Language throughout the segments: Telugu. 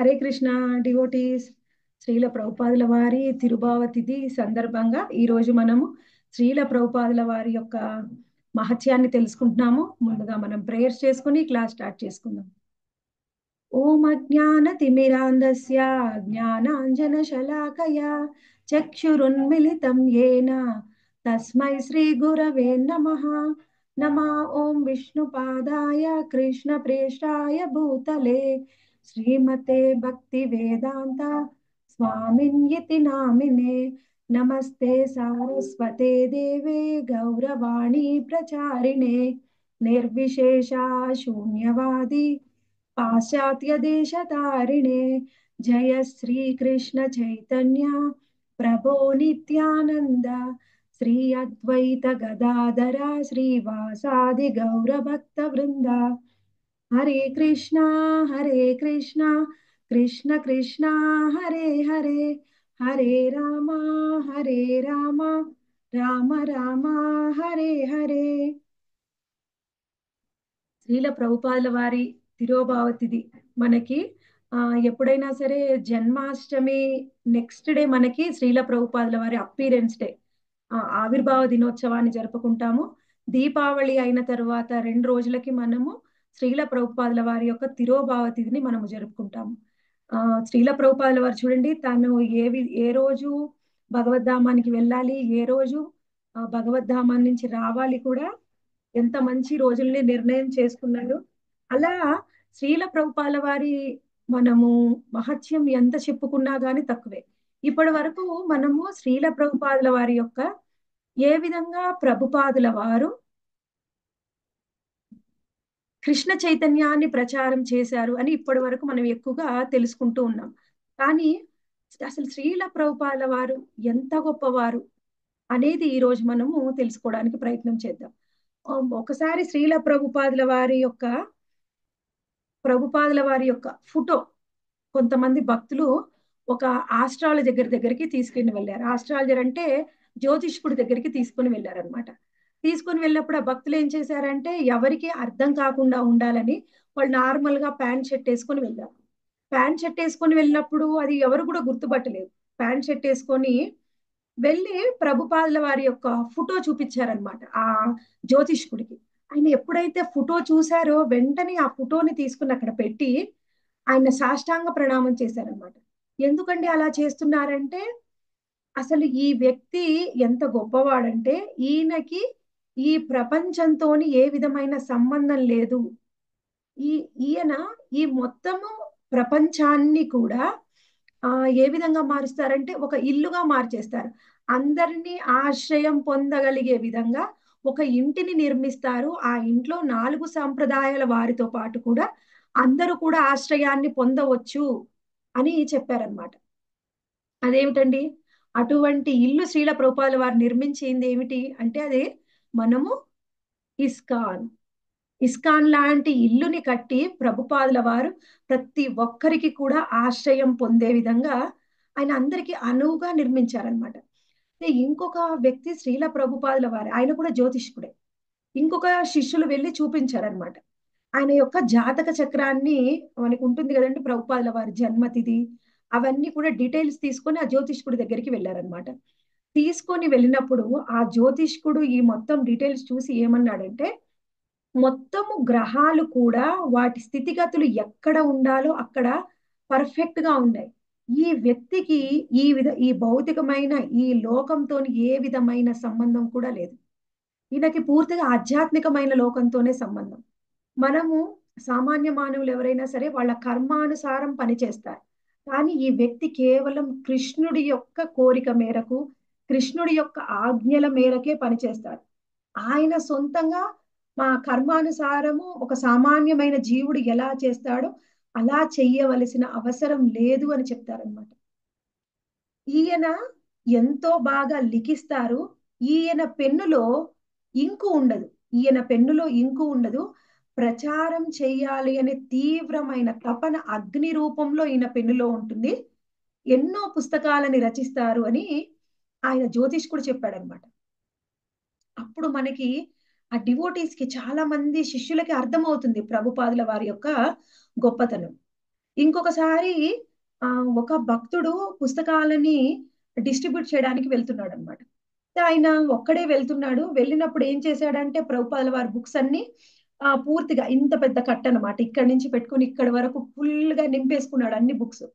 హరే కృష్ణ డివోటీస్ శ్రీల ప్రభుపాదుల వారి తిరుభావ తిథి సందర్భంగా ఈ రోజు మనము శ్రీల ప్రభుపాదుల వారి యొక్క మహత్యాన్ని తెలుసుకుంటున్నాము. ముందుగా మనం ప్రేయర్స్ చేసుకుని క్లాస్ స్టార్ట్ చేసుకుందాం. ఓం అజ్ఞాన తిమిరాంధస్య జ్ఞానాంజన శలాకయా చక్షురున్మిలితం ఏన తస్మై శ్రీ గురవే నమ. నమ ఓం విష్ణుపాదాయ కృష్ణ ప్రేష్టాయ భూతలే. श्रीमते भक्तिवेदान्ता स्वामी नामिने। नमस्ते सारस्वते देवे गौरवाणी प्रचारिणे। निर्विशेषा शून्यवादी पाश्चात्यदेशतारिणे। जय श्री कृष्ण चैतन्य प्रभो नित्यानंद श्री अद्वैतगदाधरा श्रीवासादिगौरभक्तवृन्दा హరే కృష్ణ హరే కృష్ణ కృష్ణ కృష్ణ హరే హరే హరే రామ హరే రామ రామ రామ హరే హరే. శ్రీల ప్రభుపాదుల వారి తిరోభావతిది మనకి. ఆ ఎప్పుడైనా సరే జన్మాష్టమి నెక్స్ట్ డే మనకి శ్రీల ప్రభుపాదుల వారి అప్పీరెన్స్ డే. ఆవిర్భావ దినోత్సవాన్ని జరుపుకుంటాము. దీపావళి అయిన తరువాత రెండు రోజులకి మనము శ్రీల ప్రభుపాదుల వారి యొక్క తిరోభావ తిథిని మనము జరుపుకుంటాము. ఆ శ్రీల ప్రభుపాదుల వారు చూడండి తను ఏ ఏ రోజు భగవద్ధామానికి వెళ్ళాలి ఏ రోజు భగవద్ధామాన్ని నుంచి రావాలి కూడా ఎంత మంచి రోజుల్ని నిర్ణయం చేసుకున్నాడు. అలా శ్రీల ప్రభుపాల వారి మనము మహత్యం ఎంత చెప్పుకున్నా గాని తక్కువే. ఇప్పటి వరకు మనము శ్రీల ప్రభుపాదుల వారి యొక్క ఏ విధంగా ప్రభుపాదుల వారు కృష్ణ చైతన్యాన్ని ప్రచారం చేశారు అని ఇప్పటి వరకు మనం ఎక్కువగా తెలుసుకుంటూ ఉన్నాం. కానీ అసలు శ్రీల ప్రభుపాల వారు ఎంత గొప్పవారు అనేది ఈ రోజు మనము తెలుసుకోవడానికి ప్రయత్నం చేద్దాం. ఒకసారి శ్రీల ప్రభుపాదుల వారి యొక్క ప్రభుపాదుల వారి యొక్క ఫోటో కొంతమంది భక్తులు ఒక ఆస్ట్రాలజర్ దగ్గర దగ్గరికి తీసుకుని వెళ్ళారు. ఆస్ట్రాలజర్ అంటే జ్యోతిష్కుడి దగ్గరికి తీసుకుని వెళ్ళారనమాట తీసుకుని వెళ్ళినప్పుడు ఆ భక్తులు ఏం చేశారంటే ఎవరికి అర్థం కాకుండా ఉండాలని వాళ్ళు నార్మల్గా ప్యాంట్ షర్ట్ వేసుకొని వెళ్ళారు. ప్యాంట్ షర్ట్ వేసుకొని వెళ్ళినప్పుడు అది ఎవరు కూడా గుర్తుపట్టలేదు. ప్యాంట్ షర్ట్ వేసుకొని వెళ్ళి ప్రభుపాదుల వారి యొక్క ఫోటో చూపించారనమాట ఆ జ్యోతిష్కుడికి. ఆయన ఎప్పుడైతే ఫోటో చూశారో వెంటనే ఆ ఫోటోని తీసుకుని అక్కడ పెట్టి ఆయన సాష్టాంగ ప్రణామం చేశారనమాట ఎందుకండి అలా చేస్తున్నారంటే అసలు ఈ వ్యక్తి ఎంత గొప్పవాడంటే ఈయనకి ఈ ప్రపంచంతోని ఏ విధమైన సంబంధం లేదు. ఈ ఈయన ఈ మొత్తము ప్రపంచాన్ని కూడా ఆ ఏ విధంగా మారుస్తారంటే ఒక ఇల్లుగా మార్చేస్తారు. అందరినీ ఆశ్రయం పొందగలిగే విధంగా ఒక ఇంటిని నిర్మిస్తారు. ఆ ఇంట్లో నాలుగు సాంప్రదాయాల వారితో పాటు కూడా అందరూ కూడా ఆశ్రయాన్ని పొందవచ్చు అని చెప్పారనమాట అదేమిటండి? అటువంటి ఇల్లు శ్రీల ప్రభుపాదుల వారు నిర్మించింది ఏమిటి అంటే అదే మనము ఇస్కాన్. ఇస్కాన్ లాంటి ఇల్లుని కట్టి ప్రభుపాదుల వారు ప్రతి ఒక్కరికి కూడా ఆశ్రయం పొందే విధంగా ఆయన అందరికీ అనువుగా నిర్మించారనమాట ఇంకొక వ్యక్తి శ్రీల ప్రభుపాదుల వారు ఆయన కూడా జ్యోతిష్కుడే. ఇంకొక శిష్యులు వెళ్ళి చూపించారనమాట ఆయన యొక్క జాతక చక్రాన్ని మనకు ఉంటుంది కదండి ప్రభుపాదుల వారి జన్మతిథి అవన్నీ కూడా డీటెయిల్స్ తీసుకొని ఆ జ్యోతిష్కుడి దగ్గరికి వెళ్ళారనమాట తీసుకొని వెళ్ళినప్పుడు ఆ జ్యోతిష్కుడు ఈ మొత్తం డీటెయిల్స్ చూసి ఏమన్నాడంటే మొత్తము గ్రహాలు కూడా వాటి స్థితిగతులు ఎక్కడ ఉండాలో అక్కడ పర్ఫెక్ట్గా ఉన్నాయి. ఈ వ్యక్తికి ఈ విధ ఈ భౌతికమైన ఈ లోకంతో ఏ విధమైన సంబంధం కూడా లేదు. ఈయనకి పూర్తిగా ఆధ్యాత్మికమైన లోకంతోనే సంబంధం. మనము సామాన్య మానవులు ఎవరైనా సరే వాళ్ళ కర్మానుసారం పనిచేస్తారు. కానీ ఈ వ్యక్తి కేవలం కృష్ణుడి యొక్క కోరిక మేరకు కృష్ణుడి యొక్క ఆజ్ఞల మేరకే పనిచేస్తారు ఆయన సొంతంగా మా కర్మానుసారము ఒక సామాన్యమైన జీవుడు ఎలా చేస్తాడో అలా చెయ్యవలసిన అవసరం లేదు అని చెప్తారనమాట ఈయన ఎంతో బాగా లిఖిస్తారు. ఈయన పెన్నులో ఇంకు ఉండదు. ఈయన పెన్నులో ఇంకు ఉండదు. ప్రచారం చేయాలి అనే తీవ్రమైన తపన అగ్ని రూపంలో ఈయన పెన్నులో ఉంటుంది. ఎన్నో పుస్తకాలని రచిస్తారు అని ఆయన జ్యోతిష్కుడు చెప్పాడనమాట. అప్పుడు మనకి ఆ డివోటీస్కి చాలా మంది శిష్యులకి అర్థమవుతుంది ప్రభుపాదుల వారి యొక్క గొప్పతనం. ఇంకొకసారి ఆ ఒక భక్తుడు పుస్తకాలని డిస్ట్రిబ్యూట్ చేయడానికి వెళ్తున్నాడు అనమాట ఆయన ఒక్కడే వెళ్తున్నాడు. వెళ్ళినప్పుడు ఏం చేశాడంటే ప్రభుపాదుల వారి బుక్స్ అన్ని ఆ పూర్తిగా ఇంత పెద్ద కట్ట అనమాట ఇక్కడి నుంచి పెట్టుకుని ఇక్కడి వరకు ఫుల్గా నింపేసుకున్నాడు అన్ని బుక్స్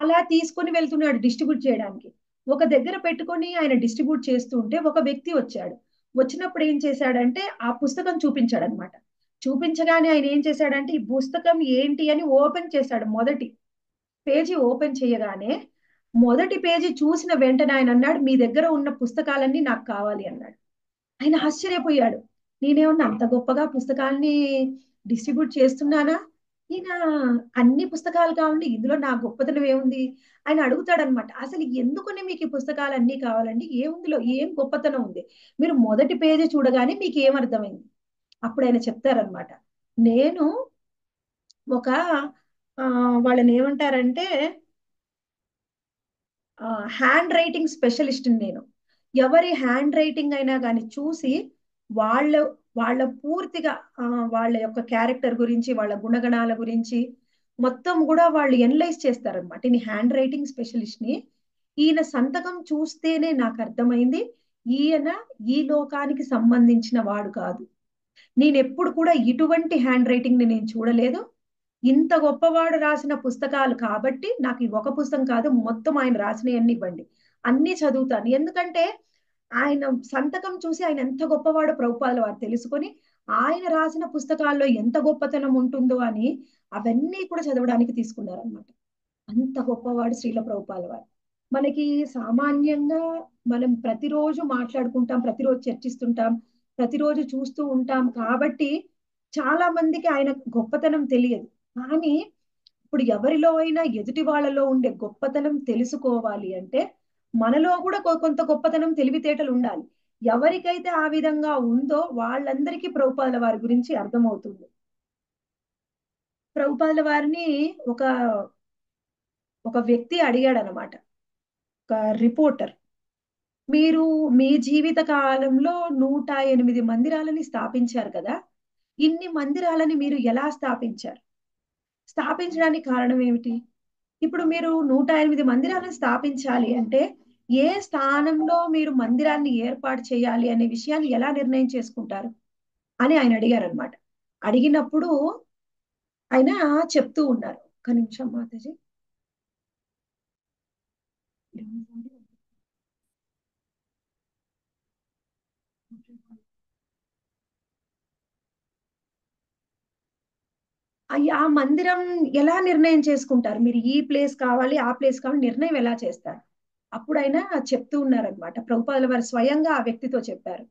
అలా తీసుకొని వెళ్తున్నాడు డిస్ట్రిబ్యూట్ చేయడానికి. ఒక దగ్గర పెట్టుకొని ఆయన డిస్ట్రిబ్యూట్ చేస్తూ ఉంటే ఒక వ్యక్తి వచ్చాడు. వచ్చినప్పుడు ఏం చేశాడంటే ఆ పుస్తకం చూపించాడు అనమాట చూపించగానే ఆయన ఏం చేశాడంటే ఈ పుస్తకం ఏంటి అని ఓపెన్ చేశాడు మొదటి. పేజీ ఓపెన్ చేయగానే మొదటి పేజీ చూసిన వెంటనే ఆయన అన్నాడు మీ దగ్గర ఉన్న పుస్తకాలన్నీ నాకు కావాలి అన్నాడు. ఆయన ఆశ్చర్యపోయాడు. నేనేమన్నా అంత గొప్పగా పుస్తకాల్ని డిస్ట్రిబ్యూట్ చేస్తున్నానా? ఈయన అన్ని పుస్తకాలు కావండి ఇందులో నా గొప్పతనం ఏముంది? ఆయన అడుగుతాడనమాట అసలు ఎందుకని మీకు ఈ పుస్తకాలు అన్ని కావాలండి? ఏముందిలో? ఏం గొప్పతనం ఉంది? మీరు మొదటి పేజీ చూడగానే మీకు ఏం అర్థమైంది? అప్పుడు ఆయన చెప్తారనమాట నేను ఒక వాళ్ళని ఏమంటారంటే హ్యాండ్ రైటింగ్ స్పెషలిస్ట్ నేను. ఎవరి హ్యాండ్ రైటింగ్ అయినా కానీ చూసి వాళ్ళ వాళ్ళ పూర్తిగా వాళ్ళ యొక్క క్యారెక్టర్ గురించి వాళ్ళ గుణగణాల గురించి మొత్తం కూడా వాళ్ళు ఎనలైజ్ చేస్తారనమాట ఈయన హ్యాండ్ రైటింగ్ స్పెషలిస్ట్ని ఈయన సంతకం చూస్తేనే నాకు అర్థమైంది ఈయన ఈ లోకానికి సంబంధించిన వాడు కాదు. నేను ఎప్పుడు కూడా ఇటువంటి హ్యాండ్ రైటింగ్ని నేను చూడలేదు. ఇంత గొప్పవాడు రాసిన పుస్తకాలు కాబట్టి నాకు ఈ ఒక పుస్తకం కాదు మొత్తం ఆయన రాసినవన్నీ ఇవ్వండి. అన్ని చదువుతాను. ఎందుకంటే ఆయన సంతకం చూసి ఆయన ఎంత గొప్పవాడో ప్రభుపాదులు వారు తెలుసుకొని ఆయన రాసిన పుస్తకాల్లో ఎంత గొప్పతనం ఉంటుందో అని అవన్నీ కూడా చదవడానికి తీసుకున్నారనమాట అంత గొప్పవాడు శ్రీల ప్రభుపాల వారు. మనకి సామాన్యంగా మనం ప్రతిరోజు మాట్లాడుకుంటాం ప్రతిరోజు చర్చిస్తుంటాం ప్రతిరోజు చూస్తూ ఉంటాం కాబట్టి చాలా మందికి ఆయన గొప్పతనం తెలియదు. కానీ ఇప్పుడు ఎవరిలో అయినా ఎదుటి వాళ్ళలో ఉండే గొప్పతనం తెలుసుకోవాలి అంటే మనలో కూడా కొంత గొప్పతనం తెలివితేటలు ఉండాలి. ఎవరికైతే ఆ విధంగా ఉందో వాళ్ళందరికీ ప్రభుపాదుల వారి గురించి అర్థమవుతుంది. ప్రభుపాదుల వారిని ఒక ఒక వ్యక్తి అడిగాడు అనమాట ఒక రిపోర్టర్. మీరు మీ జీవిత కాలంలో నూట ఎనిమిది మందిరాలని స్థాపించారు కదా? ఇన్ని మందిరాలని మీరు ఎలా స్థాపించారు? స్థాపించడానికి కారణం ఏమిటి? ఇప్పుడు మీరు నూట ఎనిమిది మందిరాలను స్థాపించాలి అంటే ఏ స్థానంలో మీరు మందిరాన్ని ఏర్పాటు చేయాలి అనే విషయాన్ని ఎలా నిర్ణయం చేసుకుంటారు? అని ఆయన అడిగారు అనమాట అడిగినప్పుడు ఆయన చెప్తూ ఉన్నారు. ఒక నిమిషం మాతాజీ. ఆ మందిరం ఎలా నిర్ణయం చేసుకుంటారు? మీరు ఈ ప్లేస్ కావాలి ఆ ప్లేస్ కావాలి నిర్ణయం ఎలా చేస్తారు? అప్పుడు ఆయన చెప్తూ ఉన్నారనమాట ప్రభుపాదుల వారు స్వయంగా ఆ వ్యక్తితో చెప్పారు.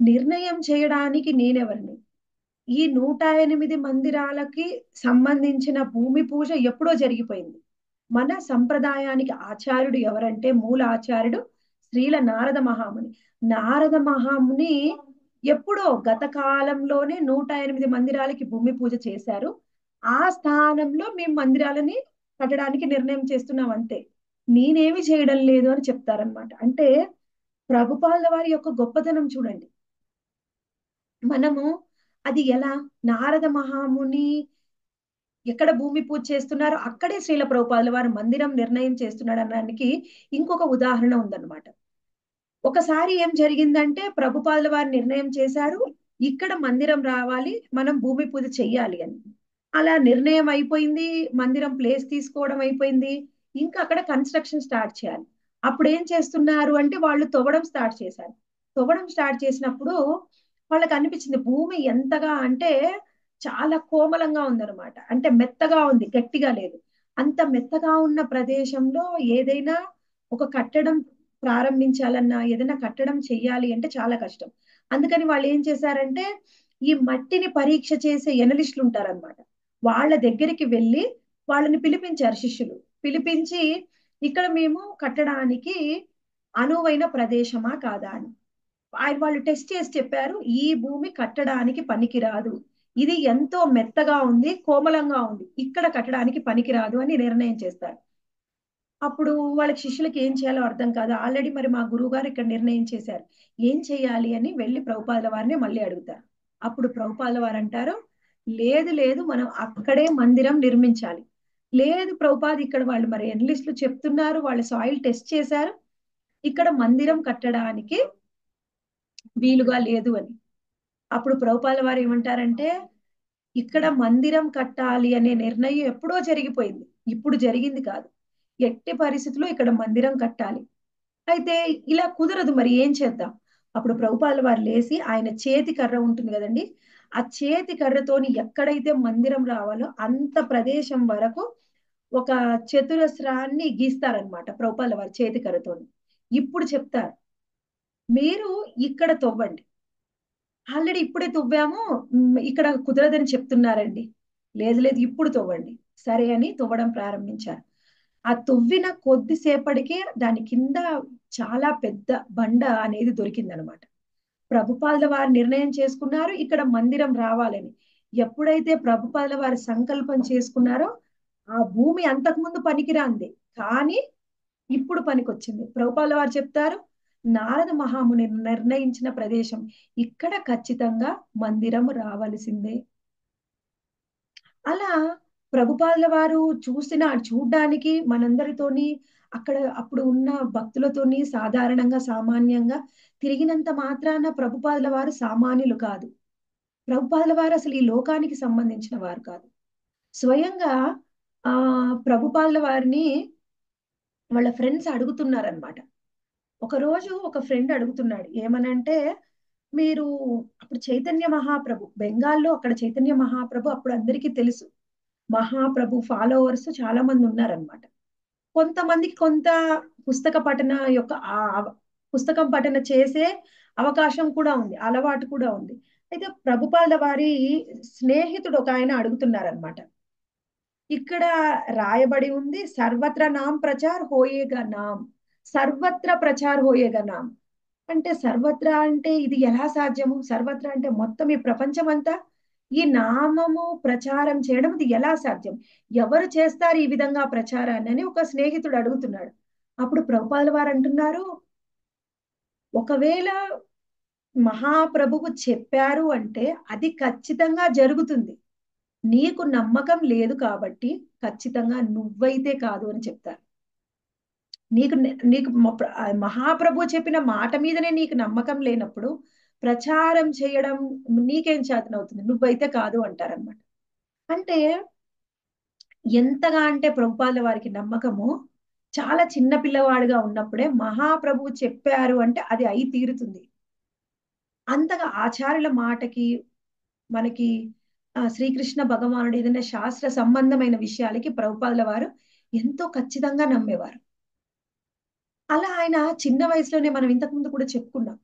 నిర్ణయం చేయడానికి నేనెవరిని? ఈ నూట ఎనిమిది మందిరాలకి సంబంధించిన భూమి పూజ ఎప్పుడో జరిగిపోయింది. మన సంప్రదాయానికి ఆచార్యుడు ఎవరంటే మూల ఆచార్యుడు శ్రీల నారద మహాముని. నారద మహాముని ఎప్పుడో గత కాలంలోనే నూట ఎనిమిది మందిరాలకి భూమి పూజ చేశారు. ఆ స్థానంలో మేము మందిరాలని కట్టడానికి నిర్ణయం చేస్తున్నాం అంతే. నేనేమి చేయడం లేదు అని చెప్తారనమాట అంటే ప్రభుపాల వారి యొక్క గొప్పతనం చూడండి. మనము అది ఎలా? నారద మహాముని ఎక్కడ భూమి పూజ చేస్తున్నారో అక్కడే శ్రీల ప్రభుపాదుల వారు మందిరం నిర్ణయం చేస్తున్నాడు అనడానికి ఇంకొక ఉదాహరణ ఉందన్నమాట. ఒకసారి ఏం జరిగిందంటే ప్రభుపాదుల వారు నిర్ణయం చేశారు ఇక్కడ మందిరం రావాలి మనం భూమి పూజ చెయ్యాలి అని. అలా నిర్ణయం అయిపోయింది మందిరం ప్లేస్ తీసుకోవడం అయిపోయింది. ఇంకా అక్కడ కన్స్ట్రక్షన్ స్టార్ట్ చేయాలి. అప్పుడు ఏం చేస్తున్నారు అంటే వాళ్ళు తవ్వడం స్టార్ట్ చేశారు. తవ్వడం స్టార్ట్ చేసినప్పుడు వాళ్ళకి అనిపించింది భూమి ఎంతగా అంటే చాలా కోమలంగా ఉందన్నమాట. అంటే మెత్తగా ఉంది గట్టిగా లేదు. అంత మెత్తగా ఉన్న ప్రదేశంలో ఏదైనా ఒక కట్టడం ప్రారంభించాలన్నా ఏదైనా కట్టడం చెయ్యాలి అంటే చాలా కష్టం. అందుకని వాళ్ళు ఏం చేశారంటే ఈ మట్టిని పరీక్ష చేసే ఎనలిస్టులు ఉంటారనమాట వాళ్ళ దగ్గరికి వెళ్ళి వాళ్ళని పిలిపించారు శిష్యులు. పిలిపించి ఇక్కడ మేము కట్టడానికి అనువైన ప్రదేశమా కాదా అని. ఆయన వాళ్ళు టెస్ట్ చేసి చెప్పారు ఈ భూమి కట్టడానికి పనికిరాదు. ఇది ఎంతో మెత్తగా ఉంది కోమలంగా ఉంది. ఇక్కడ కట్టడానికి పనికిరాదు అని నిర్ణయం చేస్తారు. అప్పుడు వాళ్ళకి శిష్యులకి ఏం చేయాలో అర్థం కాదు. ఆల్రెడీ మరి మా గురువు గారు ఇక్కడ నిర్ణయం చేశారు. ఏం చేయాలి అని వెళ్ళి ప్రభుపాదుల వారిని మళ్ళీ అడుగుతారు. అప్పుడు ప్రభుపాదుల వారు అంటారు లేదు లేదు మనం అక్కడే మందిరం నిర్మించాలి. లేదు ప్రభుపాది ఇక్కడ వాళ్ళు మరి ఎనలిస్టులు చెప్తున్నారు వాళ్ళ సాయిల్ టెస్ట్ చేశారు. ఇక్కడ మందిరం కట్టడానికి వీలుగా లేదు అని. అప్పుడు ప్రభుపాల వారు ఏమంటారంటే ఇక్కడ మందిరం కట్టాలి అనే నిర్ణయం ఎప్పుడో జరిగిపోయింది. ఇప్పుడు జరిగింది కాదు. ఎట్టి పరిస్థితుల్లో ఇక్కడ మందిరం కట్టాలి. అయితే ఇలా కుదరదు మరి ఏం చేద్దాం? అప్పుడు ప్రభుపాల వారు లేచి ఆయన చేతి కర్ర ఉంటుంది కదండి ఆ చేతి కర్రతోని ఎక్కడైతే మందిరం రావాలో అంత ప్రదేశం వరకు ఒక చతురస్రాన్ని గీస్తారనమాట ప్రభుపాల వారి చేతి కర్రతోని. ఇప్పుడు చెప్తారు మీరు ఇక్కడ తవ్వండి. ఆల్రెడీ ఇప్పుడే తవ్వాము ఇక్కడ కుదరదని చెప్తున్నారండి. లేదు లేదు ఇప్పుడు తవ్వండి. సరే అని తవ్వడం ప్రారంభించారు. ఆ తొవ్విన కొద్దిసేపటికే దాని కింద చాలా పెద్ద బండ అనేది దొరికిందనమాట ప్రభుపాదుల వారు నిర్ణయం చేసుకున్నారు. ఇక్కడ మందిరం రావాలని. ఎప్పుడైతే ప్రభుపాదుల వారు సంకల్పం చేసుకున్నారో ఆ భూమి అంతకుముందు పనికిరాంది. కానీ ఇప్పుడు పనికొచ్చింది. ప్రభుపాల వారు చెప్తారు నారద మహాముని నిర్ణయించిన ప్రదేశం. ఇక్కడ ఖచ్చితంగా మందిరం రావలసిందే. అలా ప్రభుపాల వారు చూసిన చూడ్డానికి మనందరితోని అక్కడ అప్పుడు ఉన్న భక్తులతోని సాధారణంగా సామాన్యంగా తిరిగినంత మాత్రాన ప్రభుపాదుల వారు సామాన్యులు కాదు. ప్రభుపాదుల వారు అసలు ఈ లోకానికి సంబంధించిన వారు కాదు. స్వయంగా ఆ ప్రభుపాదుల వారిని వాళ్ళ ఫ్రెండ్స్ అడుగుతున్నారనమాట ఒకరోజు ఒక ఫ్రెండ్ అడుగుతున్నాడు ఏమనంటే మీరు అప్పుడు చైతన్య మహాప్రభు బెంగాల్లో అక్కడ చైతన్య మహాప్రభు అప్పుడు అందరికీ తెలుసు. మహాప్రభు ఫాలోవర్స్ చాలా మంది ఉన్నారనమాట కొంతమందికి కొంత పుస్తక పఠన యొక్క పుస్తకం పఠన చేసే అవకాశం కూడా ఉంది అలవాటు కూడా ఉంది. అయితే ప్రభుపాల వారి స్నేహితుడు ఒక ఆయన అడుగుతున్నారనమాట ఇక్కడ రాయబడి ఉంది సర్వత్ర నామ్ ప్రచార్ హోయేగా నామ్ సర్వత్ర ప్రచార్ హోయేగా నాం. అంటే సర్వత్ర అంటే ఇది ఎలా సాధ్యము? సర్వత్ర అంటే మొత్తం ఈ ప్రపంచం అంతా ఈ నామము ప్రచారం చేయడం ఇది ఎలా సాధ్యం? ఎవరు చేస్తారు ఈ విధంగా ప్రచారాన్ని అని ఒక స్నేహితుడు అడుగుతున్నాడు. అప్పుడు ప్రభుపాల వారు అంటున్నారు ఒకవేళ మహాప్రభువు చెప్పారు అంటే అది ఖచ్చితంగా జరుగుతుంది. నీకు నమ్మకం లేదు కాబట్టి ఖచ్చితంగా నువ్వైతే కాదు అని చెప్తారు. నీకు నీకు మహాప్రభు చెప్పిన మాట మీదనే నీకు నమ్మకం లేనప్పుడు ప్రచారం చేయడం నీకేం చేతనవుతుంది? నువ్వైతే కాదు అంటారనమాట అంటే ఎంతగా అంటే ప్రభుపాల వారికి నమ్మకము చాలా చిన్న పిల్లవాడిగా ఉన్నప్పుడే మహాప్రభువు చెప్పారు అంటే అది అయి తీరుతుంది. అంతగా ఆచార్యుల మాటకి మనకి శ్రీకృష్ణ భగవానుడు ఏదైనా శాస్త్ర సంబంధమైన విషయాలకి ప్రభుపాదుల వారు ఎంతో ఖచ్చితంగా నమ్మేవారు. అలా ఆయన చిన్న వయసులోనే మనం ఇంతకుముందు కూడా చెప్పుకున్నాం.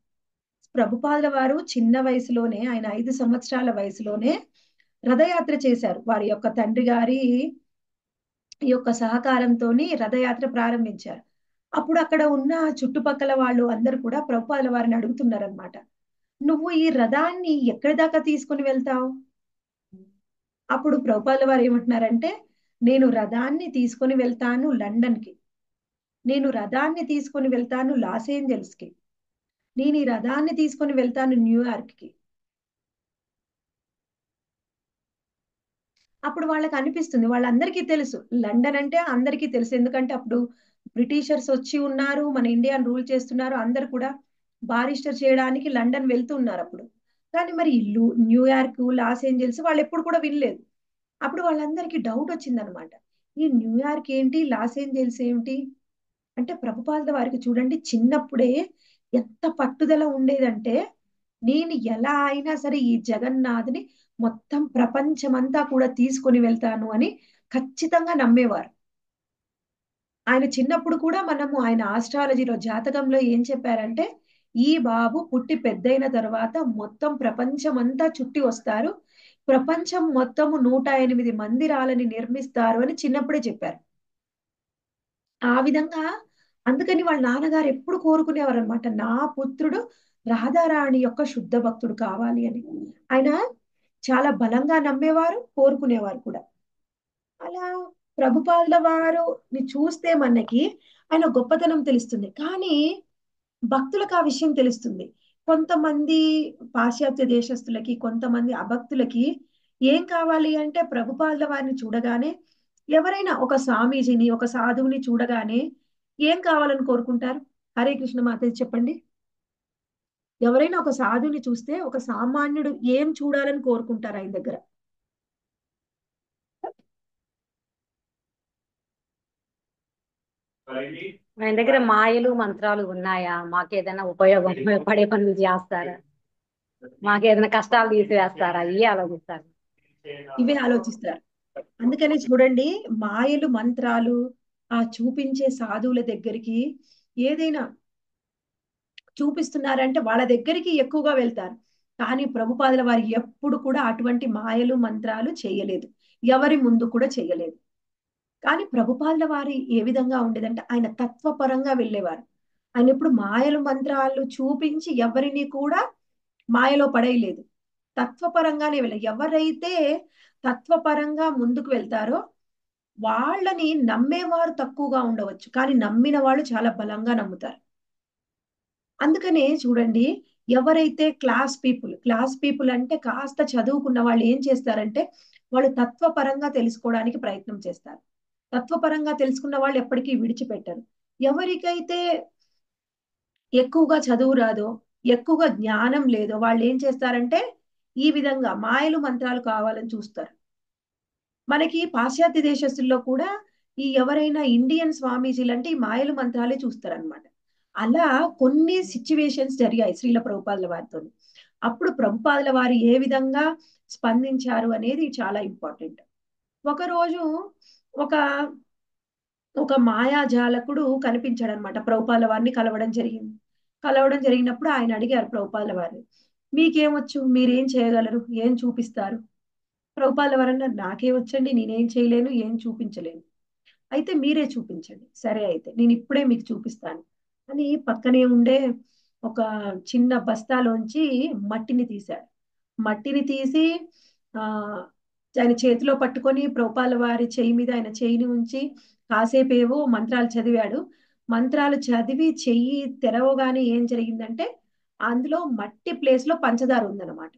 ప్రభుపాదుల వారు చిన్న వయసులోనే ఆయన ఐదు సంవత్సరాల వయసులోనే రథయాత్ర చేశారు. వారి యొక్క తండ్రి గారి యొక్క సహకారంతో రథయాత్ర ప్రారంభించారు. అప్పుడు అక్కడ ఉన్న చుట్టుపక్కల వాళ్ళు అందరు కూడా ప్రభుపాదుల వారిని అడుగుతున్నారనమాట నువ్వు ఈ రథాన్ని ఎక్కడి దాకా తీసుకుని వెళ్తావు? అప్పుడు ప్రభుపాదుల వారు ఏమంటున్నారంటే నేను రథాన్ని తీసుకొని వెళ్తాను లండన్కి నేను రథాన్ని తీసుకొని వెళ్తాను లాస్ ఏంజల్స్కి నేను ఈ రథాన్ని తీసుకొని వెళ్తాను న్యూయార్క్కి అప్పుడు వాళ్ళకి అనిపిస్తుంది వాళ్ళందరికీ తెలుసు. లండన్ అంటే అందరికీ తెలుసు. ఎందుకంటే అప్పుడు బ్రిటిషర్స్ వచ్చి ఉన్నారు మన ఇండియాను రూల్ చేస్తున్నారు. అందరు కూడా బారిస్టర్ చేయడానికి లండన్ వెళ్తున్నారు అప్పుడు. కానీ మరి ఇల్లు న్యూయార్క్ లాస్ ఏంజల్స్ వాళ్ళు ఎప్పుడు కూడా వినలేదు. అప్పుడు వాళ్ళందరికీ డౌట్ వచ్చిందనమాట. ఈ న్యూయార్క్ ఏంటి లాస్ ఏంజల్స్ ఏంటి? అంటే ప్రభుపాద వారికి చూడండి చిన్నప్పుడే ఎంత పట్టుదల ఉండేదంటే నేను ఎలా అయినా సరే ఈ జగన్నాథ్ని మొత్తం ప్రపంచమంతా కూడా తీసుకొని వెళ్తాను అని ఖచ్చితంగా నమ్మేవారు. ఆయన చిన్నప్పుడు కూడా మనము ఆయన ఆస్ట్రాలజీలో జాతకంలో ఏం చెప్పారంటే ఈ బాబు పుట్టి పెద్దయిన తర్వాత మొత్తం ప్రపంచం అంతా చుట్టి వస్తారు. ప్రపంచం మొత్తము నూట ఎనిమిది మందిరాలని నిర్మిస్తారు అని చిన్నప్పుడే చెప్పారు. ఆ విధంగా అందుకని వాళ్ళ నాన్నగారు ఎప్పుడు కోరుకునేవారు అనమాట నా పుత్రుడు రాధారాణి యొక్క శుద్ధ భక్తుడు కావాలి అని. ఆయన చాలా బలంగా నమ్మేవారు కోరుకునేవారు కూడా. అలా ప్రభుపాదుల వారుని చూస్తే మనకి ఆయన గొప్పతనం తెలుస్తుంది. కానీ భక్తులకు ఆ విషయం తెలుస్తుంది. కొంతమంది పాశ్చాత్య దేశస్తులకి కొంతమంది అభక్తులకి ఏం కావాలి అంటే ప్రభుపాదుల వారిని చూడగానే ఎవరైనా ఒక స్వామీజీని ఒక సాధువుని చూడగానే ఏం కావాలని కోరుకుంటారు? హరే కృష్ణ మాత చెప్పండి. ఎవరైనా ఒక సాధువుని చూస్తే ఒక సామాన్యుడు ఏం చూడాలని కోరుకుంటారు ఆయన దగ్గర? ఆయన దగ్గర మాయలు మంత్రాలు ఉన్నాయా? మాకేదైనా ఉపయోగం పడే పనులు చేస్తారా? మాకేదైనా కష్టాలు తీసివేస్తారా? ఇవి ఆలోచిస్తారు. ఇవే ఆలోచిస్తారు. అందుకనే చూడండి మాయలు మంత్రాలు ఆ చూపించే సాధువుల దగ్గరికి ఏదైనా చూపిస్తున్నారంటే వాళ్ళ దగ్గరికి ఎక్కువగా వెళ్తారు. కానీ ప్రభుపాదుల వారు ఎప్పుడు కూడా అటువంటి మాయలు మంత్రాలు చేయలేదు. ఎవరి ముందు కూడా చేయలేదు. కానీ ప్రభుపాదుల వారి ఏ విధంగా ఉండేదంటే ఆయన తత్వపరంగా వెళ్ళేవారు. ఆయన ఎప్పుడు మాయలు మంత్రాలు చూపించి ఎవరిని కూడా మాయలో పడేయలేదు. తత్వపరంగానే వెళ్ళ ఎవరైతే తత్వపరంగా ముందుకు వెళ్తారో వాళ్ళని నమ్మేవారు తక్కువగా ఉండవచ్చు కానీ నమ్మిన వాళ్ళు చాలా బలంగా నమ్ముతారు. అందుకనే చూడండి ఎవరైతే క్లాస్ పీపుల్ క్లాస్ పీపుల్ అంటే కాస్త చదువుకున్న వాళ్ళు ఏం చేస్తారంటే వాళ్ళు తత్వపరంగా తెలుసుకోవడానికి ప్రయత్నం చేస్తారు. తత్వపరంగా తెలుసుకున్న వాళ్ళు ఎప్పటికీ విడిచిపెట్టరు. ఎవరికైతే ఎక్కువగా చదువు రాదో ఎక్కువగా జ్ఞానం లేదో వాళ్ళు ఏం చేస్తారంటే ఈ విధంగా మాయలు మంత్రాలు కావాలని చూస్తారు. మనకి పాశ్చాత్య దేశస్తుల్లో కూడా ఈ ఎవరైనా ఇండియన్ స్వామీజీలు అంటే ఈ మాయలు మంత్రాలే చూస్తారనమాట అలా కొన్ని సిచ్యువేషన్స్ జరిగాయి శ్రీల ప్రభుపాదుల వారితో అప్పుడు ప్రభుపాదుల వారు ఏ విధంగా స్పందించారు అనేది చాలా ఇంపార్టెంట్ ఒకరోజు ఒక ఒక మాయాజాలకుడు కనిపించాడు అనమాట ప్రభుపాల వారిని కలవడం జరిగింది. కలవడం జరిగినప్పుడు ఆయన అడిగారు ప్రభుపాల వారిని మీకేమొచ్చు? మీరేం చేయగలరు? ఏం చూపిస్తారు? ప్రభుపాల వారు నాకే వచ్చండి నేనేం చేయలేను ఏం చూపించలేను. అయితే మీరే చూపించండి. సరే అయితే నేను ఇప్పుడే మీకు చూపిస్తాను. అని పక్కనే ఉండే ఒక చిన్న బస్తాలోంచి మట్టిని తీశాడు మట్టిని తీసి ఆ ఆయన చేతిలో పట్టుకొని ప్రభుపాల వారి చేయి మీద ఆయన చేయిని ఉంచి కాసేపు ఏవో మంత్రాలు చదివాడు. మంత్రాలు చదివి చెయ్యి తెరవగానే ఏం జరిగిందంటే అందులో మట్టి ప్లేస్లో పంచదార ఉందన్నమాట.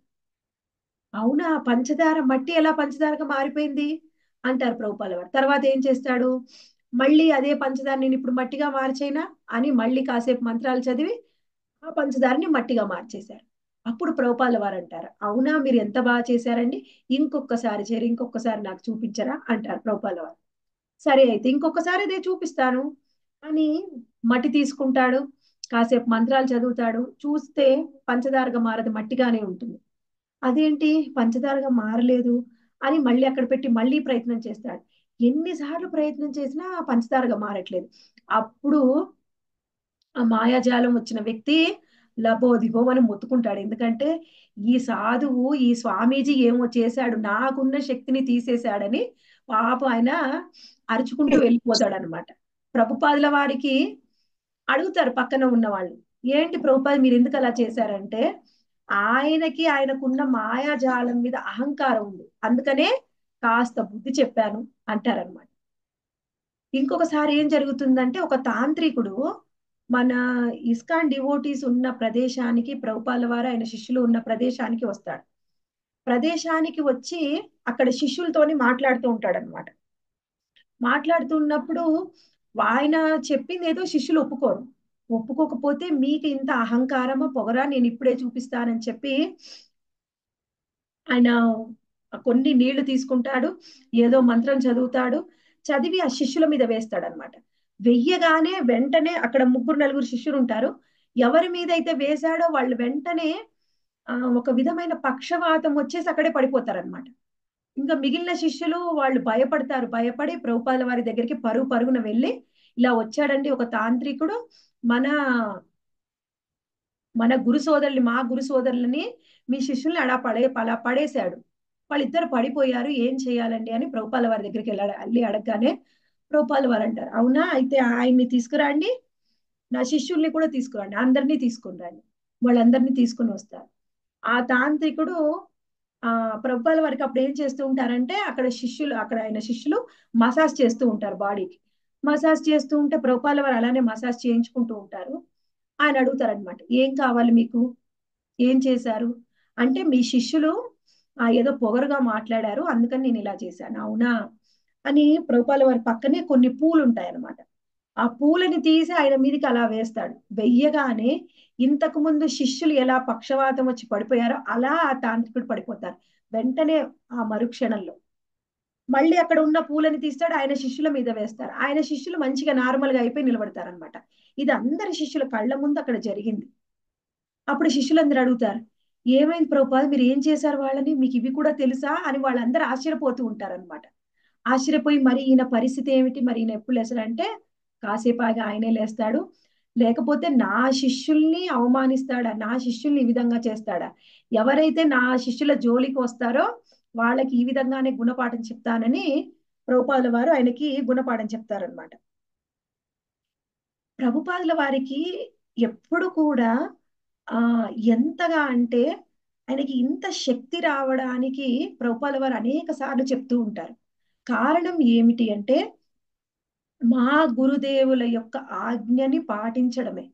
అవునా? పంచదార మట్టి ఎలా పంచదారగా మారిపోయింది? అంటారు ప్రభుపాల వారు. తర్వాత ఏం చేస్తాడు? మళ్ళీ అదే పంచదార నేను ఇప్పుడు మట్టిగా మార్చైనా? అని మళ్ళీ కాసేపు మంత్రాలు చదివి ఆ పంచదారని మట్టిగా మార్చేశారు. అప్పుడు ప్రభుపాల వారు అంటారు అవునా? మీరు ఎంత బాగా చేశారండి? ఇంకొకసారి చేరి ఇంకొకసారి నాకు చూపించరా? అంటారు ప్రభుపాల వారు. సరే అయితే ఇంకొకసారి అదే చూపిస్తాను అని మట్టి తీసుకుంటాడు కాసేపు మంత్రాలు చదువుతాడు చూస్తే పంచదారగా మారదు మట్టిగానే ఉంటుంది. అదేంటి? పంచదారగా మారలేదు అని మళ్ళీ అక్కడ పెట్టి మళ్ళీ ప్రయత్నం చేస్తాడు. ఎన్నిసార్లు ప్రయత్నం చేసినా పంచదారగా మారట్లేదు. అప్పుడు ఆ మాయాజాలం వచ్చిన వ్యక్తి లబోదిగో అని మొత్తుకుంటాడు. ఎందుకంటే ఈ సాధువు ఈ స్వామీజీ ఏమో చేశాడు నాకున్న శక్తిని తీసేశాడని పాప ఆయన అరుచుకుంటూ వెళ్ళిపోతాడు అనమాట ప్రభుపాదుల వారికి అడుగుతారు పక్కన ఉన్న వాళ్ళు ఏంటి ప్రభుపాది మీరు ఎందుకు అలా చేశారంటే ఆయనకి ఆయనకున్న మాయాజాలం మీద అహంకారం ఉంది. అందుకనే కాస్త బుద్ధి చెప్పాను అంటారనమాట ఇంకొకసారి ఏం జరుగుతుందంటే ఒక తాంత్రికుడు మన ఇస్కాన్ డివోటీస్ ఉన్న ప్రదేశానికి ప్రభుపాల వారు ఆయన శిష్యులు ఉన్న ప్రదేశానికి వస్తాడు. ప్రదేశానికి వచ్చి అక్కడ శిష్యులతోని మాట్లాడుతూ ఉంటాడు అనమాట మాట్లాడుతున్నప్పుడు ఆయన చెప్పింది ఏదో శిష్యులు ఒప్పుకోరు. ఒప్పుకోకపోతే మీకు ఇంత అహంకారమా పొగరా నేను ఇప్పుడే చూపిస్తానని చెప్పి ఆయన కొన్ని నీళ్ళు తీసుకుంటాడు ఏదో మంత్రం చదువుతాడు చదివి ఆ శిష్యుల మీద వేస్తాడు అనమాట వెయ్యగానే వెంటనే అక్కడ ముగ్గురు నలుగురు శిష్యులు ఉంటారు. ఎవరి మీద అయితే వేశాడో వాళ్ళు వెంటనే ఆ ఒక విధమైన పక్షవాతం వచ్చేసి అక్కడే పడిపోతారనమాట. ఇంకా మిగిలిన శిష్యులు వాళ్ళు భయపడతారు భయపడి ప్రభుపాల వారి దగ్గరికి పరుగు పరుగున వెళ్ళి ఇలా వచ్చాడండి ఒక తాంత్రికుడు మన మన గురు సోదరుల్ని మా గురు సోదరులని మీ శిష్యుల్ని అలా పడే అలా పడేశాడు. వాళ్ళిద్దరు పడిపోయారు. ఏం చేయాలండి అని ప్రభుపాల వారి దగ్గరికి వెళ్ళాడు. వెళ్ళి అడగగానే ప్రభుపాల వారు అంటారు అవునా? అయితే ఆయన్ని తీసుకురండి. నా శిష్యుల్ని కూడా తీసుకురండి. అందరినీ తీసుకుని రండి. వాళ్ళందరినీ తీసుకుని వస్తారు. ఆ తాంత్రికుడు ఆ ప్రభుపాల వారికి అప్పుడు ఏం చేస్తూ ఉంటారంటే అక్కడ శిష్యులు అక్కడ ఆయన శిష్యులు మసాజ్ చేస్తూ ఉంటారు బాడీకి. మసాజ్ చేస్తూ ఉంటే ప్రభుపాల వారు అలానే మసాజ్ చేయించుకుంటూ ఉంటారు. ఆయన అడుగుతారనమాట ఏం కావాలి మీకు? ఏం చేశారు? అంటే మీ శిష్యులు ఆ ఏదో పొగరుగా మాట్లాడారు అందుకని నేను ఇలా చేశాను. అవునా? అని ప్రభుపాల వారి పక్కనే కొన్ని పూలు ఉంటాయి అన్నమాట ఆ పూలని తీసి ఆయన మీదకి అలా వేస్తాడు. వెయ్యగానే ఇంతకు ముందు శిష్యులు ఎలా పక్షవాతం వచ్చి పడిపోయారో అలా ఆ తాంత్రికుడు పడిపోతారు. వెంటనే ఆ మరుక్షణంలో మళ్ళీ అక్కడ ఉన్న పూలని తీస్తాడు ఆయన శిష్యుల మీద వేస్తారు. ఆయన శిష్యులు మంచిగా నార్మల్గా అయిపోయి నిలబడతారు అనమాట ఇది అందరి శిష్యుల కళ్ళ ముందు అక్కడ జరిగింది. అప్పుడు శిష్యులందరూ అడుగుతారు ఏమైంది ప్రభుపాద్? మీరు ఏం చేశారు వాళ్ళని? మీకు ఇవి కూడా తెలుసా? అని వాళ్ళందరూ ఆశ్చర్యపోతూ ఉంటారనమాట ఆశ్చర్యపోయి మరి ఈయన పరిస్థితి ఏమిటి? మరి ఈయన ఎప్పుడు లేస్తాడంటే కాసేపు ఆగి ఆయనే లేస్తాడు. లేకపోతే నా శిష్యుల్ని అవమానిస్తాడా? నా శిష్యుల్ని ఈ విధంగా చేస్తాడా? ఎవరైతే నా శిష్యుల జోలికి వస్తారో వాళ్ళకి ఈ విధంగానే గుణపాఠం చెప్తానని ప్రభుపాదుల వారు ఆయనకి గుణపాఠం చెప్తారనమాట ప్రభుపాదుల వారికి ఎప్పుడు కూడా ఆ ఎంతగా అంటే ఆయనకి ఇంత శక్తి రావడానికి ప్రభుపాదుల వారు అనేక సార్లు చెప్తూ ఉంటారు. కారణం ఏమిటి అంటే మా గురుదేవుల యొక్క ఆజ్ఞని పాటించడమే.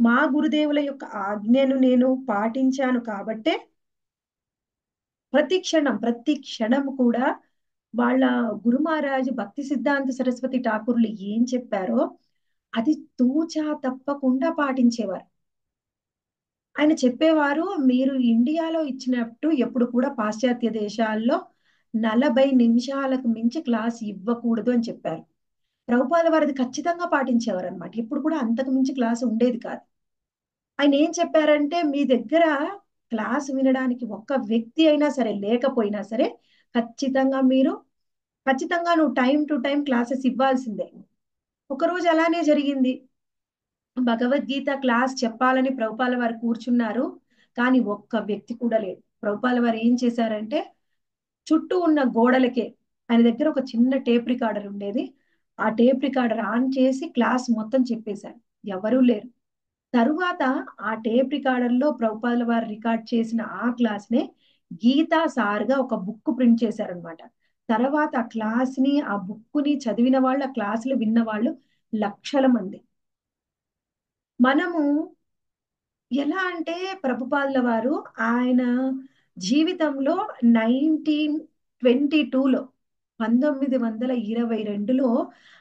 మా గురుదేవుల యొక్క ఆజ్ఞను నేను పాటించాను కాబట్టే ప్రతి క్షణం ప్రతి క్షణం కూడా వాళ్ళ గురు మహారాజు భక్తి సిద్ధాంత సరస్వతి ఠాకూర్లు ఏం చెప్పారో అది తూచా తప్పకుండా పాటించేవారు. ఆయన చెప్పేవారు మీరు ఇండియాలో ఇచ్చినట్టు ఎప్పుడు కూడా పాశ్చాత్య దేశాల్లో నలభై నిమిషాలకు మించి క్లాస్ ఇవ్వకూడదు అని చెప్పారు. ప్రభుపాద వారిది ఖచ్చితంగా పాటించేవారు అనమాట ఇప్పుడు కూడా అంతకు మించి క్లాస్ ఉండేది కాదు. ఆయన ఏం చెప్పారంటే మీ దగ్గర క్లాస్ వినడానికి ఒక్క వ్యక్తి అయినా సరే లేకపోయినా సరే ఖచ్చితంగా మీరు ఖచ్చితంగా నువ్వు టైం టు టైం క్లాసెస్ ఇవ్వాల్సిందే. ఒకరోజు అలానే జరిగింది. భగవద్గీత క్లాస్ చెప్పాలని ప్రభుపాల వారు కూర్చున్నారు కానీ ఒక్క వ్యక్తి కూడా లేడు. ప్రభుపాల వారు ఏం చేశారంటే చుట్టూ ఉన్న గోడలకే ఆయన దగ్గర ఒక చిన్న టేప్ రికార్డర్ ఉండేది. ఆ టేప్ రికార్డర్ ఆన్ చేసి క్లాస్ మొత్తం చెప్పేశారు. ఎవరూ లేరు. తరువాత ఆ టేప్ రికార్డర్లో ప్రభుపాదుల వారు రికార్డ్ చేసిన ఆ క్లాస్ నే గీతా సార్గా ఒక బుక్ ప్రింట్ చేశారనమాట తర్వాత ఆ క్లాస్ని ఆ బుక్ని చదివిన వాళ్ళు ఆ క్లాసులు విన్న వాళ్ళు లక్షల మంది. మనము ఎలా అంటే ప్రభుపాదుల వారు ఆయన జీవితంలో నైన్టీన్ ట్వంటీ టూలో పంతొమ్మిది వందల ఇరవై రెండులో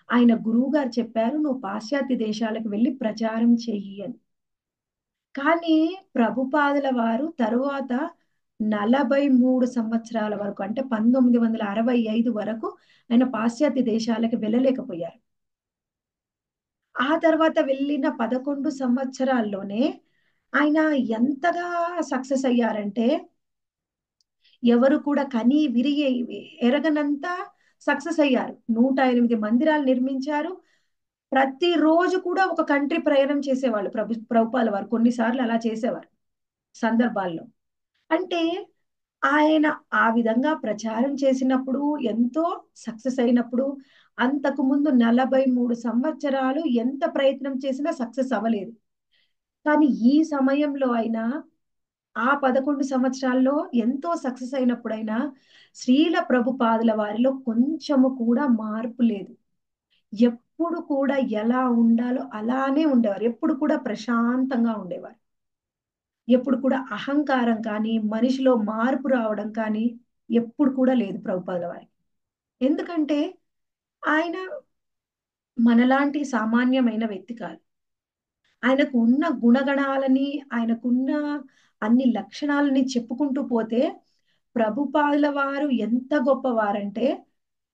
ఆయన గురువుగారు చెప్పారు నువ్వు పాశ్చాత్య దేశాలకు వెళ్ళి ప్రచారం చెయ్యి అని. కానీ ప్రభుపాదుల వారు తరువాత నలభై మూడు సంవత్సరాల వరకు అంటే పంతొమ్మిది వందల అరవై ఐదు వరకు ఆయన పాశ్చాత్య దేశాలకు వెళ్ళలేకపోయారు. ఆ తర్వాత వెళ్ళిన పదకొండు సంవత్సరాల్లోనే ఆయన ఎంతగా సక్సెస్ అయ్యారంటే ఎవరు కూడా కని విరిగి ఎరగనంత సక్సెస్ అయ్యారు. నూట ఎనిమిది మందిరాలు నిర్మించారు. ప్రతి రోజు కూడా ఒక కంట్రీ ప్రయాణం చేసేవాళ్ళు ప్రభు ప్రభుపాల వారు. కొన్నిసార్లు అలా చేసేవారు సందర్భాల్లో. అంటే ఆయన ఆ విధంగా ప్రచారం చేసినప్పుడు ఎంతో సక్సెస్ అయినప్పుడు అంతకు ముందు నలభై మూడు సంవత్సరాలు ఎంత ప్రయత్నం చేసినా సక్సెస్ అవ్వలేదు. కానీ ఈ సమయంలో అయినా ఆ పదకొండు సంవత్సరాల్లో ఎంతో సక్సెస్ అయినప్పుడైనా శ్రీల ప్రభుపాదుల వారిలో కొంచెము కూడా మార్పు లేదు. ఎప్పుడు కూడా ఎలా ఉండాలో అలానే ఉండేవారు. ఎప్పుడు కూడా ప్రశాంతంగా ఉండేవారు. ఎప్పుడు కూడా అహంకారం కానీ మనిషిలో మార్పు రావడం కానీ ఎప్పుడు కూడా లేదు ప్రభుపాద వారికి. ఎందుకంటే ఆయన మనలాంటి సామాన్యమైన వ్యక్తి కాదు. ఆయనకు ఉన్న గుణగణాలని ఆయనకున్న అన్ని లక్షణాలని చెప్పుకుంటూ పోతే ప్రభుపాదుల వారు ఎంత గొప్పవారంటే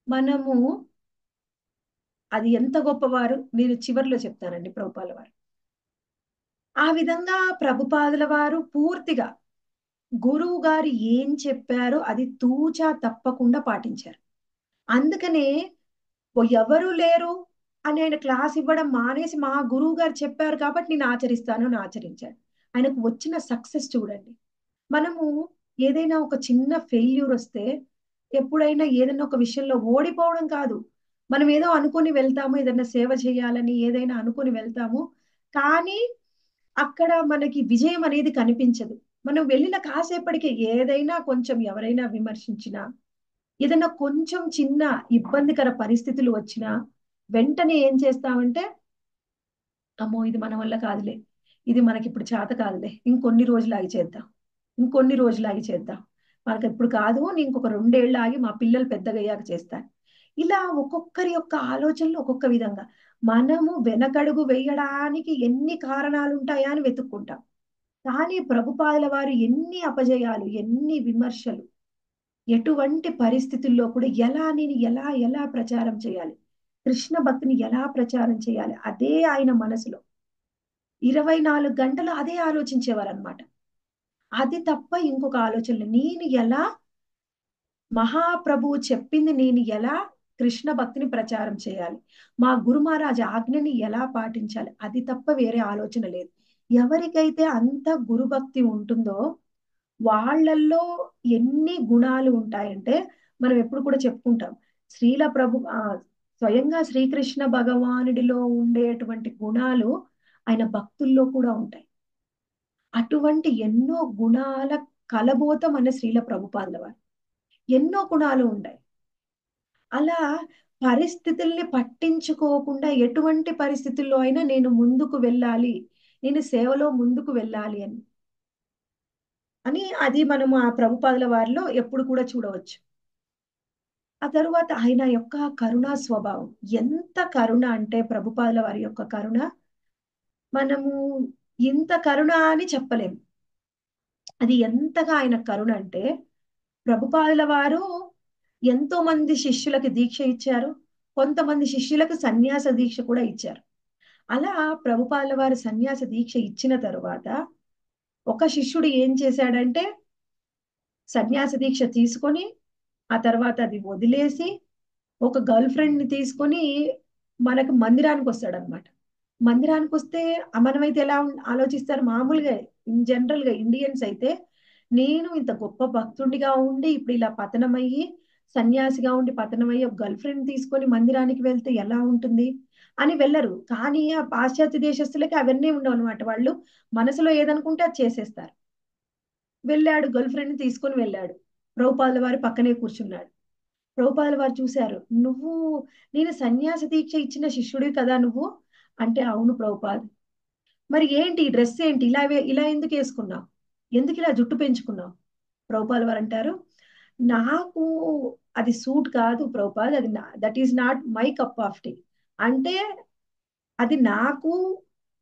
మనము అది ఎంత గొప్పవారు? నేను చివరిలో చెప్తానండి ప్రభుపాల వారు. ఆ విధంగా ప్రభుపాదుల వారు పూర్తిగా గురువు గారు ఏం చెప్పారో అది తూచా తప్పకుండా పాటించారు. అందుకనే ఎవరు లేరు అని ఆయన క్లాస్ ఇవ్వడం మానేసి మా గురువు గారు చెప్పారు కాబట్టి నేను ఆచరిస్తాను అని ఆచరించాడు. ఆయనకు వచ్చిన సక్సెస్ చూడండి. మనము ఏదైనా ఒక చిన్న ఫెయిల్యూర్ వస్తే ఎప్పుడైనా ఏదైనా ఒక విషయంలో ఓడిపోవడం కాదు. మనం ఏదో అనుకుని వెళ్తాము ఏదైనా సేవ చేయాలని ఏదైనా అనుకుని వెళ్తాము. కానీ అక్కడ మనకి విజయం అనేది కనిపించదు. మనం వెళ్ళిన కాసేపటికి ఏదైనా కొంచెం ఎవరైనా విమర్శించినా ఏదైనా కొంచెం చిన్న ఇబ్బందికర పరిస్థితులు వచ్చినా వెంటనే ఏం చేస్తామంటే అమ్మో ఇది మన వల్ల కాదులే. ఇది మనకి ఇప్పుడు చేత కాదులే. ఇంకొన్ని రోజులు ఆగి చేద్దాం. ఇంకొన్ని రోజులు ఆగి చేద్దాం. మనకి ఇప్పుడు కాదు నేను ఇంకొక రెండేళ్ళు ఆగి మా పిల్లలు పెద్దగయ్యాక చేస్తాను. ఇలా ఒక్కొక్కరి యొక్క ఆలోచనలు ఒక్కొక్క విధంగా. మనము వెనకడుగు వేయడానికి ఎన్ని కారణాలు ఉంటాయా అని వెతుక్కుంటాం. కానీ ప్రభుపాదుల వారు ఎన్ని అపజయాలు ఎన్ని విమర్శలు ఎటువంటి పరిస్థితుల్లో కూడా ఎలా నేను ఎలా ఎలా ప్రచారం చేయాలి? కృష్ణ భక్తిని ఎలా ప్రచారం చేయాలి? అదే ఆయన మనసులో. ఇరవై నాలుగు గంటలు అదే ఆలోచించేవారు అనమాట అది తప్ప ఇంకొక ఆలోచనలు. నేను ఎలా మహాప్రభువు చెప్పింది నేను ఎలా కృష్ణ భక్తిని ప్రచారం చేయాలి. మా గురు మహారాజ్ ఆజ్ఞని ఎలా పాటించాలి? అది తప్ప వేరే ఆలోచన లేదు. ఎవరికైతే అంత గురుభక్తి ఉంటుందో వాళ్ళల్లో ఎన్ని గుణాలు ఉంటాయంటే మనం ఎప్పుడు కూడా చెప్పుకుంటాం. శ్రీల ప్రభు స్వయంగా శ్రీకృష్ణ భగవానుడిలో ఉండేటువంటి గుణాలు ఆయన భక్తుల్లో కూడా ఉంటాయి. అటువంటి ఎన్నో గుణాల కలబోత మన శ్రీల ప్రభుపాదుల వారు. ఎన్నో గుణాలు ఉంటాయి. అలా పరిస్థితుల్ని పట్టించుకోకుండా ఎటువంటి పరిస్థితుల్లో అయినా నేను ముందుకు వెళ్ళాలి. నేను సేవలో ముందుకు వెళ్ళాలి అని. అని అది మనము ఆ ప్రభుపాదుల వారిలో ఎప్పుడు కూడా చూడవచ్చు. ఆ తరువాత ఆయన యొక్క కరుణా స్వభావం. ఎంత కరుణ అంటే ప్రభుపాదుల వారి యొక్క కరుణ? మనము ఇంత కరుణ అని చెప్పలేము. అది ఎంతగా ఆయన కరుణ అంటే ప్రభుపాదుల వారు ఎంతో మంది శిష్యులకి దీక్ష ఇచ్చారు కొంతమంది శిష్యులకు సన్యాస దీక్ష కూడా ఇచ్చారు. అలా ప్రభుపాల వారు సన్యాస దీక్ష ఇచ్చిన తరువాత ఒక శిష్యుడు ఏం చేశాడంటే సన్యాస దీక్ష తీసుకొని ఆ తర్వాత అది వదిలేసి ఒక గర్ల్ ఫ్రెండ్ని తీసుకొని మనకు మందిరానికి వస్తాడనమాట. మందిరానికి వస్తే మనమైతే ఎలా ఆలోచిస్తారు? మామూలుగా ఇన్ జనరల్గా ఇండియన్స్ అయితే నేను ఇంత గొప్ప భక్తుడిగా ఉండి ఇప్పుడు ఇలా పతనమయ్యి సన్యాసిగా ఉండి పతనమయ్యి ఒక గర్ల్ ఫ్రెండ్ తీసుకొని మందిరానికి వెళ్తే ఎలా ఉంటుంది? అని వెళ్ళరు. కానీ ఆ పాశ్చాత్య దేశస్తులకి అవన్నీ ఉండవు అనమాట వాళ్ళు మనసులో ఏదనుకుంటే అది చేసేస్తారు. వెళ్ళాడు గర్ల్ ఫ్రెండ్ తీసుకొని వెళ్ళాడు. ప్రభుపాదుల వారి పక్కనే కూర్చున్నాడు. ప్రభుపాదుల వారు చూశారు నువ్వు నేను సన్యాస దీక్ష ఇచ్చిన శిష్యుడివి కదా నువ్వు? అంటే అవును ప్రభుపాద్. మరి ఏంటి? డ్రెస్ ఏంటి? ఇలా ఇలా ఎందుకు వేసుకున్నావు? ఎందుకు ఇలా జుట్టు పెంచుకున్నావు? ప్రభుపాల్ వారు అంటారు నాకు అది సూట్ కాదు ప్రభుపాద్ అది that is not my cup of tea అంటే అది నాకు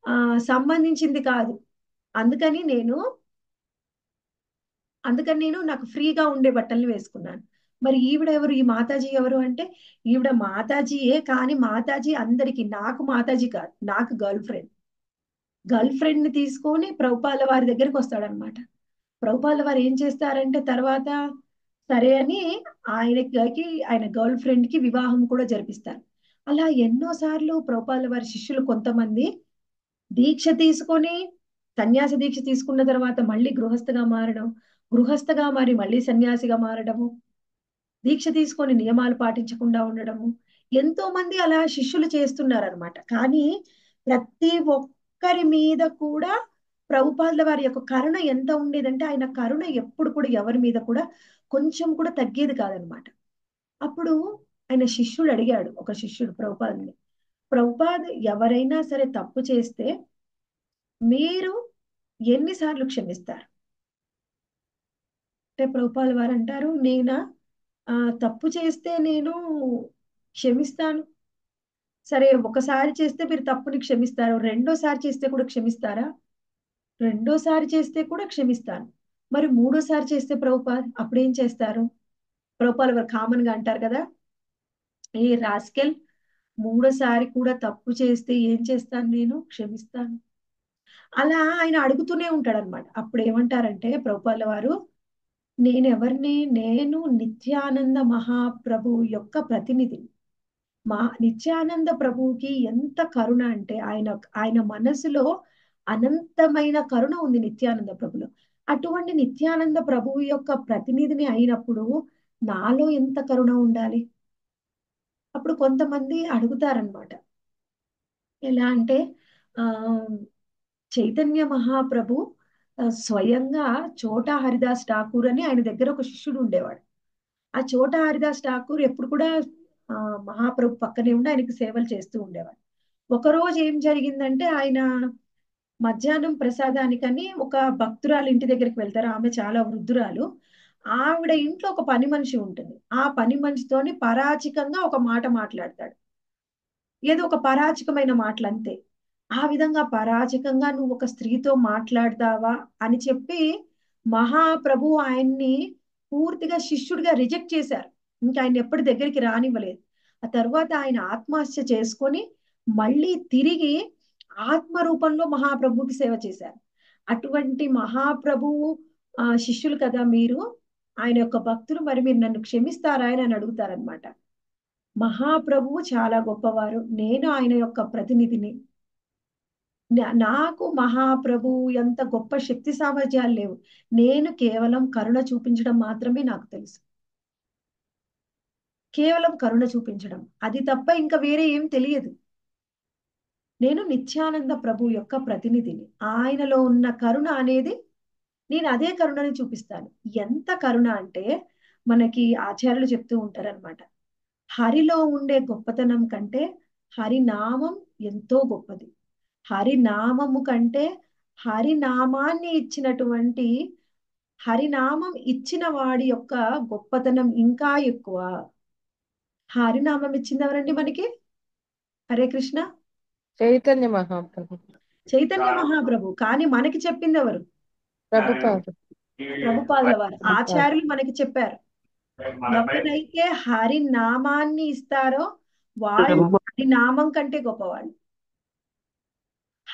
ఆ సంబంధించింది కాదు. అందుకని నేను అందుకని నేను నాకు ఫ్రీగా ఉండే బట్టల్ని వేసుకున్నాను. మరి ఈవిడ ఎవరు? ఈ మాతాజీ ఎవరు అంటే ఈవిడ మాతాజీయే కానీ మాతాజీ అందరికి నాకు మాతాజీ కాదు నాకు గర్ల్ ఫ్రెండ్. గర్ల్ ఫ్రెండ్ని తీసుకొని ప్రభుపాల వారి దగ్గరికి వస్తాడనమాట ప్రభుపాల వారు ఏం చేస్తారంటే తర్వాత సరే అని ఆయనకి ఆయన గర్ల్ ఫ్రెండ్కి వివాహం కూడా జరిపిస్తారు. అలా ఎన్నో సార్లు ప్రభుపాల వారి శిష్యులు కొంతమంది దీక్ష తీసుకొని సన్యాస దీక్ష తీసుకున్న తర్వాత మళ్ళీ గృహస్థగా మారడం గృహస్థగా మారి మళ్ళీ సన్యాసిగా మారడము దీక్ష తీసుకొని నియమాలు పాటించకుండా ఉండడము ఎంతో మంది అలా శిష్యులు చేస్తున్నారు అనమాట కానీ ప్రతి ఒక్కరి మీద కూడా ప్రభుపాదుల వారి యొక్క కరుణ ఎంత ఉండేదంటే ఆయన కరుణ ఎప్పుడు కూడా ఎవరి మీద కూడా కొంచెం కూడా తగ్గేది కాదనమాట. అప్పుడు ఆయన శిష్యుడు అడిగాడు ఒక శిష్యుడు ప్రభుపాదుని ప్రభుపాద్ ఎవరైనా సరే తప్పు చేస్తే మీరు ఎన్నిసార్లు క్షమిస్తారు? అంటే ప్రభుపాల వారు అంటారు నేనా? తప్పు చేస్తే నేను క్షమిస్తాను. సరే ఒకసారి చేస్తే మీరు తప్పుని క్షమిస్తారు రెండోసారి చేస్తే కూడా క్షమిస్తారా? రెండోసారి చేస్తే కూడా క్షమిస్తాను. మరి మూడోసారి చేస్తే ప్రభుపాద్ అప్పుడేం చేస్తారు? ప్రభుపాల్ వారు కామన్గా అంటారు కదా? ఏ రాస్కెల్ మూడోసారి కూడా తప్పు చేస్తే ఏం చేస్తాను నేను? క్షమిస్తాను. అలా ఆయన అడుగుతూనే ఉంటాడు అనమాట అప్పుడు ఏమంటారంటే ప్రభుపాల వారు నేను ఎవరిని నేను నిత్యానంద మహాప్రభు యొక్క ప్రతినిధిని మా నిత్యానంద ప్రభువుకి ఎంత కరుణ అంటే ఆయన ఆయన మనసులో అనంతమైన కరుణ ఉంది నిత్యానంద ప్రభులో. అటువంటి నిత్యానంద ప్రభువు యొక్క ప్రతినిధిని అయినప్పుడు నాలో ఎంత కరుణ ఉండాలి? అప్పుడు కొంతమంది అడుగుతారనమాట ఎలా అంటే ఆ చైతన్య మహాప్రభు స్వయంగా చోటా హరిదాస్ ఠాకూర్ అని ఆయన దగ్గర ఒక శిష్యుడు ఉండేవాడు. ఆ చోటా హరిదాస్ ఠాకూర్ ఎప్పుడు కూడా ఆ మహాప్రభు పక్కనే ఉండి ఆయనకి సేవలు చేస్తూ ఉండేవాడు. ఒకరోజు ఏం జరిగిందంటే ఆయన మధ్యాహ్నం ప్రసాదానికని ఒక భక్తురాలు ఇంటి దగ్గరికి వెళ్తారు. ఆమె చాలా వృద్ధురాలు. ఆవిడ ఇంట్లో ఒక పని మనిషి ఉంటుంది. ఆ పని మనిషితోని పరాచికంగా ఒక మాట మాట్లాడతాడు. ఏదో ఒక పరాచికమైన మాటలు అంతే ఆ విధంగా పరాచికంగా నువ్వు ఒక స్త్రీతో మాట్లాడతావా అని చెప్పి మహాప్రభు ఆయన్ని పూర్తిగా శిష్యుడిగా రిజెక్ట్ చేశారు. ఇంకా ఆయన ఎప్పటి దగ్గరికి రానివ్వలేదు. ఆ తర్వాత ఆయన ఆత్మహత్య చేసుకొని మళ్ళీ తిరిగి ఆత్మ రూపంలో మహాప్రభుకి సేవ చేశారు. అటువంటి మహాప్రభువు ఆ శిష్యులు కదా మీరు? ఆయన యొక్క భక్తులు మరి మీరు నన్ను క్షమిస్తారా అని అని అడుగుతారనమాట మహాప్రభువు చాలా గొప్పవారు. నేను ఆయన యొక్క ప్రతినిధిని. నాకు మహాప్రభు ఎంత గొప్ప శక్తి సామర్థ్యాలు లేవు. నేను కేవలం కరుణ చూపించడం మాత్రమే నాకు తెలుసు. కేవలం కరుణ చూపించడం. అది తప్ప ఇంకా వేరే ఏం తెలియదు. నేను నిత్యానంద ప్రభు యొక్క ప్రతినిధిని. ఆయనలో ఉన్న కరుణ అనేది నేను అదే కరుణని చూపిస్తాను. ఎంత కరుణ అంటే మనకి ఆచార్యులు చెప్తూ ఉంటారనమాట హరిలో ఉండే గొప్పతనం కంటే హరినామం ఎంతో గొప్పది. హరినామము కంటే హరినామాన్ని ఇచ్చినటువంటి హరినామం ఇచ్చిన వాడి యొక్క గొప్పతనం ఇంకా ఎక్కువ. హరినామం ఇచ్చింది ఎవరండి మనకి? హరే కృష్ణ. చైతన్య మహాప్రభు. చైతన్య మహాప్రభు. కానీ మనకి చెప్పింది ఎవరు? ప్రభుపాదు. ప్రభుపాదుల వారు. ఆచార్యులు మనకి చెప్పారు. ఎవరైతే హరి నామాన్ని ఇస్తారో వాళ్ళు హరినామం కంటే గొప్పవాళ్ళు.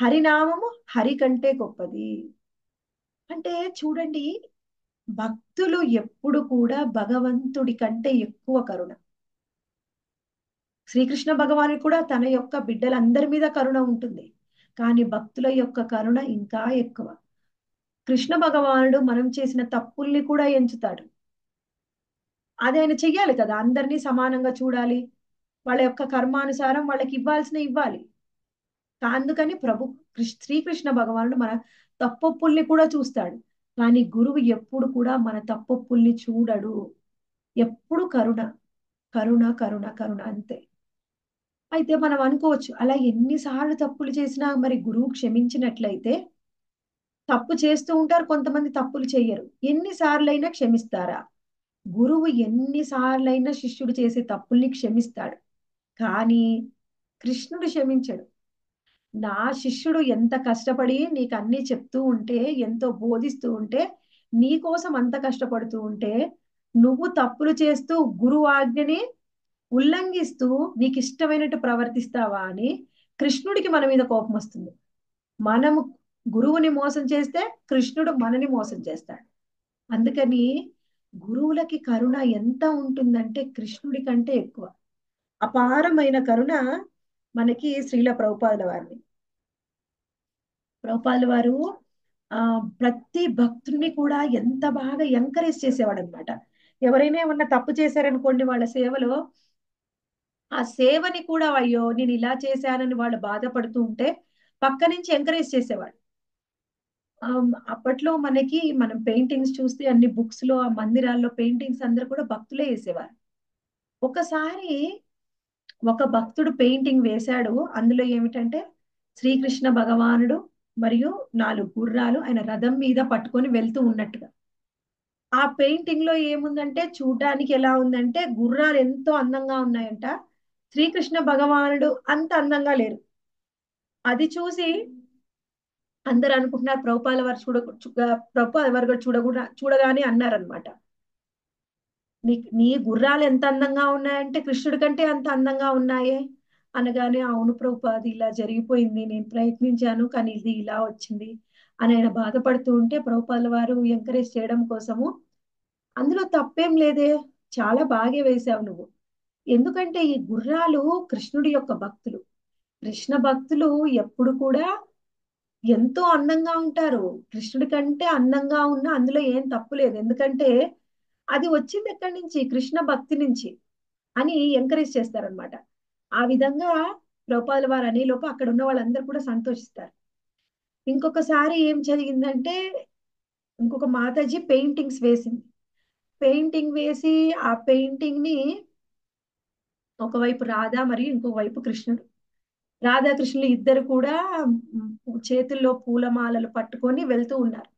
హరినామము హరి కంటే గొప్పది. అంటే చూడండి భక్తులు ఎప్పుడు కూడా భగవంతుడి కంటే ఎక్కువ కరుణ. శ్రీకృష్ణ భగవాను కూడా తన యొక్క బిడ్డలందరి మీద కరుణ ఉంటుంది. కానీ భక్తుల యొక్క కరుణ ఇంకా ఎక్కువ. కృష్ణ భగవానుడు మనం చేసిన తప్పుల్ని కూడా ఎంచుతాడు. అది ఆయన చెయ్యాలి కదా. అందరినీ సమానంగా చూడాలి. వాళ్ళ యొక్క కర్మానుసారం వాళ్ళకి ఇవ్వాల్సిన ఇవ్వాలి. అందుకని ప్రభు కృష్- శ్రీకృష్ణ భగవానుడు మన తప్పొప్పుల్ని కూడా చూస్తాడు. కానీ గురువు ఎప్పుడు కూడా మన తప్పొప్పుల్ని చూడడు. ఎప్పుడు కరుణ కరుణ కరుణ కరుణ అంతే. అయితే మనం అనుకోవచ్చు అలా ఎన్నిసార్లు తప్పులు చేసినా మరి గురువు క్షమించినట్లయితే తప్పు చేస్తూ ఉంటారు కొంతమంది తప్పులు చేయరు ఎన్నిసార్లైనా క్షమిస్తారా? గురువు ఎన్నిసార్లైనా శిష్యుడు చేసే తప్పుల్ని క్షమిస్తాడు. కానీ కృష్ణుడు క్షమించడు. నా శిష్యుడు ఎంత కష్టపడి నీకు అన్ని చెప్తూ ఉంటే ఎంతో బోధిస్తూ ఉంటే నీ కోసం అంత కష్టపడుతూ ఉంటే నువ్వు తప్పులు చేస్తూ గురువు ఆజ్ఞని ఉల్లంఘిస్తూ నీకు ఇష్టమైనట్టు ప్రవర్తిస్తావా అని కృష్ణుడికి మన మీద కోపం వస్తుంది. మనము గురువుని మోసం చేస్తే కృష్ణుడు మనని మోసం చేస్తాడు. అందుకని గురువులకి కరుణ ఎంత ఉంటుందంటే కృష్ణుడి కంటే ఎక్కువ. అపారమైన కరుణ మనకి శ్రీల ప్రభుపాదుల వారిని ప్రభుపాదుల వారు ఆ ప్రతి భక్తుడిని కూడా ఎంత బాగా ఎంకరేజ్ చేసేవాడు అనమాట ఎవరైనా ఏమన్నా తప్పు చేశారనుకోండి వాళ్ళ సేవలో ఆ సేవని కూడా అయ్యో నేను ఇలా చేశానని వాళ్ళు బాధపడుతూ ఉంటే పక్క నుంచి ఎంకరేజ్ చేసేవాడు అప్పట్లో మనకి మనం పెయింటింగ్స్ చూస్తే అన్ని బుక్స్లో ఆ మందిరాల్లో పెయింటింగ్స్ అందరు కూడా భక్తులే వేసేవారు ఒకసారి ఒక భక్తుడు పెయింటింగ్ వేశాడు. అందులో ఏమిటంటే శ్రీకృష్ణ భగవానుడు మరియు నాలుగు గుర్రాలు ఆయన రథం మీద పట్టుకొని వెళ్తూ ఉన్నట్టుగా. ఆ పెయింటింగ్లో ఏముందంటే చూడడానికి ఎలా ఉందంటే గుర్రాలు ఎంతో అందంగా ఉన్నాయంట. శ్రీకృష్ణ భగవానుడు అంత అందంగా లేరు. అది చూసి అందరు అనుకుంటున్నారు ప్రభుపాల వారు చూడ ప్రభుపాల వారు కూడా చూడకుండా చూడగానే అన్నారనమాట నీ నీ గుర్రాలు ఎంత అందంగా ఉన్నాయంటే కృష్ణుడి కంటే అంత అందంగా ఉన్నాయే అనగానే అవును ప్రభుపాది ఇలా జరిగిపోయింది నేను ప్రయత్నించాను కానీ ఇది ఇలా వచ్చింది అని ఆయన బాధపడుతూ ఉంటే ప్రభుపాల వారు ఎంకరేజ్ చేయడం కోసము అందులో తప్పేం లేదే చాలా బాగా వేశావు నువ్వు. ఎందుకంటే ఈ గుర్రాలు కృష్ణుడి యొక్క భక్తులు. కృష్ణ భక్తులు ఎప్పుడు కూడా ఎంతో అందంగా ఉంటారు. కృష్ణుడి కంటే అందంగా ఉన్న అందులో ఏం తప్పు లేదు. ఎందుకంటే అది వచ్చింది ఎక్కడి నుంచి? కృష్ణ భక్తి నుంచి అని ఎంకరేజ్ చేస్తారనమాట ఆ విధంగా ప్రభుపాదుల వారు అనేలోపు అక్కడ ఉన్న వాళ్ళందరూ కూడా సంతోషిస్తారు. ఇంకొకసారి ఏం జరిగిందంటే ఇంకొక మాతాజీ పెయింటింగ్స్ వేసింది. పెయింటింగ్ వేసి ఆ పెయింటింగ్ని ఒకవైపు రాధా మరియు ఇంకొక వైపు కృష్ణుడు. రాధాకృష్ణులు ఇద్దరు కూడా చేతుల్లో పూలమాలలు పట్టుకొని వెళ్తూ ఉన్నారు.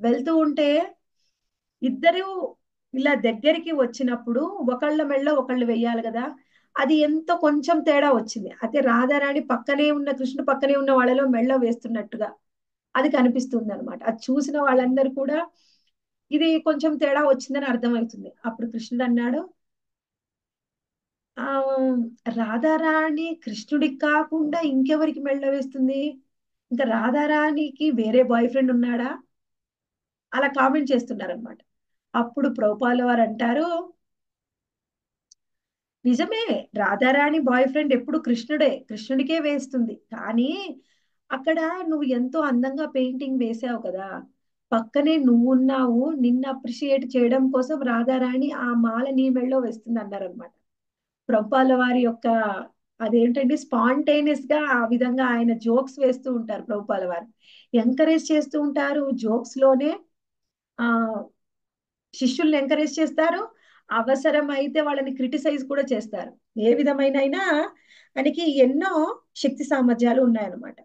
వెళ్తూ ఉంటే ఇద్దరు ఇలా దగ్గరికి వచ్చినప్పుడు ఒకళ్ళ మెళ్ళ ఒకళ్ళు వెయ్యాలి కదా. అది ఎంతో కొంచెం తేడా వచ్చింది. అయితే రాధారాణి పక్కనే ఉన్న కృష్ణుడు పక్కనే ఉన్న వాళ్ళలో మెళ్ళ వేస్తున్నట్టుగా అది కనిపిస్తుంది అనమాట అది చూసిన వాళ్ళందరూ కూడా ఇది కొంచెం తేడా వచ్చిందని అర్థమవుతుంది. అప్పుడు కృష్ణుడు అన్నాడు ఆ రాధారాణి కృష్ణుడికి కాకుండా ఇంకెవరికి మెళ్ళ వేస్తుంది? ఇంకా రాధారాణికి వేరే బాయ్ ఫ్రెండ్ ఉన్నాడా? అలా కామెంట్ చేస్తున్నారనమాట అప్పుడు ప్రోపాల వారు అంటారు నిజమే రాధారాణి బాయ్ ఫ్రెండ్ ఎప్పుడు కృష్ణుడే కృష్ణుడికే వేస్తుంది. కానీ అక్కడ నువ్వు ఎంతో అందంగా పెయింటింగ్ వేసావు కదా. పక్కనే నువ్వున్నావు నిన్ను అప్రిషియేట్ చేయడం కోసం రాధారాణి ఆ మాల నీ మెళ్ళో వేస్తుంది అన్నారనమాట ప్రభుపాల వారి యొక్క అదేంటంటే స్పాంటేనియస్గా ఆ విధంగా ఆయన జోక్స్ వేస్తూ ఉంటారు ప్రభుపాల వారు. ఎంకరేజ్ చేస్తూ ఉంటారు జోక్స్లోనే ఆ శిష్యుల్ని ఎంకరేజ్ చేస్తారు. అవసరం అయితే వాళ్ళని క్రిటిసైజ్ కూడా చేస్తారు. ఏ విధమైన అయినా ఆయనకి ఎన్నో శక్తి సామర్థ్యాలు ఉన్నాయన్నమాట.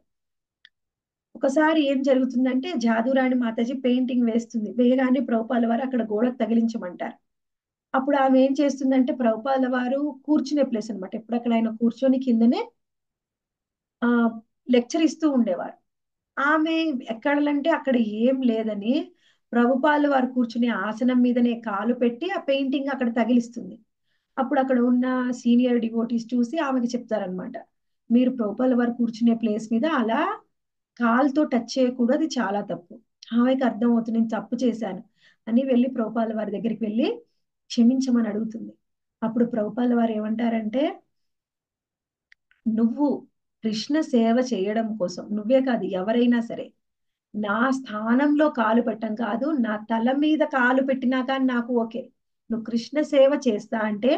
ఒకసారి ఏం జరుగుతుందంటే జాదురాణి మాతాజీ పెయింటింగ్ వేస్తుంది. వేయగానే ప్రభుపాల వారు అక్కడ గోడకు తగిలించమంటారు. అప్పుడు ఆమె ఏం చేస్తుందంటే ప్రభుపాల వారు కూర్చునే ప్లేస్ అనమాట ఎప్పుడక్కడ ఆయన కూర్చొని కిందనే ఆ లెక్చర్ ఇస్తూ ఉండేవారు. ఆమె ఎక్కడంటే అక్కడ ఏం లేదని ప్రభుపాలు వారు కూర్చునే ఆసనం మీదనే కాలు పెట్టి ఆ పెయింటింగ్ అక్కడ తగిలిస్తుంది. అప్పుడు అక్కడ ఉన్న సీనియర్ డివోటీస్ చూసి ఆమెకి చెప్తారనమాట మీరు ప్రభుపాల వారు కూర్చునే ప్లేస్ మీద అలా కాలుతో టచ్ చేయకూడదు అది చాలా తప్పు. ఆమెకి అర్థం అవుతుంది నేను తప్పు చేశాను అని వెళ్ళి ప్రభుపాల వారి దగ్గరికి వెళ్ళి క్షమించమని అడుగుతుంది. అప్పుడు ప్రభుపాల వారు ఏమంటారంటే నువ్వు కృష్ణ సేవ చేయడం కోసం నువ్వే కాదు ఎవరైనా సరే నా స్థానంలో కాలు పెట్టం కాదు నా తల మీద కాలు పెట్టినా కానీ నాకు ఓకే. నువ్వు కృష్ణ సేవ చేస్తా అంటే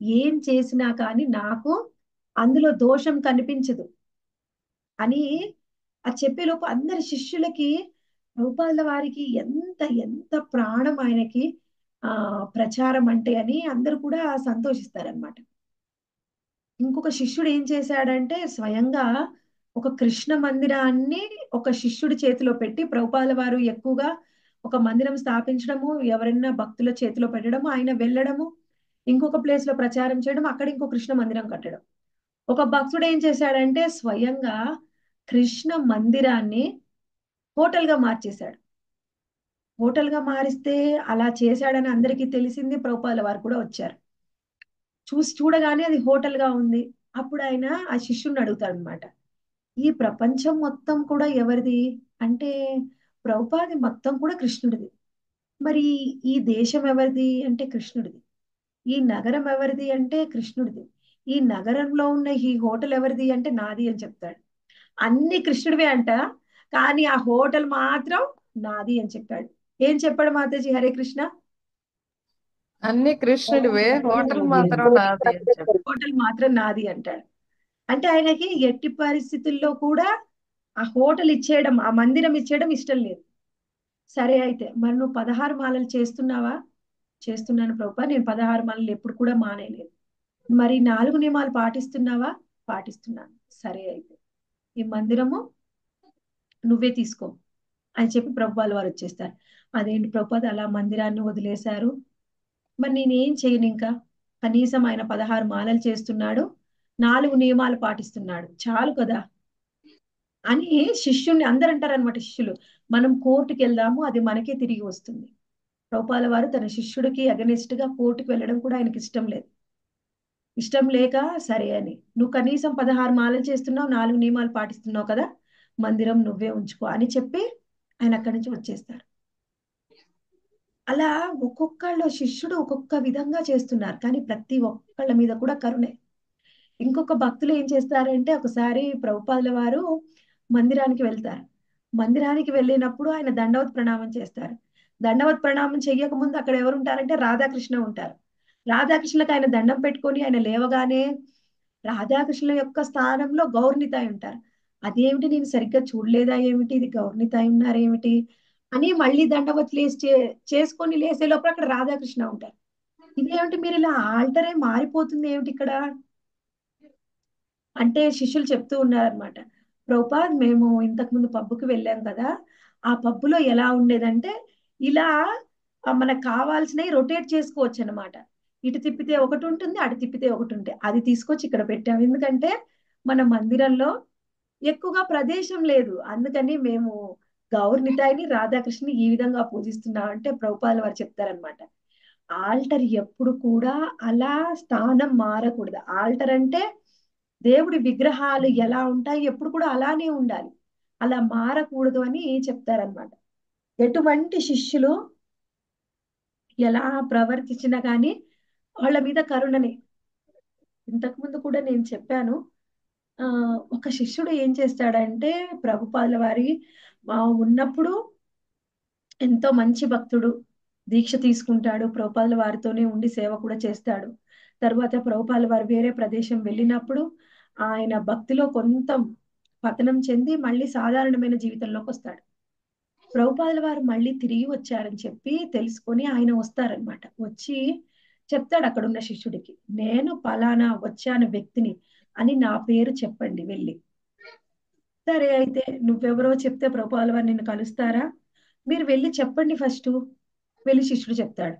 ఏం చేసినా కానీ నాకు అందులో దోషం కనిపించదు. అని ఆ చెప్పేలోపు అందరి శిష్యులకి రూపాల వారికి ఎంత ఎంత ప్రాణం ఆయనకి ఆ ప్రచారం అంటే అని అందరూ కూడా సంతోషిస్తారనమాట ఇంకొక శిష్యుడు ఏం చేశాడంటే స్వయంగా ఒక కృష్ణ మందిరాన్ని ఒక శిష్యుడి చేతిలో పెట్టి ప్రభుపాల వారు ఎక్కువగా ఒక మందిరం స్థాపించడము ఎవరైనా భక్తుల చేతిలో పెట్టడము ఆయన వెళ్ళడము ఇంకొక ప్లేస్లో ప్రచారం చేయడం అక్కడ ఇంకో కృష్ణ మందిరం కట్టడం. ఒక భక్తుడు ఏం చేశాడంటే స్వయంగా కృష్ణ మందిరాన్ని హోటల్గా మార్చేశాడు. హోటల్గా మారిస్తే అలా చేశాడని అందరికీ తెలిసింది ప్రభుపాదుల వారు కూడా వచ్చారు. చూసి చూడగానే అది హోటల్గా ఉంది. అప్పుడు ఆయన ఆ శిష్యుని అడుగుతాడు అనమాట ఈ ప్రపంచం మొత్తం కూడా ఎవరిది? అంటే ప్రభుపాది మొత్తం కూడా కృష్ణుడిది. మరి ఈ దేశం ఎవరిది అంటే కృష్ణుడిది. ఈ నగరం ఎవరిది అంటే కృష్ణుడిది. ఈ నగరంలో ఉన్న ఈ హోటల్ ఎవరిది అంటే నాది అని చెప్తాడు. అన్ని కృష్ణుడివే అంట. కానీ ఆ హోటల్ మాత్రం నాది అని చెప్పాడు ఏం చెప్పాడు మాతాజీ? హరే కృష్ణ. అన్ని కృష్ణుడివే హోటల్ మాత్రం నాది హోటల్ మాత్రం నాది అంటాడు. అంటే ఆయనకి ఎట్టి పరిస్థితుల్లో కూడా ఆ హోటల్ ఇచ్చేయడం ఆ మందిరం ఇచ్చేయడం ఇష్టం లేదు. సరే అయితే మరి నువ్వు పదహారు మాలలు చేస్తున్నావా? చేస్తున్నాను ప్రభుపా నేను పదహారు మాలలు ఎప్పుడు కూడా మానేయలేదు. మరి నాలుగు నియమాలు పాటిస్తున్నావా? పాటిస్తున్నాను. సరే అయితే ఈ మందిరము నువ్వే తీసుకో అని చెప్పి ప్రభుపాల వారు వచ్చేస్తారు. అదేంటి ప్రభుపాద అలా మందిరాన్ని వదిలేశారు? మరి నేనేం చేయను ఇంకా? కనీసం ఆయన పదహారు మాలలు చేస్తున్నాడు నాలుగు నియమాలు పాటిస్తున్నాడు. చాలు కదా? అని శిష్యుణ్ణి అందరు అంటారనమాట శిష్యులు. మనం కోర్టుకి వెళ్దాము అది మనకే తిరిగి వస్తుంది. రూపాల వారు తన శిష్యుడికి అగనిస్ట్గా కోర్టుకు వెళ్ళడం కూడా ఆయనకి ఇష్టం లేదు. ఇష్టం లేక సరే అని. నువ్వు కనీసం పదహారు మాలలు చేస్తున్నావు నాలుగు నియమాలు పాటిస్తున్నావు కదా? మందిరం నువ్వే ఉంచుకో అని చెప్పి ఆయన అక్కడి నుంచి వచ్చేస్తారు. అలా ఒక్కొక్కళ్ళ శిష్యుడు ఒక్కొక్క విధంగా చేస్తున్నారు. కానీ ప్రతి ఒక్కళ్ళ మీద కూడా కరుణే. ఇంకొక భక్తులు ఏం చేస్తారంటే ఒకసారి ప్రభుపాదుల వారు మందిరానికి వెళ్తారు. మందిరానికి వెళ్ళినప్పుడు ఆయన దండవత్ ప్రణామం చేస్తారు. దండవత్ ప్రణామం చెయ్యక ముందు అక్కడ ఎవరు ఉంటారంటే రాధాకృష్ణ ఉంటారు. రాధాకృష్ణలకు ఆయన దండం పెట్టుకొని ఆయన లేవగానే రాధాకృష్ణ యొక్క స్థానంలో గౌర్నితాయి ఉంటారు. అదేమిటి నేను సరిగ్గా చూడలేదా ఏమిటి? ఇది గౌర్నితాయి ఉన్నారేమిటి అని మళ్ళీ దండవత్ లేసి చేసుకొని లేసే లోపల అక్కడ రాధాకృష్ణ ఉంటారు. ఇదేమిటి మీరు ఇలా ఆల్టరే మారిపోతుంది ఏమిటి ఇక్కడ? అంటే శిష్యులు చెప్తూ ఉన్నారనమాట ప్రభుపాద్ మేము ఇంతకు ముందు పబ్బుకి వెళ్ళాం కదా ఆ పబ్బులో ఎలా ఉండేదంటే ఇలా మనకు కావాల్సినవి రొటేట్ చేసుకోవచ్చు అన్నమాట ఇటు తిప్పితే ఒకటి ఉంటుంది అటు తిప్పితే ఒకటి ఉంటుంది. అది తీసుకొచ్చి ఇక్కడ పెట్టాము ఎందుకంటే మన మందిరంలో ఎక్కువగా ప్రదేశం లేదు. అందుకని మేము గౌర్నితాయిని రాధాకృష్ణని ఈ విధంగా పూజిస్తున్నాం అంటే ప్రభుపాల వారు చెప్తారనమాట ఆల్టర్ ఎప్పుడు కూడా అలా స్థానం మారకూడదు. ఆల్టర్ అంటే దేవుడి విగ్రహాలు ఎలా ఉంటాయి ఎప్పుడు కూడా అలానే ఉండాలి. అలా మారకూడదు అని చెప్తారనమాట ఎటువంటి శిష్యులు ఎలా ప్రవర్తించినా కానీ వాళ్ళ మీద కరుణనే. ఇంతకు ముందు కూడా నేను చెప్పాను. ఆ ఒక శిష్యుడు ఏం చేస్తాడంటే ప్రభుపాదుల వారి ఉన్నప్పుడు ఎంతో మంచి భక్తుడు దీక్ష తీసుకుంటాడు. ప్రభుపాదుల వారితోనే ఉండి సేవ కూడా చేస్తాడు. తర్వాత ప్రభుపాల వారు వేరే ప్రదేశం వెళ్ళినప్పుడు ఆయన భక్తిలో కొంత పతనం చెంది మళ్ళీ సాధారణమైన జీవితంలోకి వస్తాడు. ప్రభుపాదుల వారు మళ్ళీ తిరిగి వచ్చారని చెప్పి తెలుసుకొని ఆయన వస్తారనమాట వచ్చి చెప్తాడు అక్కడ ఉన్న శిష్యుడికి నేను పలానా వచ్చాను వ్యక్తిని అని నా పేరు చెప్పండి వెళ్ళి. సరే అయితే? నువ్వెవరో చెప్తే ప్రభుపాదుల వారు నిన్ను కలుస్తారా? మీరు వెళ్ళి చెప్పండి ఫస్ట్. వెళ్ళి శిష్యుడు చెప్తాడు.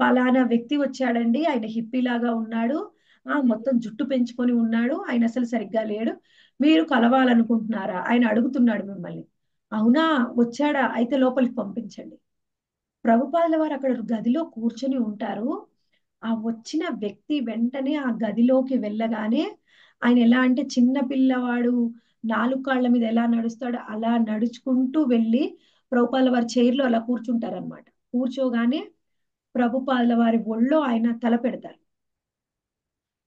పలానా వ్యక్తి వచ్చాడండి. ఆయన హిప్పీ లాగా ఉన్నాడు. ఆ మొత్తం జుట్టు పెంచుకొని ఉన్నాడు. ఆయన అసలు సరిగ్గా లేడు. మీరు కలవాలనుకుంటున్నారా? ఆయన అడుగుతున్నాడు మిమ్మల్ని. అవునా? వచ్చాడా? అయితే లోపలికి పంపించండి. ప్రభుపాదుల వారు అక్కడ గదిలో కూర్చొని ఉంటారు. ఆ వచ్చిన వ్యక్తి వెంటనే ఆ గదిలోకి వెళ్ళగానే ఆయన ఎలా అంటే చిన్న పిల్లవాడు నాలుగు కాళ్ళ మీద ఎలా నడుస్తాడో అలా నడుచుకుంటూ వెళ్ళి ప్రభుపాల వారి చైర్లో అలా కూర్చుంటారనమాట కూర్చోగానే ప్రభుపాల వారి ఒళ్ళో ఆయన తల పెడతారు.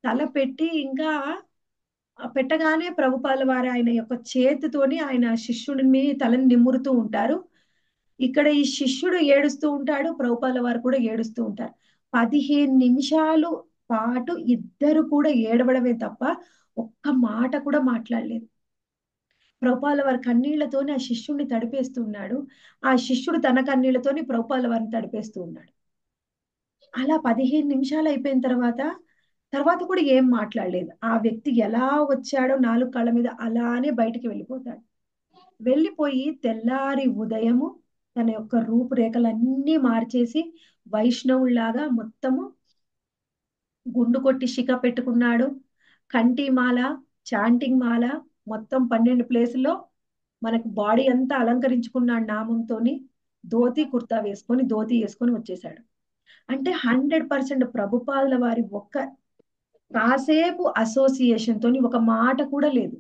తల పెట్టి ఇంకా పెట్టగానే ప్రభుపాల వారు ఆయన యొక్క చేతితోని ఆయన శిష్యుడిని తలని నిమురుతూ ఉంటారు. ఇక్కడ ఈ శిష్యుడు ఏడుస్తూ ఉంటాడు ప్రభుపాల వారు కూడా ఏడుస్తూ ఉంటారు. పదిహేను నిమిషాలు పాటు ఇద్దరు కూడా ఏడవడమే తప్ప ఒక్క మాట కూడా మాట్లాడలేదు. ప్రభుపాల వారి కన్నీళ్ళతోనే ఆ శిష్యుడిని తడిపేస్తున్నాడు. ఆ శిష్యుడు తన కన్నీళ్ళతోనే ప్రభుపాల వారిని తడిపేస్తూ ఉన్నాడు అలా పదిహేను నిమిషాలు అయిపోయిన తర్వాత తర్వాత కూడా ఏం మాట్లాడలేదు. ఆ వ్యక్తి ఎలా వచ్చాడో నాలుగు కాళ్ళ మీద అలానే బయటికి వెళ్ళిపోతాడు. వెళ్ళిపోయి తెల్లారి ఉదయము తన యొక్క రూపురేఖలన్నీ మార్చేసి వైష్ణవుల్లాగా మొత్తము గుండు కొట్టి శిఖ పెట్టుకున్నాడు. కంటి మాల చాంటింగ్ మాల మొత్తం పన్నెండు ప్లేసుల్లో మనకు బాడీ అంతా అలంకరించుకున్నాడు నామంతోని ధోతి కుర్తా వేసుకొని ధోతి వేసుకొని వచ్చేసాడు అంటే హండ్రెడ్ పర్సెంట్ ప్రభుపాదుల వారి ఒక్క కాసేపు అసోసియేషన్ తోని ఒక మాట కూడా లేదు.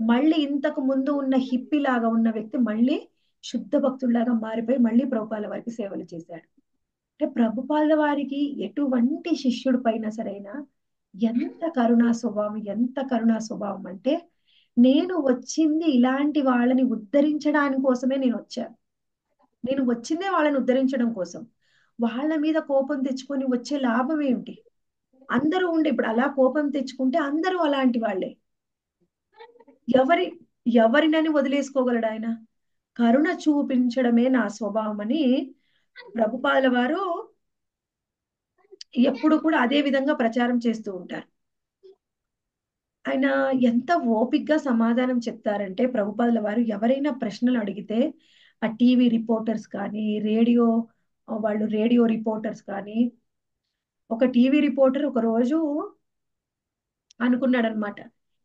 మళ్ళీ ఇంతకు ముందు ఉన్న హిప్పి లాగా ఉన్న వ్యక్తి మళ్ళీ శుద్ధ భక్తుల్లాగా మారిపోయి మళ్ళీ ప్రభుపాల వారికి సేవలు చేశాడు. అంటే ప్రభుపాల వారికి ఎటువంటి శిష్యుడి పైన సరైనా ఎంత కరుణా స్వభావం ఎంత కరుణా స్వభావం అంటే నేను వచ్చింది ఇలాంటి వాళ్ళని ఉద్ధరించడానికి కోసమే నేను వచ్చాను నేను వచ్చిందే వాళ్ళని ఉద్ధరించడం కోసం. వాళ్ళ మీద కోపం తెచ్చుకొని వచ్చే లాభం ఏమిటి? అందరూ ఉండే ఇప్పుడు అలా కోపం తెచ్చుకుంటే అందరూ అలాంటి వాళ్ళే. ఎవరి ఎవరినని వదిలేసుకోగలడు ఆయన? కరుణ చూపించడమే నా స్వభావం అని ప్రభుపాల వారు ఎప్పుడు కూడా అదే విధంగా ప్రచారం చేస్తూ ఉంటారు. ఆయన ఎంత ఓపిక్గా సమాధానం చెప్తారంటే ప్రభుపాదుల వారు ఎవరైనా ప్రశ్నలు అడిగితే ఆ టీవీ రిపోర్టర్స్ కానీ రేడియో వాళ్ళు రేడియో రిపోర్టర్స్ కానీ ఒక టీవీ రిపోర్టర్ ఒక రోజు అనుకున్నాడు అనమాట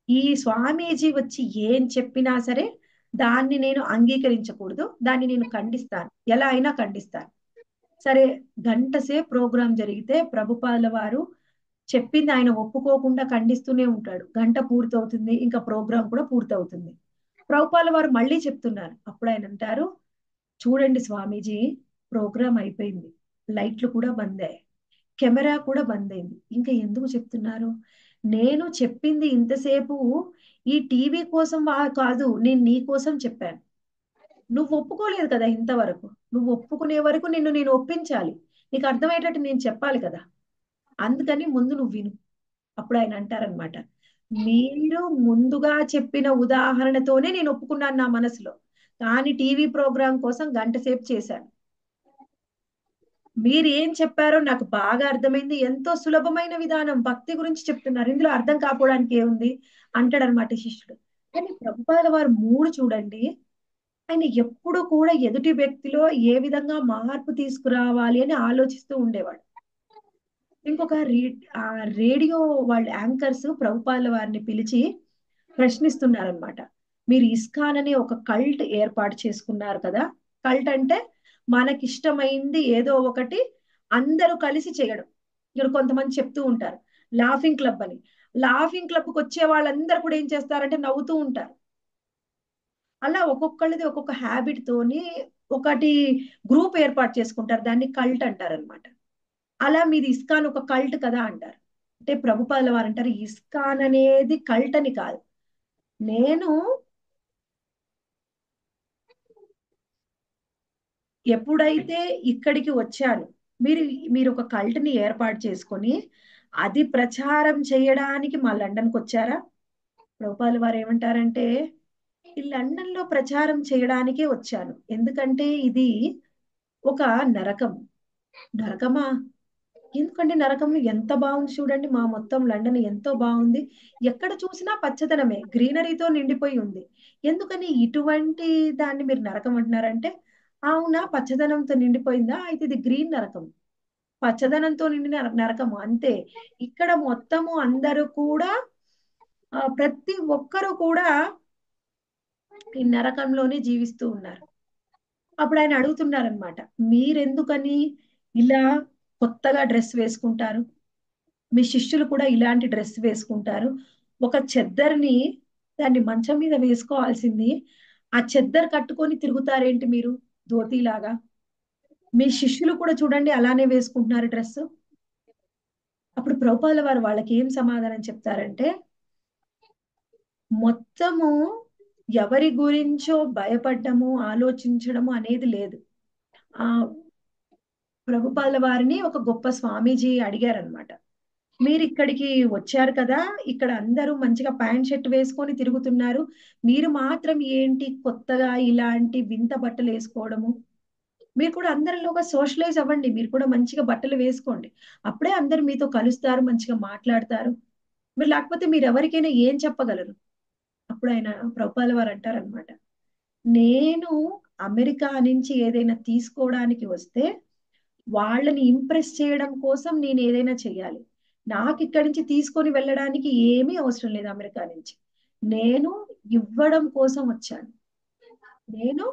ఈ స్వామీజీ వచ్చి ఏం చెప్పినా సరే దాన్ని నేను అంగీకరించకూడదు దాన్ని నేను ఖండిస్తాను ఎలా అయినా ఖండిస్తాను. సరే గంట సేపు ప్రోగ్రాం జరిగితే ప్రభుపాదుల వారు చెప్పింది ఆయన ఒప్పుకోకుండా ఖండిస్తూనే ఉంటాడు. గంట పూర్తవుతుంది ఇంకా ప్రోగ్రాం కూడా పూర్తవుతుంది. ప్రభుపాల వారు మళ్ళీ చెప్తున్నారు. అప్పుడు ఆయన అంటారు చూడండి స్వామీజీ ప్రోగ్రాం అయిపోయింది. లైట్లు కూడా బంద్ అయ్యాయి కెమెరా కూడా బంద్ అయింది ఇంకా ఎందుకు చెప్తున్నారు? నేను చెప్పింది ఇంతసేపు ఈ టీవీ కోసం వా- కాదు నేను నీ కోసం చెప్పాను. నువ్వు ఒప్పుకోలేదు కదా ఇంతవరకు. నువ్వు ఒప్పుకునే వరకు నిన్ను నేను ఒప్పించాలి. నీకు అర్థమయ్యేటట్టు నేను చెప్పాలి కదా. అందుకని ముందు నువ్వు విను. అప్పుడు ఆయన అంటారనమాట మీరు ముందుగా చెప్పిన ఉదాహరణతోనే నేను ఒప్పుకున్నాను నా మనసులో. కానీ టీవీ ప్రోగ్రాం కోసం గంట సేపు చేశాను. మీరు ఏం చెప్పారో నాకు బాగా అర్థమైంది. ఎంతో సులభమైన విధానం. భక్తి గురించి చెప్తున్నారు. ఇందులో అర్థం కాకపోవడానికి ఏముంది? అంటాడనమాట శిష్యుడు. కానీ ప్రభుపాద వారు మూడు చూడండి. ఆయన ఎప్పుడు కూడా ఎదుటి వ్యక్తిలో ఏ విధంగా మార్పు తీసుకురావాలి అని ఆలోచిస్తూ ఉండేవాడు. ఇంకొక రీ రేడియో వాళ్ళ యాంకర్స్ ప్రభుపాల వారిని పిలిచి ప్రశ్నిస్తున్నారనమాట మీరు ఇస్కాన్ అనే ఒక కల్ట్ ఏర్పాటు చేసుకున్నారు కదా? కల్ట్ అంటే మనకిష్టమైంది ఏదో ఒకటి అందరూ కలిసి చేయడం. ఇక్కడ కొంతమంది చెప్తూ ఉంటారు. లాఫింగ్ క్లబ్ అని. లాఫింగ్ క్లబ్కి వచ్చే వాళ్ళందరూ కూడా ఏం చేస్తారంటే నవ్వుతూ ఉంటారు. అలా ఒక్కొక్కళ్ళది ఒక్కొక్క హ్యాబిట్ తోని ఒకటి గ్రూప్ ఏర్పాటు చేసుకుంటారు. దాన్ని కల్ట్ అంటారు అనమాట అలా మీది ఇస్కాన్ ఒక కల్ట్ కదా అంటారు. అంటే ప్రభుపాదుల వారు అంటారు ఇస్కాన్ అనేది కల్ట్ అని కాదు. నేను ఎప్పుడైతే ఇక్కడికి వచ్చాను మీరు మీరు ఒక కల్ట్ని ఏర్పాటు చేసుకొని అది ప్రచారం చేయడానికి మా లండన్కి వచ్చారా? ప్రభుపాల వారు ఏమంటారంటే ఈ లండన్లో ప్రచారం చేయడానికే వచ్చాను. ఎందుకంటే ఇది ఒక నరకం. నరకమా? ఎందుకంటే నరకం ఎంత బాగుంది చూడండి మా మొత్తం లండన్ ఎంతో బాగుంది. ఎక్కడ చూసినా పచ్చదనమే గ్రీనరీతో నిండిపోయి ఉంది. ఎందుకని ఇటువంటి దాన్ని మీరు నరకం అంటున్నారంటే అవునా పచ్చదనంతో నిండిపోయిందా? అయితే ఇది గ్రీన్ నరకం. పచ్చదనంతో నిండిన నరకము. అంతే. ఇక్కడ మొత్తము అందరూ కూడా ప్రతి ఒక్కరూ కూడా ఈ నరకంలోనే జీవిస్తూ ఉన్నారు. అప్పుడు ఆయన అడుగుతున్నారనమాట మీరెందుకని ఇలా కొత్తగా డ్రెస్ వేసుకుంటారు. మీ శిష్యులు కూడా ఇలాంటి డ్రెస్ వేసుకుంటారు. ఒక చెద్దర్ని దాన్ని మంచం మీద వేసుకోవాల్సింది. ఆ చెద్దరు కట్టుకొని తిరుగుతారేంటి మీరు? ధోతీలాగా. మీ శిష్యులు కూడా చూడండి అలానే వేసుకుంటున్నారు డ్రెస్ అప్పుడు ప్రభుపాల వారు వాళ్ళకి ఏం సమాధానం చెప్తారంటే మొత్తము ఎవరి గురించో భయపడ్డము ఆలోచించడము అనేది లేదు. ఆ ప్రభుపాల వారిని ఒక గొప్ప స్వామీజీ అడిగారనమాట మీరు ఇక్కడికి వచ్చారు కదా ఇక్కడ అందరూ మంచిగా ప్యాంట్ షర్ట్ వేసుకొని తిరుగుతున్నారు మీరు మాత్రం ఏంటి కొత్తగా ఇలాంటి వింత బట్టలు వేసుకోవడము? మీరు కూడా అందరిలోగా సోషలైజ్ అవ్వండి మీరు కూడా మంచిగా బట్టలు వేసుకోండి. అప్పుడే అందరు మీతో కలుస్తారు మంచిగా మాట్లాడతారు. మీరు లేకపోతే మీరు ఎవరికైనా ఏం చెప్పగలరు? అప్పుడు ఆయన ప్రభుపాల వారు అంటారనమాట నేను అమెరికా నుంచి ఏదైనా తీసుకోవడానికి వస్తే వాళ్ళని ఇంప్రెస్ చేయడం కోసం నేను ఏదైనా చెయ్యాలి. నాకు ఇక్కడి నుంచి తీసుకొని వెళ్ళడానికి ఏమీ అవసరం లేదు అమెరికా నుంచి. నేను ఇవ్వడం కోసం వచ్చాను. నేను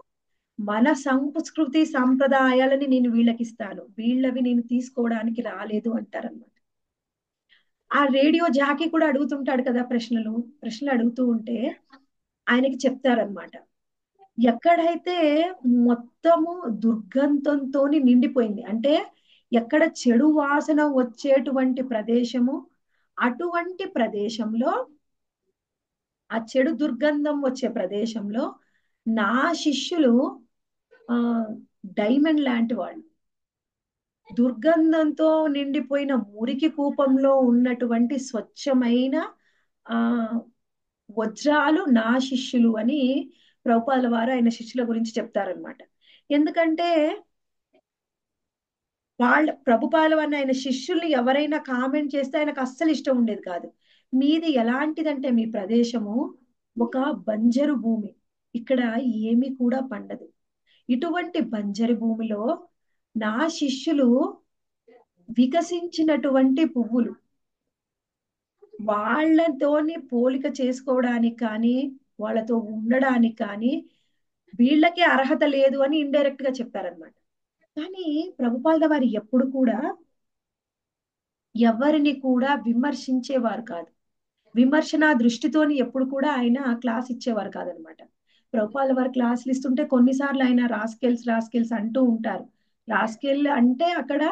మన సంస్కృతి సంప్రదాయాలని నేను వీళ్ళకిస్తాను. వీళ్ళవి నేను తీసుకోవడానికి రాలేదు అంటారనమాట ఆ రేడియో జాకీ కూడా అడుగుతుంటాడు కదా ప్రశ్నలు. ప్రశ్నలు అడుగుతూ ఉంటే ఆయనకి చెప్తారనమాట ఎక్కడైతే మొత్తము దుర్గంధంతో నిండిపోయింది అంటే ఎక్కడ చెడు వాసన వచ్చేటువంటి ప్రదేశము అటువంటి ప్రదేశంలో ఆ చెడు దుర్గంధం వచ్చే ప్రదేశంలో నా శిష్యులు ఆ డైమండ్ లాంటి వాళ్ళు. దుర్గంధంతో నిండిపోయిన మురికి కూపంలో ఉన్నటువంటి స్వచ్ఛమైన ఆ వజ్రాలు నా శిష్యులు అని ప్రభుపాల వారు ఆయన శిష్యుల గురించి చెప్తారనమాట ఎందుకంటే వాళ్ళ ప్రభుపాల వారిని ఆయన శిష్యుల్ని ఎవరైనా కామెంట్ చేస్తే ఆయనకు అస్సలు ఇష్టం ఉండేది కాదు. మీది ఎలాంటిదంటే మీ ప్రదేశము ఒక బంజరు భూమి. ఇక్కడ ఏమీ కూడా పండదు. ఇటువంటి బంజరు భూమిలో నా శిష్యులు వికసించినటువంటి పువ్వులు. వాళ్ళతోని పోలిక చేసుకోవడానికి కానీ వాళ్ళతో ఉండడానికి కానీ వీళ్ళకే అర్హత లేదు అని ఇండైరెక్ట్గా చెప్పారనమాట కానీ ప్రభుపాలద వారు ఎప్పుడు కూడా ఎవరిని కూడా విమర్శించేవారు కాదు. విమర్శన దృష్టితోని ఎప్పుడు కూడా ఆయన క్లాస్ ఇచ్చేవారు కాదనమాట ప్రభుపాల వారు క్లాసులు ఇస్తుంటే కొన్నిసార్లు ఆయన రాస్కెల్స్ రాస్కెల్స్ అంటూ ఉంటారు. రాస్కెల్ అంటే అక్కడ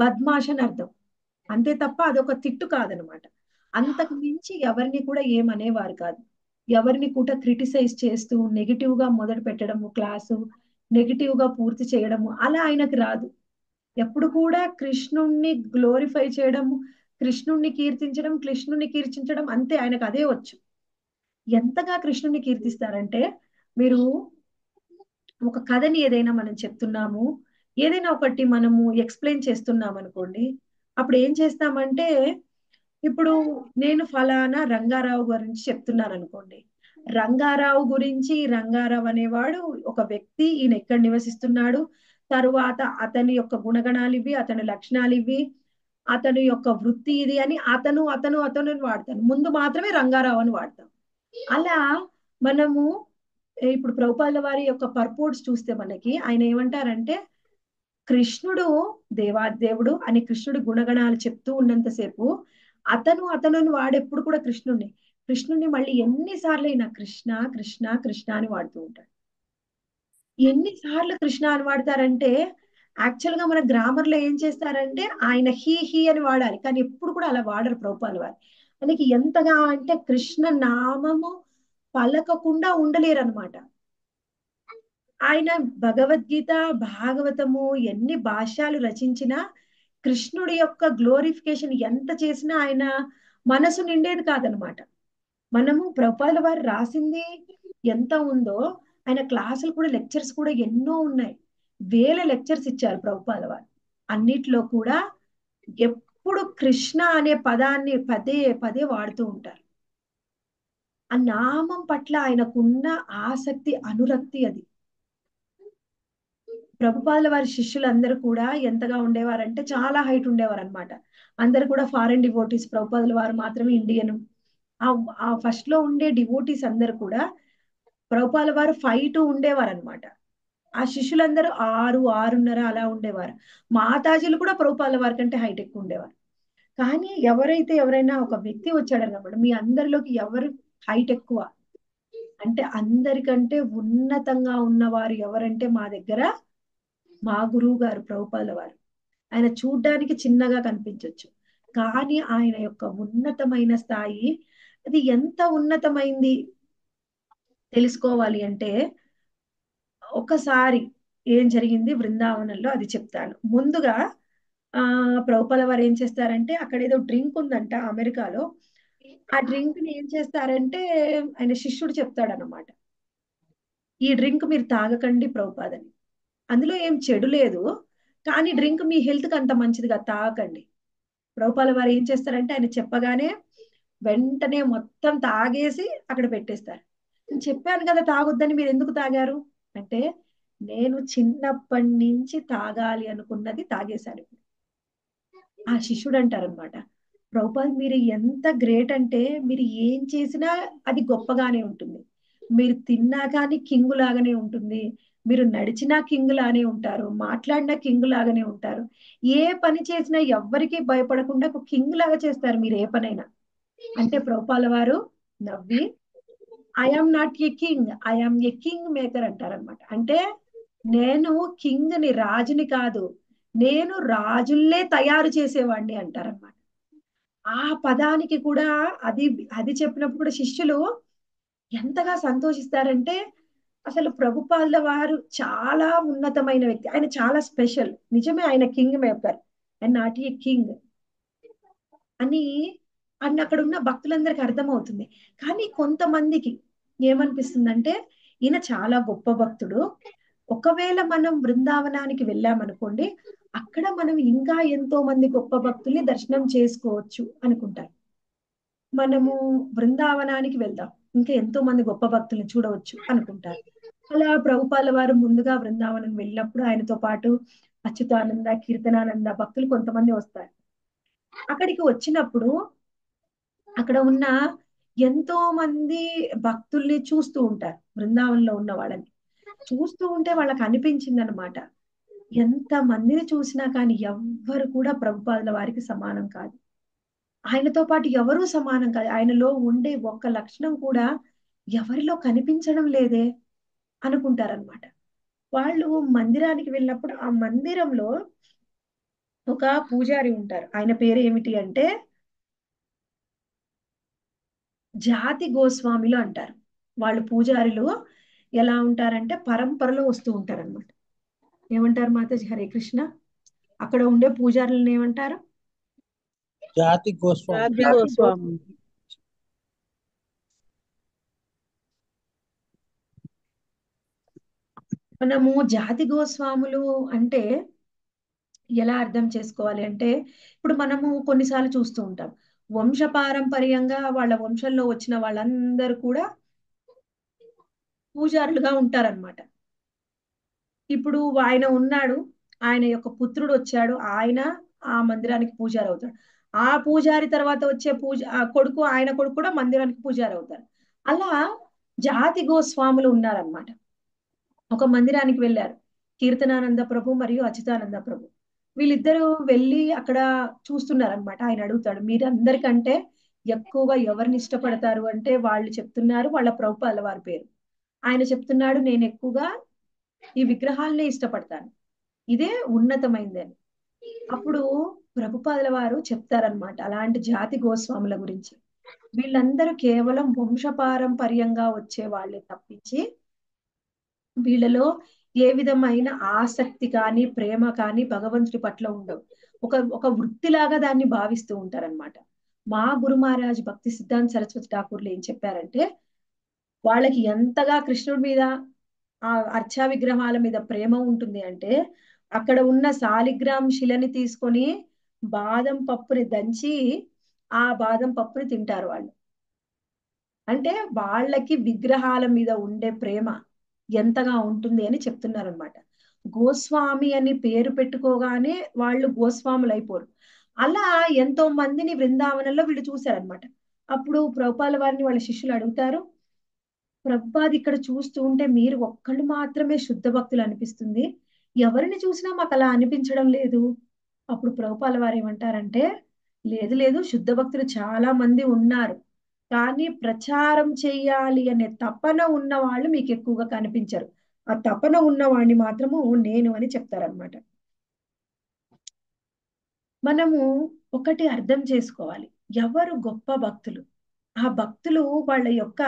బద్మాష్ అని అర్థం. అంతే తప్ప అదొక తిట్టు కాదనమాట అంతకు మించి ఎవరిని కూడా ఏమనేవారు కాదు. ఎవరిని కూడా క్రిటిసైజ్ చేస్తూ నెగిటివ్గా మొదలు పెట్టడము క్లాసు నెగిటివ్గా పూర్తి చేయడము అలా ఆయనకు రాదు. ఎప్పుడు కూడా కృష్ణుణ్ణి గ్లోరిఫై చేయడము కృష్ణుణ్ణి కీర్తించడం కృష్ణుణ్ణి కీర్తించడం అంతే ఆయనకు అదే వచ్చు. ఎంతగా కృష్ణుణ్ణి కీర్తిస్తారంటే మీరు ఒక కథని ఏదైనా మనం చెప్తున్నాము ఏదైనా ఒకటి మనము ఎక్స్ప్లెయిన్ చేస్తున్నాం అనుకోండి అప్పుడు ఏం చేస్తామంటే ఇప్పుడు నేను ఫలానా రంగారావు గురించి చెప్తున్నాను అనుకోండి రంగారావు గురించి రంగారావు అనేవాడు ఒక వ్యక్తి ఈయన ఎక్కడ నివసిస్తున్నాడు తరువాత అతని యొక్క గుణగణాలు ఇవి అతని లక్షణాలు ఇవి అతని యొక్క వృత్తి ఇది అని అతను అతను అతను అని వాడతాను ముందు మాత్రమే రంగారావు అని వాడతాం. అలా మనము ఇప్పుడు ప్రభుపాల వారి యొక్క పర్పోర్ట్స్ చూస్తే మనకి ఆయన ఏమంటారంటే కృష్ణుడు దేవాదేవుడు అని కృష్ణుడి గుణగణాలు చెప్తూ ఉన్నంతసేపు అతను అతను వాడెప్పుడు కూడా కృష్ణుడిని కృష్ణుణ్ణి మళ్ళీ ఎన్నిసార్లు అయినా కృష్ణ కృష్ణ కృష్ణ అని వాడుతూ ఉంటాడు. ఎన్నిసార్లు కృష్ణ అని వాడతారంటే యాక్చువల్గా మన గ్రామర్లో ఏం చేస్తారంటే ఆయన హీ హీ అని వాడాలి. కానీ ఎప్పుడు కూడా అలా వాడరు ప్రభుపాల వారు. ఆయనకి ఎంతగా అంటే కృష్ణ నామము పలకకుండా ఉండలేరు అనమాట ఆయన భగవద్గీత భాగవతము ఎన్ని భాష్యాలు రచించినా కృష్ణుడి యొక్క గ్లోరిఫికేషన్ ఎంత చేసినా ఆయన మనసు నిండేది కాదనమాట. మనము ప్రభుపాల వారు రాసింది ఎంత ఉందో ఆయన క్లాసులు కూడా లెక్చర్స్ కూడా ఎన్నో ఉన్నాయి. వేల లెక్చర్స్ ఇచ్చారు ప్రభుపాల వారు. అన్నిట్లో కూడా ఎప్పుడు కృష్ణ అనే పదాన్ని పదే పదే వాడుతూ ఉంటారు. ఆ నామం పట్ల ఆయనకున్న ఆసక్తి అనురక్తి అది. ప్రభుపాల వారి శిష్యులందరూ కూడా ఎంతగా ఉండేవారంటే చాలా హైట్ ఉండేవారు అనమాట అందరు కూడా ఫారెన్ డివోటీస్ ప్రభుపాదుల వారు మాత్రమే ఇండియన్. ఆ ఫస్ట్లో ఉండే డివోటీస్ అందరు కూడా ప్రభుపాల వారు ఫైవ్ టు ఉండేవారు అనమాట ఆ శిష్యులందరూ ఆరు ఆరున్నర అలా ఉండేవారు. మాతాజీలు కూడా ప్రభుపాల వారి కంటే హైట్ ఎక్కువ ఉండేవారు. కానీ ఎవరైతే ఎవరైనా ఒక వ్యక్తి వచ్చాడన్నమాట మీ అందరిలోకి ఎవరు హైట్ ఎక్కువ? అంటే అందరికంటే ఉన్నతంగా ఉన్నవారు ఎవరంటే మా దగ్గర మా గురువు గారు ప్రభుపాల వారు. ఆయన చూడ్డానికి చిన్నగా కనిపించవచ్చు కానీ ఆయన యొక్క ఉన్నతమైన స్థాయి అది ఎంత ఉన్నతమైంది తెలుసుకోవాలి అంటే ఒకసారి ఏం జరిగింది బృందావనంలో అది చెప్తాను. ముందుగా ఆ ప్రభుపాల వారు ఏం చేస్తారంటే అక్కడ ఏదో డ్రింక్ ఉందంట అమెరికాలో. ఆ డ్రింక్ని ఏం చేస్తారంటే ఆయన శిష్యుడు చెప్తాడనమాట ఈ డ్రింక్ మీరు తాగకండి ప్రభుపాదని. అందులో ఏం చెడు లేదు. కానీ డ్రింక్ మీ హెల్త్కి అంత మంచిదిగా తాగండి ప్రభుపాల వారు ఏం చేస్తారంటే ఆయన చెప్పగానే వెంటనే మొత్తం తాగేసి అక్కడ పెట్టేస్తారు. నేను చెప్పాను కదా తాగొద్దని మీరు ఎందుకు తాగారు? అంటే నేను చిన్నప్పటి నుంచి తాగాలి అనుకున్నది తాగేశాను ఆ శిష్యుడు అంటారనమాట ప్రభుపాద్ మీరు ఎంత గ్రేట్ అంటే మీరు ఏం చేసినా అది గొప్పగానే ఉంటుంది. మీరు తిన్నా కానీ కింగు లాగానే ఉంటుంది. మీరు నడిచినా కింగ్ లానే ఉంటారు మాట్లాడినా కింగ్ లాగానే ఉంటారు. ఏ పని చేసినా ఎవ్వరికీ భయపడకుండా ఒక కింగ్ లాగా చేస్తారు మీరు ఏ పనైనా. అంటే ప్రభుపాల వారు నవ్వి I'm not a king I'm a king maker అంటారనమాట అంటే నేను కింగ్ని రాజుని కాదు నేను రాజుల్లే తయారు చేసేవాడిని అంటారనమాట ఆ పదానికి కూడా అది అది చెప్పినప్పుడు కూడా శిష్యులు ఎంతగా సంతోషిస్తారంటే అసలు ప్రభుపాదుల వారు చాలా ఉన్నతమైన వ్యక్తి. ఆయన చాలా స్పెషల్. నిజమే ఆయన king maker. And not a king. అని అని అక్కడ ఉన్న భక్తులందరికీ అర్థమవుతుంది. కానీ కొంతమందికి ఏమనిపిస్తుందంటే ఈయన చాలా గొప్ప భక్తుడు. ఒకవేళ మనం బృందావనానికి వెళ్ళామనుకోండి అక్కడ మనం ఇంకా ఎంతో మంది గొప్ప భక్తుల్ని దర్శనం చేసుకోవచ్చు అనుకుంటారు. మనము బృందావనానికి వెళ్దాం. ఇంకా ఎంతో మంది గొప్ప భక్తుల్ని చూడవచ్చు అనుకుంటారు. అలా ప్రభుపాల వారు ముందుగా బృందావనం వెళ్ళినప్పుడు ఆయనతో పాటు అచ్యుతానంద కీర్తనానంద భక్తులు కొంతమంది వస్తారు. అక్కడికి వచ్చినప్పుడు అక్కడ ఉన్న ఎంతో మంది భక్తుల్ని చూస్తూ ఉంటారు బృందావనంలో ఉన్న వాళ్ళని. చూస్తూ ఉంటే వాళ్ళకి అనిపించింది అనమాట ఎంత మందిని చూసినా కానీ ఎవ్వరు కూడా ప్రభుపాదుల వారికి సమానం కాదు. ఆయనతో పాటు ఎవరూ సమానం కాదు ఆయనలో ఉండే ఒక్క లక్షణం కూడా ఎవరిలో కనిపించడం లేదే అనుకుంటారనమాట వాళ్ళు మందిరానికి వెళ్ళినప్పుడు ఆ మందిరంలో ఒక పూజారి ఉంటారు. ఆయన పేరు ఏమిటి అంటే జాతి గోస్వామిలు అంటారు. వాళ్ళు పూజారులు ఎలా ఉంటారంటే పరంపరలో వస్తూ ఉంటారు అనమాట ఏమంటారు మాతాజీ? హరే కృష్ణ. అక్కడ ఉండే పూజారులను ఏమంటారు? జాతి గోస్వామి. గోస్వామి. మనము జాతి గోస్వాములు అంటే ఎలా అర్థం చేసుకోవాలి అంటే ఇప్పుడు మనము కొన్నిసార్లు చూస్తూ ఉంటాం. వంశ పారంపర్యంగా వాళ్ళ వంశంలో వచ్చిన వాళ్ళందరూ కూడా పూజారులుగా ఉంటారన్నమాట. ఇప్పుడు ఆయన ఉన్నాడు ఆయన యొక్క పుత్రుడు వచ్చాడు ఆయన ఆ మందిరానికి పూజారి అవుతాడు ఆ పూజారి తర్వాత వచ్చే పూజ ఆ కొడుకు ఆయన కొడుకు కూడా మందిరానికి పూజారి అవుతారు అలా జాతి గోస్వాములు ఉన్నారనమాట ఒక మందిరానికి వెళ్ళారు. కీర్తనానంద ప్రభు మరియు అచ్యుతానంద ప్రభు. వీళ్ళిద్దరూ వెళ్ళి అక్కడ చూస్తున్నారనమాట ఆయన అడుగుతాడు మీరందరికంటే ఎక్కువగా ఎవరిని ఇష్టపడతారు? అంటే వాళ్ళు చెప్తున్నారు వాళ్ళ ప్రభుపాల వారి పేరు. ఆయన చెప్తున్నాడు నేను ఎక్కువగా ఈ విగ్రహాలనే ఇష్టపడతాను. ఇదే ఉన్నతమైందని. అప్పుడు ప్రభుపాదుల వారు చెప్తారనమాట అలాంటి జాతి గోస్వాముల గురించి. వీళ్ళందరూ కేవలం వంశపారంపర్యంగా వచ్చే వాళ్ళే తప్పించి వీళ్ళలో ఏ విధమైన ఆసక్తి కానీ ప్రేమ కానీ భగవంతుడి పట్ల ఉండవు. ఒక ఒక వృత్తిలాగా దాన్ని భావిస్తూ ఉంటారనమాట మా గురు మహారాజ్ భక్తి సిద్ధాంత్ సరస్వతి ఠాకూర్లు ఏం చెప్పారంటే వాళ్ళకి ఎంతగా కృష్ణుడి మీద ఆ అర్చా విగ్రహాల మీద ప్రేమ ఉంటుంది అంటే అక్కడ ఉన్న సాలిగ్రామ్ శిలని తీసుకొని బాదం పప్పుని దంచి ఆ బాదం పప్పుని తింటారు వాళ్ళు. అంటే వాళ్ళకి విగ్రహాల మీద ఉండే ప్రేమ ఎంతగా ఉంటుంది అని చెప్తున్నారు అనమాట గోస్వామి అని పేరు పెట్టుకోగానే వాళ్ళు గోస్వాములు అయిపోరు అలా ఎంతో మందిని బృందావనంలో వీళ్ళు చూశారనమాట అప్పుడు ప్రభుపాల వారిని వాళ్ళ శిష్యులు అడుగుతారు ప్రభుపాది ఇక్కడ చూస్తూ ఉంటే మీరు ఒక్కళ్ళు మాత్రమే శుద్ధ భక్తులు అనిపిస్తుంది. ఎవరిని చూసినా మాకు అలా అనిపించడం లేదు. అప్పుడు ప్రభుపాల వారు ఏమంటారంటే లేదు లేదు శుద్ధ భక్తులు చాలా మంది ఉన్నారు. కానీ ప్రచారం చేయాలి అనే తపన ఉన్న వాళ్ళు మీకు ఎక్కువగా కనిపించరు. ఆ తపన ఉన్నవాడిని మాత్రము నేను అని చెప్తారనమాట మనము ఒకటి అర్థం చేసుకోవాలి. ఎవరు గొప్ప భక్తులు? ఆ భక్తులు వాళ్ళ యొక్క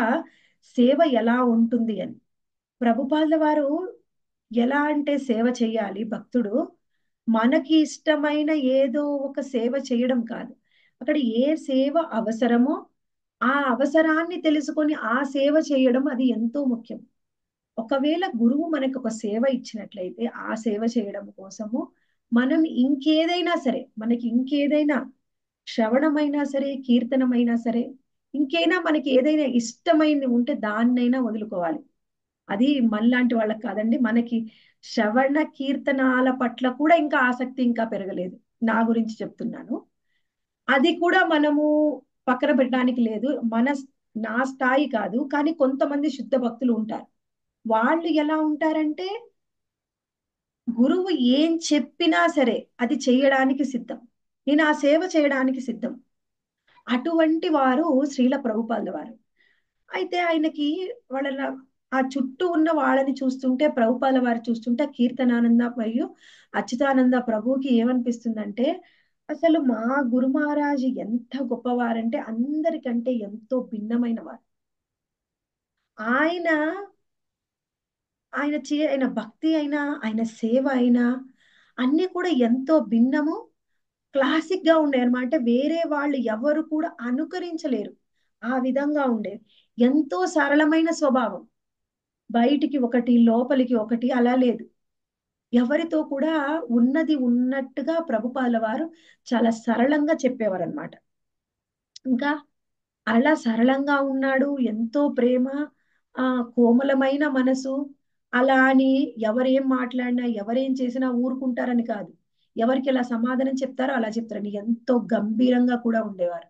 సేవ ఎలా ఉంటుంది అని. ప్రభుపాల వారు ఎలా అంటే సేవ చేయాలి? భక్తుడు మనకి ఇష్టమైన ఏదో ఒక సేవ చేయడం కాదు. అక్కడ ఏ సేవ అవసరమో ఆ అవసరాన్ని తెలుసుకొని ఆ సేవ చేయడం అది ఎంతో ముఖ్యం. ఒకవేళ గురువు మనకు ఒక సేవ ఇచ్చినట్లయితే ఆ సేవ చేయడం కోసము మనం ఇంకేదైనా సరే మనకి ఇంకేదైనా శ్రవణమైనా సరే కీర్తనమైనా సరే ఇంకైనా మనకి ఏదైనా ఇష్టమైంది ఉంటే దాన్నైనా వదులుకోవాలి. అది మనలాంటి వాళ్ళకి కాదండి మనకి శ్రవణ కీర్తనాల పట్ల కూడా ఇంకా ఆసక్తి ఇంకా పెరగలేదు. నా గురించి చెప్తున్నాను. అది కూడా మనము పక్కన పెట్టడానికి లేదు. మన నా స్థాయి కాదు కానీ కొంతమంది శుద్ధ భక్తులు ఉంటారు. వాళ్ళు ఎలా ఉంటారంటే గురువు ఏం చెప్పినా సరే అది చేయడానికి సిద్ధం. నేను ఆ సేవ చేయడానికి సిద్ధం. అటువంటి వారు శ్రీల ప్రభుపాద వారు. అయితే ఆయనకి వాళ్ళ ఆ చుట్టూ ఉన్న వాళ్ళని చూస్తుంటే ప్రభుపాల వారు చూస్తుంటే కీర్తనానంద మరియు అచ్యుతానంద ప్రభువుకి ఏమనిపిస్తుందంటే అసలు మా గురు మహారాజు ఎంత గొప్పవారంటే అందరికంటే ఎంతో భిన్నమైన వారు ఆయన ఆయన చే ఆయన భక్తి అయినా ఆయన సేవ అయినా అన్ని కూడా ఎంతో భిన్నము క్లాసిక్గా ఉండే అనమాట అంటే వేరే వాళ్ళు ఎవరు కూడా అనుకరించలేరు. ఆ విధంగా ఉండేవి. ఎంతో సరళమైన స్వభావం. బయటికి ఒకటి లోపలికి ఒకటి అలా లేదు. ఎవరితో కూడా ఉన్నది ఉన్నట్టుగా ప్రభుపాల వారు చాలా సరళంగా చెప్పేవారు అనమాట ఇంకా అలా సరళంగా ఉన్నాడు ఎంతో ప్రేమ ఆ కోమలమైన మనసు అలా అని ఎవరేం మాట్లాడినా ఎవరేం చేసినా ఊరుకుంటారని కాదు. ఎవరికి ఎలా సమాధానం చెప్తారో అలా చెప్తారని ఎంతో గంభీరంగా కూడా ఉండేవారు.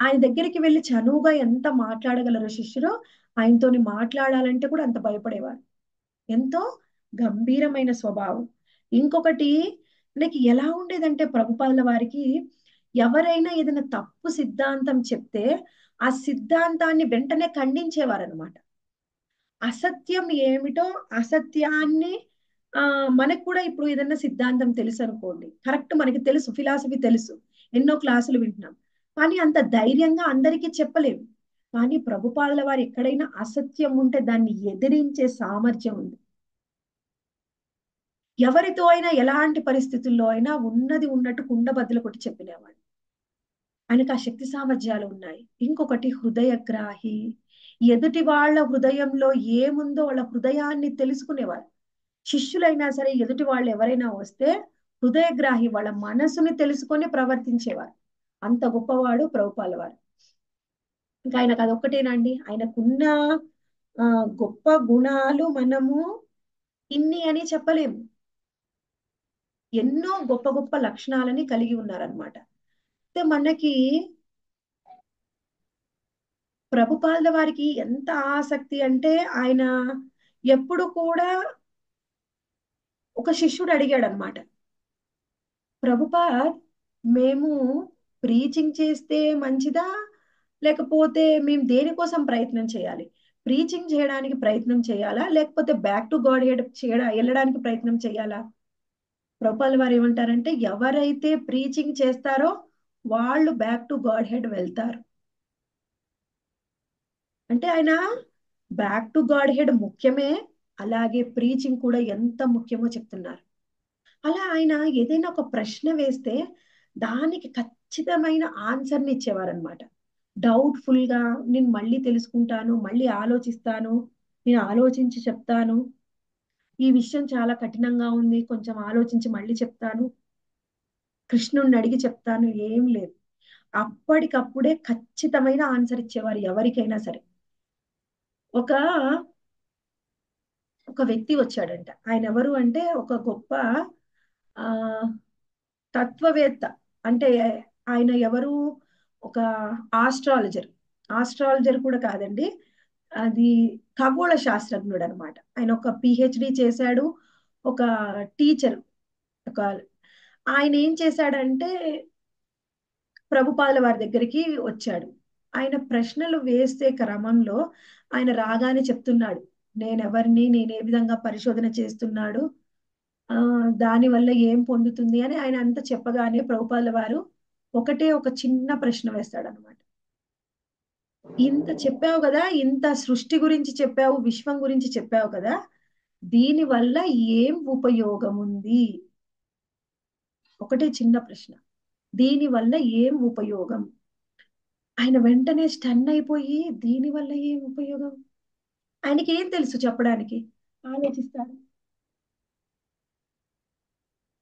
ఆయన దగ్గరికి వెళ్ళి చనువుగా ఎంత మాట్లాడగలరు శిష్యులు ఆయనతోని మాట్లాడాలంటే కూడా అంత భయపడేవారు. ఎంతో గంభీరమైన స్వభావం. ఇంకొకటి మనకి ఎలా ఉండేదంటే ప్రభుపాదుల వారికి ఎవరైనా ఏదైనా తప్పు సిద్ధాంతం చెప్తే ఆ సిద్ధాంతాన్ని వెంటనే ఖండించేవారు అనమాట అసత్యం ఏమిటో అసత్యాన్ని ఆ మనకు కూడా ఇప్పుడు ఏదైనా సిద్ధాంతం తెలుసు అనుకోండి. కరెక్ట్ మనకి తెలుసు ఫిలాసఫీ తెలుసు. ఎన్నో క్లాసులు వింటున్నాం. కానీ అంత ధైర్యంగా అందరికీ చెప్పలేము. కానీ ప్రభుపాదుల వారు ఎక్కడైనా అసత్యం ఉంటే దాన్ని ఎదిరించే సామర్థ్యం ఉంది. ఎవరితో అయినా ఎలాంటి పరిస్థితుల్లో అయినా ఉన్నది ఉన్నట్టు కుండ బద్దలు కొట్టి చెప్పినేవాడు. ఆయనకు ఆ శక్తి సామర్థ్యాలు ఉన్నాయి. ఇంకొకటి హృదయగ్రాహి. ఎదుటి వాళ్ళ హృదయంలో ఏముందో వాళ్ళ హృదయాన్ని తెలుసుకునేవారు. శిష్యులైనా సరే ఎదుటి వాళ్ళు ఎవరైనా వస్తే హృదయగ్రాహి వాళ్ళ మనసుని తెలుసుకొని ప్రవర్తించేవారు. అంత గొప్పవాడు ప్రభుపాల వారు. ఇంకా ఆయనకు అదొక్కటేనండి. ఆయనకున్న ఆ గొప్ప గుణాలు మనము ఇన్ని అని చెప్పలేము. ఎన్నో గొప్ప గొప్ప లక్షణాలని కలిగి ఉన్నారనమాట అయితే మనకి ప్రభుపాదుల వారికి ఎంత ఆసక్తి అంటే ఆయన ఎప్పుడు కూడా ఒక శిష్యుడు అడిగాడు అనమాట ప్రభుపాద్ మేము ప్రీచింగ్ చేస్తే మంచిదా? లేకపోతే మేము దేనికోసం ప్రయత్నం చేయాలి? ప్రీచింగ్ చేయడానికి ప్రయత్నం చేయాలా? లేకపోతే బ్యాక్ టు గాడ్ చేయడా వెళ్ళడానికి ప్రయత్నం చేయాలా? ప్రభుపాల్ వారు ఏమంటారంటే ఎవరైతే ప్రీచింగ్ చేస్తారో వాళ్ళు బ్యాక్ టు గాడ్ హెడ్ వెళ్తారు. అంటే ఆయన బ్యాక్ టు గాడ్ హెడ్ ముఖ్యమే అలాగే ప్రీచింగ్ కూడా ఎంత ముఖ్యమో చెప్తున్నారు. అలా ఆయన ఏదైనా ఒక ప్రశ్న వేస్తే దానికి ఖచ్చితమైన ఆన్సర్ని ఇచ్చేవారనమాట డౌట్ఫుల్గా నేను మళ్ళీ తెలుసుకుంటాను మళ్ళీ ఆలోచిస్తాను నేను ఆలోచించి చెప్తాను. ఈ విషయం చాలా కఠినంగా ఉంది. కొంచెం ఆలోచించి మళ్ళీ చెప్తాను. కృష్ణుడిని అడిగి చెప్తాను. ఏం లేదు. అప్పటికప్పుడే ఖచ్చితమైన ఆన్సర్ ఇచ్చేవారు ఎవరికైనా సరే. ఒక ఒక వ్యక్తి వచ్చాడంట. ఆయన ఎవరు అంటే ఒక గొప్ప ఆ తత్వవేత్త. అంటే ఆయన ఎవరు? ఒక ఆస్ట్రాలజర్. ఆస్ట్రాలజర్ కూడా కాదండి అది ఖగోళ శాస్త్రజ్ఞుడు అనమాట ఆయన ఒక పిహెచ్డి చేశాడు ఒక టీచర్ ఒక ఆయన ఏం చేశాడంటే ప్రభుపాదుల వారి దగ్గరికి వచ్చాడు. ఆయన ప్రశ్నలు వేసే క్రమంలో ఆయన రాగానే చెప్తున్నాడు నేనెవరిని నేను ఏ విధంగా పరిశోధన చేస్తున్నాడు ఆ దాని వల్ల ఏం పొందుతుంది? అని ఆయన అంత చెప్పగానే ప్రభుపాదుల వారు ఒకటే ఒక చిన్న ప్రశ్న వేస్తాడు అనమాట ఇంత చెప్పావు కదా ఇంత సృష్టి గురించి చెప్పావు విశ్వం గురించి చెప్పావు కదా దీని వల్ల ఏం ఉపయోగం ఉంది ఒకటే చిన్న ప్రశ్న. దీని వల్ల ఏం ఉపయోగం? ఆయన వెంటనే స్టన్ అయిపోయి దీని వల్ల ఏం ఉపయోగం? ఆయనకి ఏం తెలుసు చెప్పడానికి? ఆలోచిస్తాడు.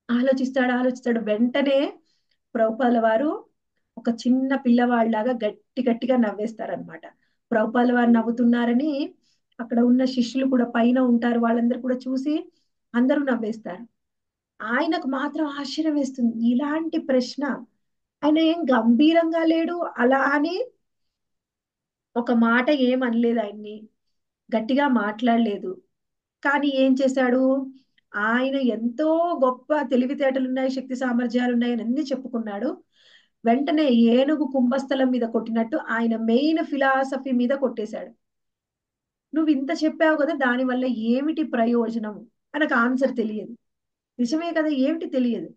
ఆలోచిస్తాడు ఆలోచిస్తాడు. వెంటనే ప్రభుపాల వారు ఒక చిన్న పిల్లవాడిలాగా గట్టి గట్టిగా నవ్వేస్తారనమాట ప్రభుపాల వారు నవ్వుతున్నారని అక్కడ ఉన్న శిష్యులు కూడా పైన ఉంటారు. వాళ్ళందరూ కూడా చూసి అందరూ నవ్వేస్తారు. ఆయనకు మాత్రం ఆశ్చర్యం వేస్తుంది. ఇలాంటి ప్రశ్న ఆయన ఏం గంభీరంగా లేడు అలా అని ఒక మాట ఏం అనలేదు ఆయన్ని. గట్టిగా మాట్లాడలేదు. కానీ ఏం చేశాడు? ఆయన ఎంతో గొప్ప తెలివితేటలు ఉన్నాయి శక్తి సామర్థ్యాలు ఉన్నాయి అని అన్ని చెప్పుకున్నాడు. వెంటనే ఏనుగు కుంభస్థలం మీద కొట్టినట్టు ఆయన మెయిన్ ఫిలాసఫీ మీద కొట్టేశాడు. నువ్వు ఇంత చెప్పావు కదా దానివల్ల ఏమిటి ప్రయోజనం మనకు ఆన్సర్ తెలియదు. నిజమే కదా ఏమిటి తెలియదు?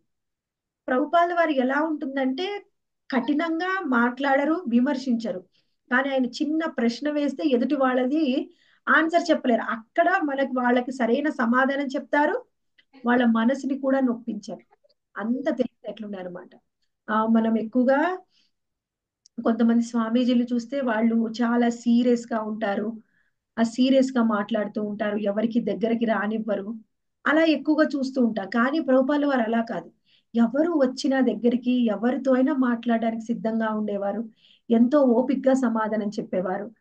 ప్రభుపాల వారు ఎలా ఉంటుందంటే కఠినంగా మాట్లాడరు విమర్శించరు. కానీ ఆయన చిన్న ప్రశ్న వేస్తే ఎదుటి వాళ్ళది ఆన్సర్ చెప్పలేరు. అక్కడ మనకి వాళ్ళకి సరైన సమాధానం చెప్తారు. వాళ్ళ మనసుని కూడా నొప్పించారు. అంత తెలివితేటలున్నారన్నమాట ఆ మనం ఎక్కువగా కొంతమంది స్వామీజీలు చూస్తే వాళ్ళు చాలా సీరియస్గా ఉంటారు. ఆ సీరియస్గా మాట్లాడుతూ ఉంటారు. ఎవరికి దగ్గరికి రానివ్వరు. అలా ఎక్కువగా చూస్తూ ఉంటారు కానీ ప్రభుపాల వారు అలా కాదు. ఎవరు వచ్చినా దగ్గరికి ఎవరితో అయినా మాట్లాడడానికి సిద్ధంగా ఉండేవారు. ఎంతో ఓపిక్గా సమాధానం చెప్పేవారు.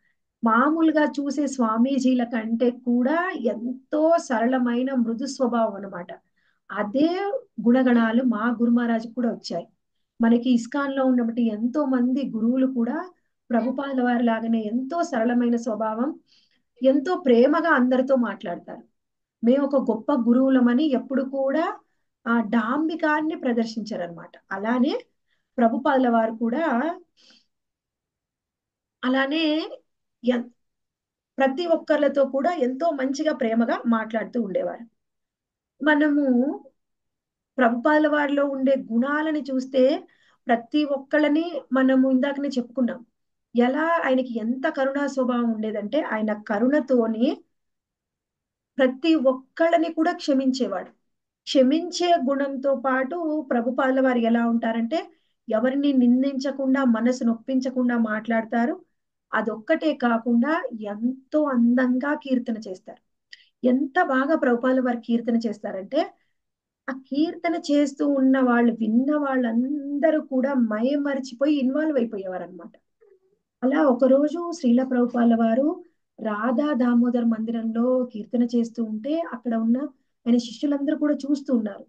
మామూలుగా చూసే స్వామీజీల కంటే కూడా ఎంతో సరళమైన మృదు స్వభావం అనమాట అదే గుణగణాలు మా గురు మహారాజు కూడా వచ్చాయి. మనకి ఇస్కాన్లో ఉన్నటువంటి ఎంతో మంది గురువులు కూడా ప్రభుపాద వారి లాగానే ఎంతో సరళమైన స్వభావం ఎంతో ప్రేమగా అందరితో మాట్లాడతారు. మేము ఒక గొప్ప గురువులమని ఎప్పుడు కూడా ఆ డాంబికాన్ని ప్రదర్శించారనమాట అలానే ప్రభుపాదుల వారు కూడా అలానే ప్రతి ఒక్కరితో కూడా ఎంతో మంచిగా ప్రేమగా మాట్లాడుతూ ఉండేవారు. మనము ప్రభుపాల వారిలో ఉండే గుణాలని చూస్తే ప్రతి ఒక్కళ్ళని మనము ఇందాకనే చెప్పుకున్నాం. ఎలా ఆయనకి ఎంత కరుణా స్వభావం ఉండేదంటే ఆయన కరుణతోని ప్రతి ఒక్కళ్ళని కూడా క్షమించేవాడు. క్షమించే గుణంతో పాటు ప్రభుపాల వారు ఎలా ఉంటారంటే ఎవరిని నిందించకుండా మనసు నొప్పించకుండా మాట్లాడతారు. అదొక్కటే కాకుండా ఎంతో అందంగా కీర్తన చేస్తారు. ఎంత బాగా ప్రభుపాల వారు కీర్తన చేస్తారంటే ఆ కీర్తన చేస్తూ ఉన్న వాళ్ళు విన్న వాళ్ళందరూ కూడా మయమరిచిపోయి ఇన్వాల్వ్ అయిపోయేవారు అనమాట అలా ఒకరోజు శ్రీల ప్రభుపాల వారు రాధా దామోదర్ మందిరంలో కీర్తన చేస్తూ ఉంటే అక్కడ ఉన్న ఆయన శిష్యులందరూ కూడా చూస్తూ ఉన్నారు.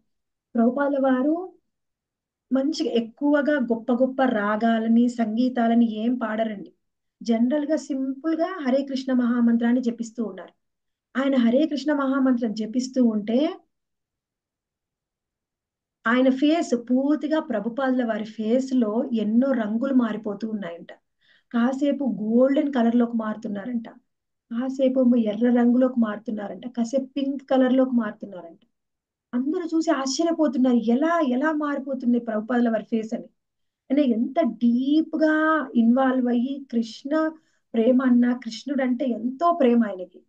ప్రభుపాల వారు మంచిగా ఎక్కువగా గొప్ప గొప్ప రాగాలని సంగీతాలని ఏం పాడరండి. జనరల్గా సింపుల్గా హరే కృష్ణ మహామంత్రాన్ని జపిస్తూ ఉన్నారు. ఆయన హరే కృష్ణ మహామంత్రం జపిస్తూ ఉంటే ఆయన ఫేస్ పూర్తిగా ప్రభుపాదుల వారి ఫేస్లో ఎన్నో రంగులు మారిపోతూ ఉన్నాయంట. కాసేపు గోల్డెన్ కలర్లోకి మారుతున్నారంట. కాసేపు ఎర్ర రంగులోకి మారుతున్నారంట. కాసేపు పింక్ కలర్లోకి మారుతున్నారంట. అందరూ చూసి ఆశ్చర్యపోతున్నారు. ఎలా ఎలా మారిపోతుంది ప్రభుపాదుల వారి ఫేస్ అని. అంటే ఎంత డీప్గా ఇన్వాల్వ్ అయ్యి కృష్ణ ప్రేమ అన్న కృష్ణుడు అంటే ఎంతో ప్రేమ ఆయనకి.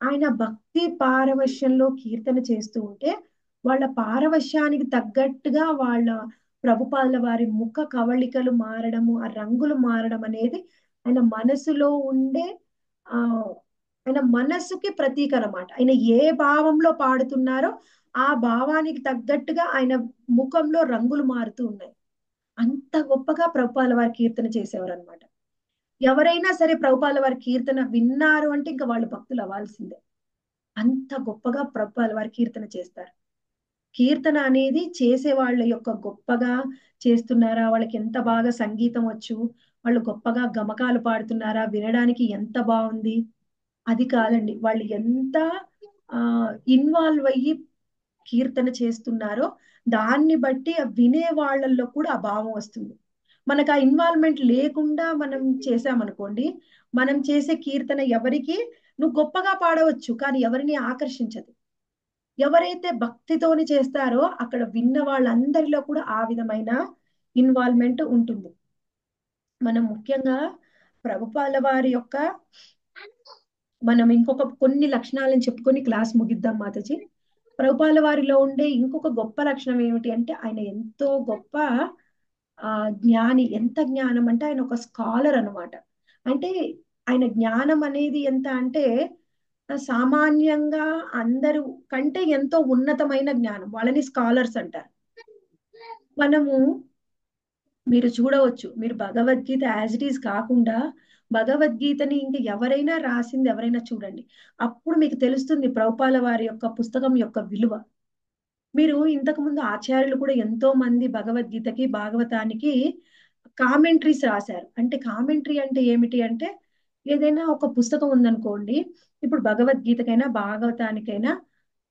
ఆయన భక్తి పారవశ్యంలో కీర్తన చేస్తూ ఉంటే వాళ్ళ పారవశ్యానికి తగ్గట్టుగా వాళ్ళ ప్రభుపాదుల వారి ముఖ కవళికలు మారడము ఆ రంగులు మారడం అనేది ఆయన మనసులో ఉండే ఆ ఆయన మనసుకి ప్రతీక అనమాట ఆయన ఏ భావంలో పాడుతున్నారో ఆ భావానికి తగ్గట్టుగా ఆయన ముఖంలో రంగులు మారుతూ ఉన్నాయి. అంత గొప్పగా ప్రభుపాల వారి కీర్తన చేసేవారు అనమాట ఎవరైనా సరే ప్రభుపాల వారి కీర్తన విన్నారు అంటే ఇంకా వాళ్ళు భక్తులు అవ్వాల్సిందే. అంత గొప్పగా ప్రభుపాల వారి కీర్తన చేస్తారు. కీర్తన అనేది చేసే వాళ్ళ యొక్క గొప్పగా చేస్తున్నారా వాళ్ళకి ఎంత బాగా సంగీతం వచ్చు వాళ్ళు గొప్పగా గమకాలు పాడుతున్నారా వినడానికి ఎంత బాగుంది? అది కాదండి. వాళ్ళు ఎంత ఆ ఇన్వాల్వ్ అయ్యి కీర్తన చేస్తున్నారో దాన్ని బట్టి వినే వాళ్ళల్లో కూడా ఆ భావం వస్తుంది. మనకు ఆ ఇన్వాల్వ్మెంట్ లేకుండా మనం చేసామనుకోండి మనం చేసే కీర్తన ఎవరికి నువ్వు గొప్పగా పాడవచ్చు కానీ ఎవరిని ఆకర్షించదు. ఎవరైతే భక్తితోని చేస్తారో అక్కడ విన్న వాళ్ళందరిలో కూడా ఆ విధమైన ఇన్వాల్వ్మెంట్ ఉంటుంది. మనం ముఖ్యంగా ప్రభుపాల వారి యొక్క మనం ఇంకొక కొన్ని లక్షణాలను చెప్పుకొని క్లాస్ ముగిద్దాం మాతజీ. ప్రభుపాల వారిలో ఉండే ఇంకొక గొప్ప లక్షణం ఏమిటి అంటే ఆయన ఎంతో గొప్ప ఆ జ్ఞాని. ఎంత జ్ఞానం అంటే ఆయన ఒక స్కాలర్ అనమాట అంటే ఆయన జ్ఞానం అనేది ఎంత అంటే సామాన్యంగా అందరూ కంటే ఎంతో ఉన్నతమైన జ్ఞానం. వాళ్ళని స్కాలర్స్ అంటారు. మనము మీరు చూడవచ్చు మీరు భగవద్గీత యాజ్ ఇట్ ఈస్ కాకుండా భగవద్గీతని ఇంక ఎవరైనా రాసింది ఎవరైనా చూడండి. అప్పుడు మీకు తెలుస్తుంది ప్రభుపాల వారి యొక్క పుస్తకం యొక్క విలువ. మీరు ఇంతకు ముందు ఆచార్యులు కూడా ఎంతో మంది భగవద్గీతకి భాగవతానికి కామెంట్రీస్ రాశారు. అంటే కామెంటరీ అంటే ఏమిటి అంటే ఏదైనా ఒక పుస్తకం ఉందనుకోండి ఇప్పుడు భగవద్గీతకైనా భాగవతానికైనా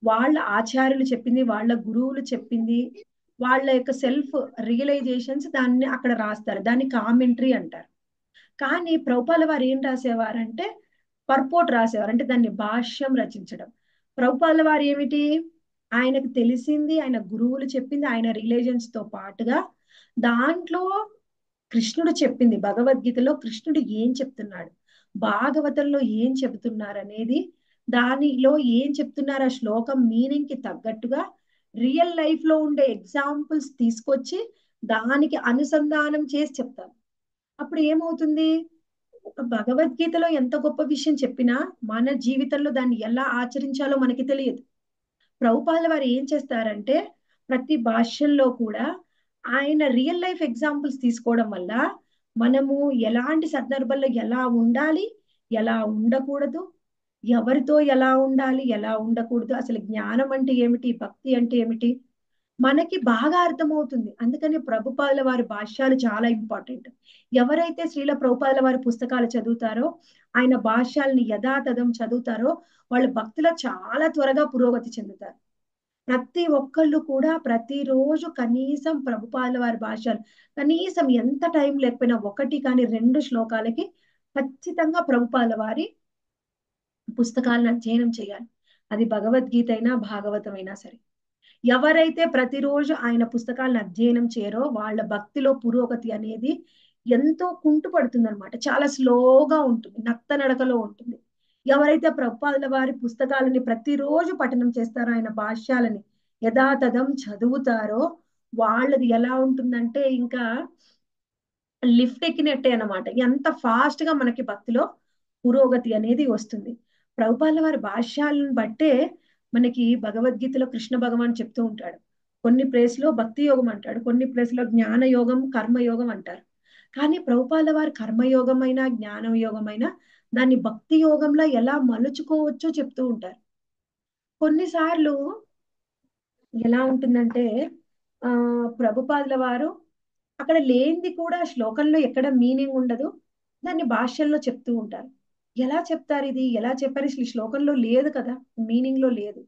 వాళ్ళ ఆచార్యులు చెప్పింది వాళ్ళ గురువులు చెప్పింది వాళ్ళ యొక్క సెల్ఫ్ రియలైజేషన్స్ దాన్ని అక్కడ రాస్తారు. దాన్ని కామెంటరీ అంటారు. కానీ ప్రభుపాల వారు ఏం రాసేవారంటే పర్పోర్ట్ రాసేవారు అంటే దాన్ని భాష్యం రచించడం. ప్రభుపాల వారు ఏమిటి? ఆయనకు తెలిసింది ఆయన గురువులు చెప్పింది ఆయన రిలేషన్స్తో పాటుగా దాంట్లో కృష్ణుడు చెప్పింది భగవద్గీతలో కృష్ణుడు ఏం చెప్తున్నాడు భాగవతంలో ఏం చెబుతున్నారు అనేది దానిలో ఏం చెప్తున్నారు ఆ శ్లోకం మీనింగ్కి తగ్గట్టుగా రియల్ లైఫ్లో ఉండే ఎగ్జాంపుల్స్ తీసుకొచ్చి దానికి అనుసంధానం చేసి చెప్తారు. అప్పుడు ఏమవుతుంది భగవద్గీతలో ఎంత గొప్ప విషయం చెప్పినా మన జీవితంలో దాన్ని ఎలా ఆచరించాలో మనకి తెలియదు. ప్రభుపాల వారు ఏం చేస్తారంటే ప్రతి భాషల్లో కూడా ఆయన రియల్ లైఫ్ ఎగ్జాంపుల్స్ తీసుకోవడం వల్ల మనము ఎలాంటి సందర్భంలో ఎలా ఉండాలి ఎలా ఉండకూడదు ఎవరితో ఎలా ఉండాలి ఎలా ఉండకూడదు అసలు జ్ఞానం అంటే ఏమిటి భక్తి అంటే ఏమిటి మనకి బాగా అర్థమవుతుంది. అందుకని ప్రభుపాల వారి భాష్యాలు చాలా ఇంపార్టెంట్. ఎవరైతే శ్రీల ప్రభుపాల వారి పుస్తకాలు చదువుతారో ఆయన భాష్యాలని యథాతథం చదువుతారో వాళ్ళ భక్తులు చాలా త్వరగా పురోగతి చెందుతారు. ప్రతి ఒక్కళ్ళు కూడా ప్రతిరోజు కనీసం ప్రభుపాల వారి భాష్యాలు కనీసం ఎంత టైం లేకపోయినా ఒకటి కానీ రెండు శ్లోకాలకి ఖచ్చితంగా ప్రభుపాల వారి పుస్తకాలను అధ్యయనం చేయాలి. అది భగవద్గీత అయినా భాగవతం అయినా సరే. ఎవరైతే ప్రతిరోజు ఆయన పుస్తకాలను అధ్యయనం చేయరో వాళ్ళ భక్తిలో పురోగతి అనేది ఎంతో కుంటుపడుతుంది అనమాట చాలా స్లోగా ఉంటుంది నత్త నడకలో ఉంటుంది. ఎవరైతే ప్రభుపాదుల వారి పుస్తకాలని ప్రతిరోజు పఠనం చేస్తారో ఆయన భాష్యాలని యథాతథం చదువుతారో వాళ్ళది ఎలా ఉంటుందంటే ఇంకా లిఫ్ట్ ఎక్కినట్టే అనమాట ఎంత ఫాస్ట్గా మనకి భక్తిలో పురోగతి అనేది వస్తుంది. ప్రభుపాల వారి భాష్యాలను బట్టే మనకి భగవద్గీతలో కృష్ణ భగవాన్ చెప్తూ ఉంటాడు. కొన్ని ప్లేస్లో భక్తి యోగం అంటాడు కొన్ని ప్లేస్లో జ్ఞాన యోగం కర్మయోగం అంటారు. కానీ ప్రభుపాల వారు కర్మయోగమైన జ్ఞాన యోగమైన దాన్ని భక్తి యోగంలో ఎలా మలుచుకోవచ్చో చెప్తూ ఉంటారు. కొన్నిసార్లు ఎలా ఉంటుందంటే ఆ ప్రభుపాదుల వారు అక్కడ లేనిది కూడా శ్లోకంలో ఎక్కడ మీనింగ్ ఉండదు దాన్ని భాషల్లో చెప్తూ ఉంటారు. ఎలా చెప్తారు ఇది? ఎలా చెప్పారు? అసలు ఈ శ్లోకంలో లేదు కదా మీనింగ్లో లేదు.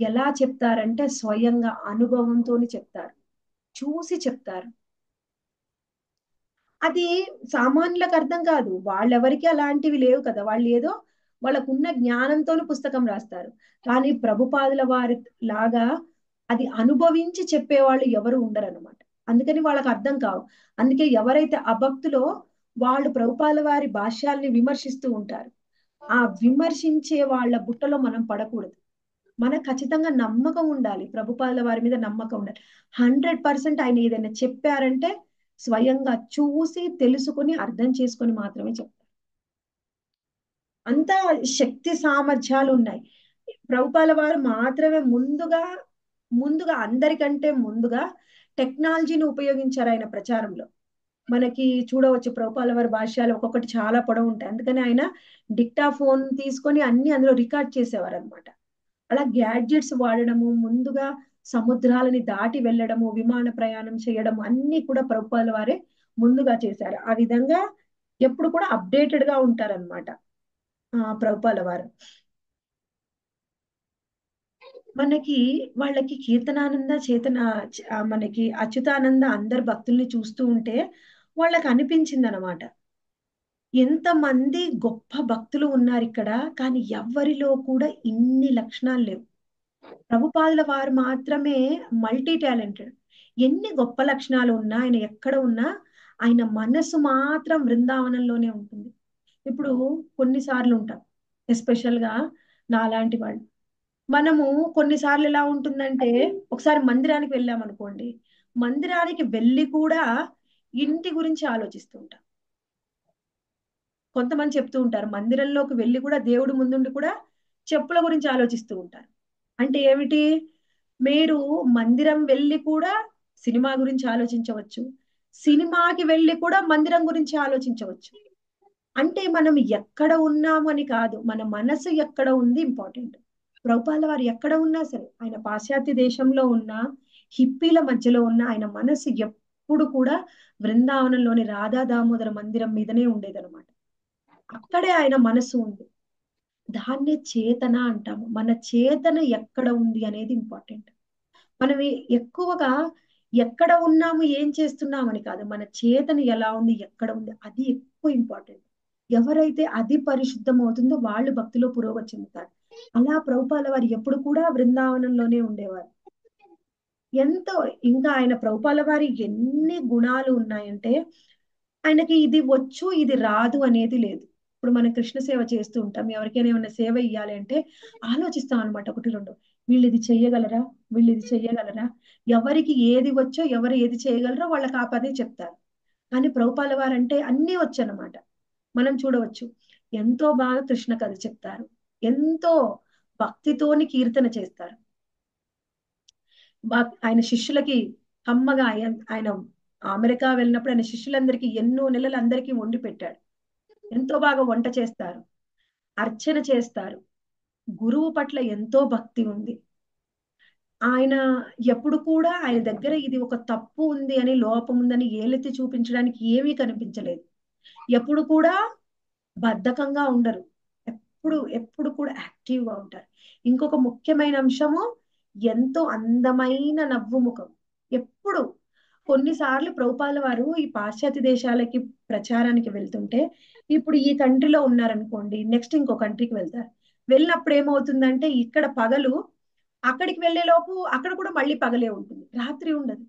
ఎలా చెప్తారంటే స్వయంగా అనుభవంతో చెప్తారు. చూసి చెప్తారు. అది సామాన్యులకు అర్థం కాదు. వాళ్ళెవరికి అలాంటివి లేవు కదా. వాళ్ళు ఏదో వాళ్ళకున్న జ్ఞానంతో పుస్తకం రాస్తారు. కానీ ప్రభుపాదుల వారి లాగా అది అనుభవించి చెప్పేవాళ్ళు ఎవరు ఉండరు అనమాట అందుకని వాళ్ళకి అర్థం కావు. అందుకే ఎవరైతే అభక్తులో వాళ్ళు ప్రభుపాల వారి భాష్యాల్ని విమర్శిస్తూ ఉంటారు. ఆ విమర్శించే వాళ్ళ బుట్టలో మనం పడకూడదు. మనకు ఖచ్చితంగా నమ్మకం ఉండాలి. ప్రభుపాల వారి మీద నమ్మకం ఉండాలి. హండ్రెడ్ పర్సెంట్ ఆయన ఏదైనా చెప్పారంటే స్వయంగా చూసి తెలుసుకుని అర్థం చేసుకొని మాత్రమే చెప్తారు. అంత శక్తి సామర్థ్యాలు ఉన్నాయి. ప్రభుపాల వారు మాత్రమే ముందుగా ముందుగా అందరికంటే ముందుగా టెక్నాలజీని ఉపయోగించారు ఆయన ప్రచారంలో. మనకి చూడవచ్చు ప్రభుపాల వారి భాష్యాలు ఒక్కొక్కటి చాలా పొడవు ఉంటాయి. అందుకని ఆయన డిక్టా ఫోన్ తీసుకొని అన్ని అందులో రికార్డ్ చేసేవారు అనమాట అలా గ్యాడ్జెట్స్ వాడడము ముందుగా సముద్రాలని దాటి వెళ్ళడము విమాన ప్రయాణం చేయడం అన్ని కూడా ప్రభుపాల వారే ముందుగా చేశారు. ఆ విధంగా ఎప్పుడు కూడా అప్డేటెడ్గా ఉంటారనమాట ఆ ప్రభుపాల వారు. మనకి వాళ్ళకి కీర్తనానంద చేతన మనకి అచ్యుతానంద అందరు భక్తుల్ని చూస్తూ ఉంటే వాళ్ళకి అనిపించింది అనమాట ఎంతమంది గొప్ప భక్తులు ఉన్నారు ఇక్కడ కానీ ఎవ్వరిలో కూడా ఇన్ని లక్షణాలు లేవు. ప్రభుపాదుల వారు మాత్రమే మల్టీ టాలెంటెడ్. ఎన్ని గొప్ప లక్షణాలు ఉన్నా ఆయన ఎక్కడ ఉన్నా ఆయన మనసు మాత్రం బృందావనంలోనే ఉంటుంది. ఇప్పుడు కొన్నిసార్లు ఉంటాం ఎస్పెషల్గా నాలాంటి వాళ్ళు. మనము కొన్నిసార్లు ఎలా ఉంటుందంటే ఒకసారి మందిరానికి వెళ్ళాం అనుకోండి మందిరానికి వెళ్ళి కూడా ఇంటి గురించి ఆలోచిస్తూ ఉంటాం. కొంతమంది చెప్తూ ఉంటారు మందిరంలోకి వెళ్ళి కూడా దేవుడు ముందుండి కూడా చెప్పుల గురించి ఆలోచిస్తూ ఉంటారు. అంటే ఏమిటి? మీరు మందిరం వెళ్ళి కూడా సినిమా గురించి ఆలోచించవచ్చు. సినిమాకి వెళ్ళి కూడా మందిరం గురించి ఆలోచించవచ్చు. అంటే మనం ఎక్కడ ఉన్నామని అని కాదు మన మనసు ఎక్కడ ఉంది ఇంపార్టెంట్. ప్రభుపాల వారు ఎక్కడ ఉన్నా సరే ఆయన పాశ్చాత్య దేశంలో ఉన్న హిప్పీల మధ్యలో ఉన్న ఆయన మనసు ఎప్పుడు కూడా బృందావనంలోని రాధా దామోదర మందిరం మీదనే ఉండేదనమాట అక్కడే ఆయన మనసు ఉంది. దాన్నే చేతన అంటాము. మన చేతన ఎక్కడ ఉంది అనేది ఇంపార్టెంట్. మనం ఎక్కువగా ఎక్కడ ఉన్నాము ఏం చేస్తున్నామని కాదు మన చేతన ఎలా ఉంది ఎక్కడ ఉంది అది ఎక్కువ ఇంపార్టెంట్. ఎవరైతే అది పరిశుద్ధం అవుతుందో వాళ్ళు భక్తిలో పురోగతి చెందుతారు. అలా ప్రభుపాల వారు ఎప్పుడు కూడా బృందావనంలోనే ఉండేవారు. ఎంతో ఇంకా ఆయన ప్రభుపాల వారి ఎన్ని గుణాలు ఉన్నాయంటే ఆయనకి ఇది వచ్చు ఇది రాదు అనేది లేదు. ఇప్పుడు మనం కృష్ణ సేవ చేస్తూ ఉంటాం. ఎవరికైనా ఏమైనా సేవ ఇవ్వాలి అంటే ఆలోచిస్తాం అనమాట ఒకటి రెండు. వీళ్ళు ఇది చెయ్యగలరా? వీళ్ళు ఇది చెయ్యగలరా? ఎవరికి ఏది వచ్చో ఎవరు ఏది చేయగలరో వాళ్ళకి ఆ పదే చెప్తారు. కానీ ప్రభుపాల వారంటే అన్నీ వచ్చనమాట మనం చూడవచ్చు. ఎంతో బాగా కృష్ణ కథ చెప్తారు. ఎంతో భక్తితోని కీర్తన చేస్తారు. ఆయన శిష్యులకి కమ్మగా ఆయన అమెరికా వెళ్ళినప్పుడు ఆయన శిష్యులందరికీ ఎన్నో నెలలు అందరికీ వండి పెట్టాడు. ఎంతో బాగా వంట చేస్తారు అర్చన చేస్తారు. గురువు పట్ల ఎంతో భక్తి ఉంది. ఆయన ఎప్పుడు కూడా ఆయన దగ్గర ఇది ఒక తప్పు ఉంది అని లోపం ఉందని ఏలెత్తి చూపించడానికి ఏమీ కనిపించలేదు. ఎప్పుడు కూడా బద్ధకంగా ఉండరు. ఎప్పుడు ఎప్పుడు కూడా యాక్టివ్గా ఉంటారు. ఇంకొక ముఖ్యమైన అంశము ఎంతో అందమైన నవ్వు ముఖం. ఎప్పుడు కొన్నిసార్లు ప్రభుపాల వారు ఈ పాశ్చాత్య దేశాలకి ప్రచారానికి వెళ్తుంటే ఇప్పుడు ఈ కంట్రీలో ఉన్నారనుకోండి నెక్స్ట్ ఇంకో కంట్రీకి వెళ్తారు. వెళ్ళినప్పుడు ఏమవుతుందంటే ఇక్కడ పగలు అక్కడికి వెళ్ళేలోపు అక్కడ కూడా మళ్ళీ పగలే ఉంటుంది. రాత్రి ఉండదు.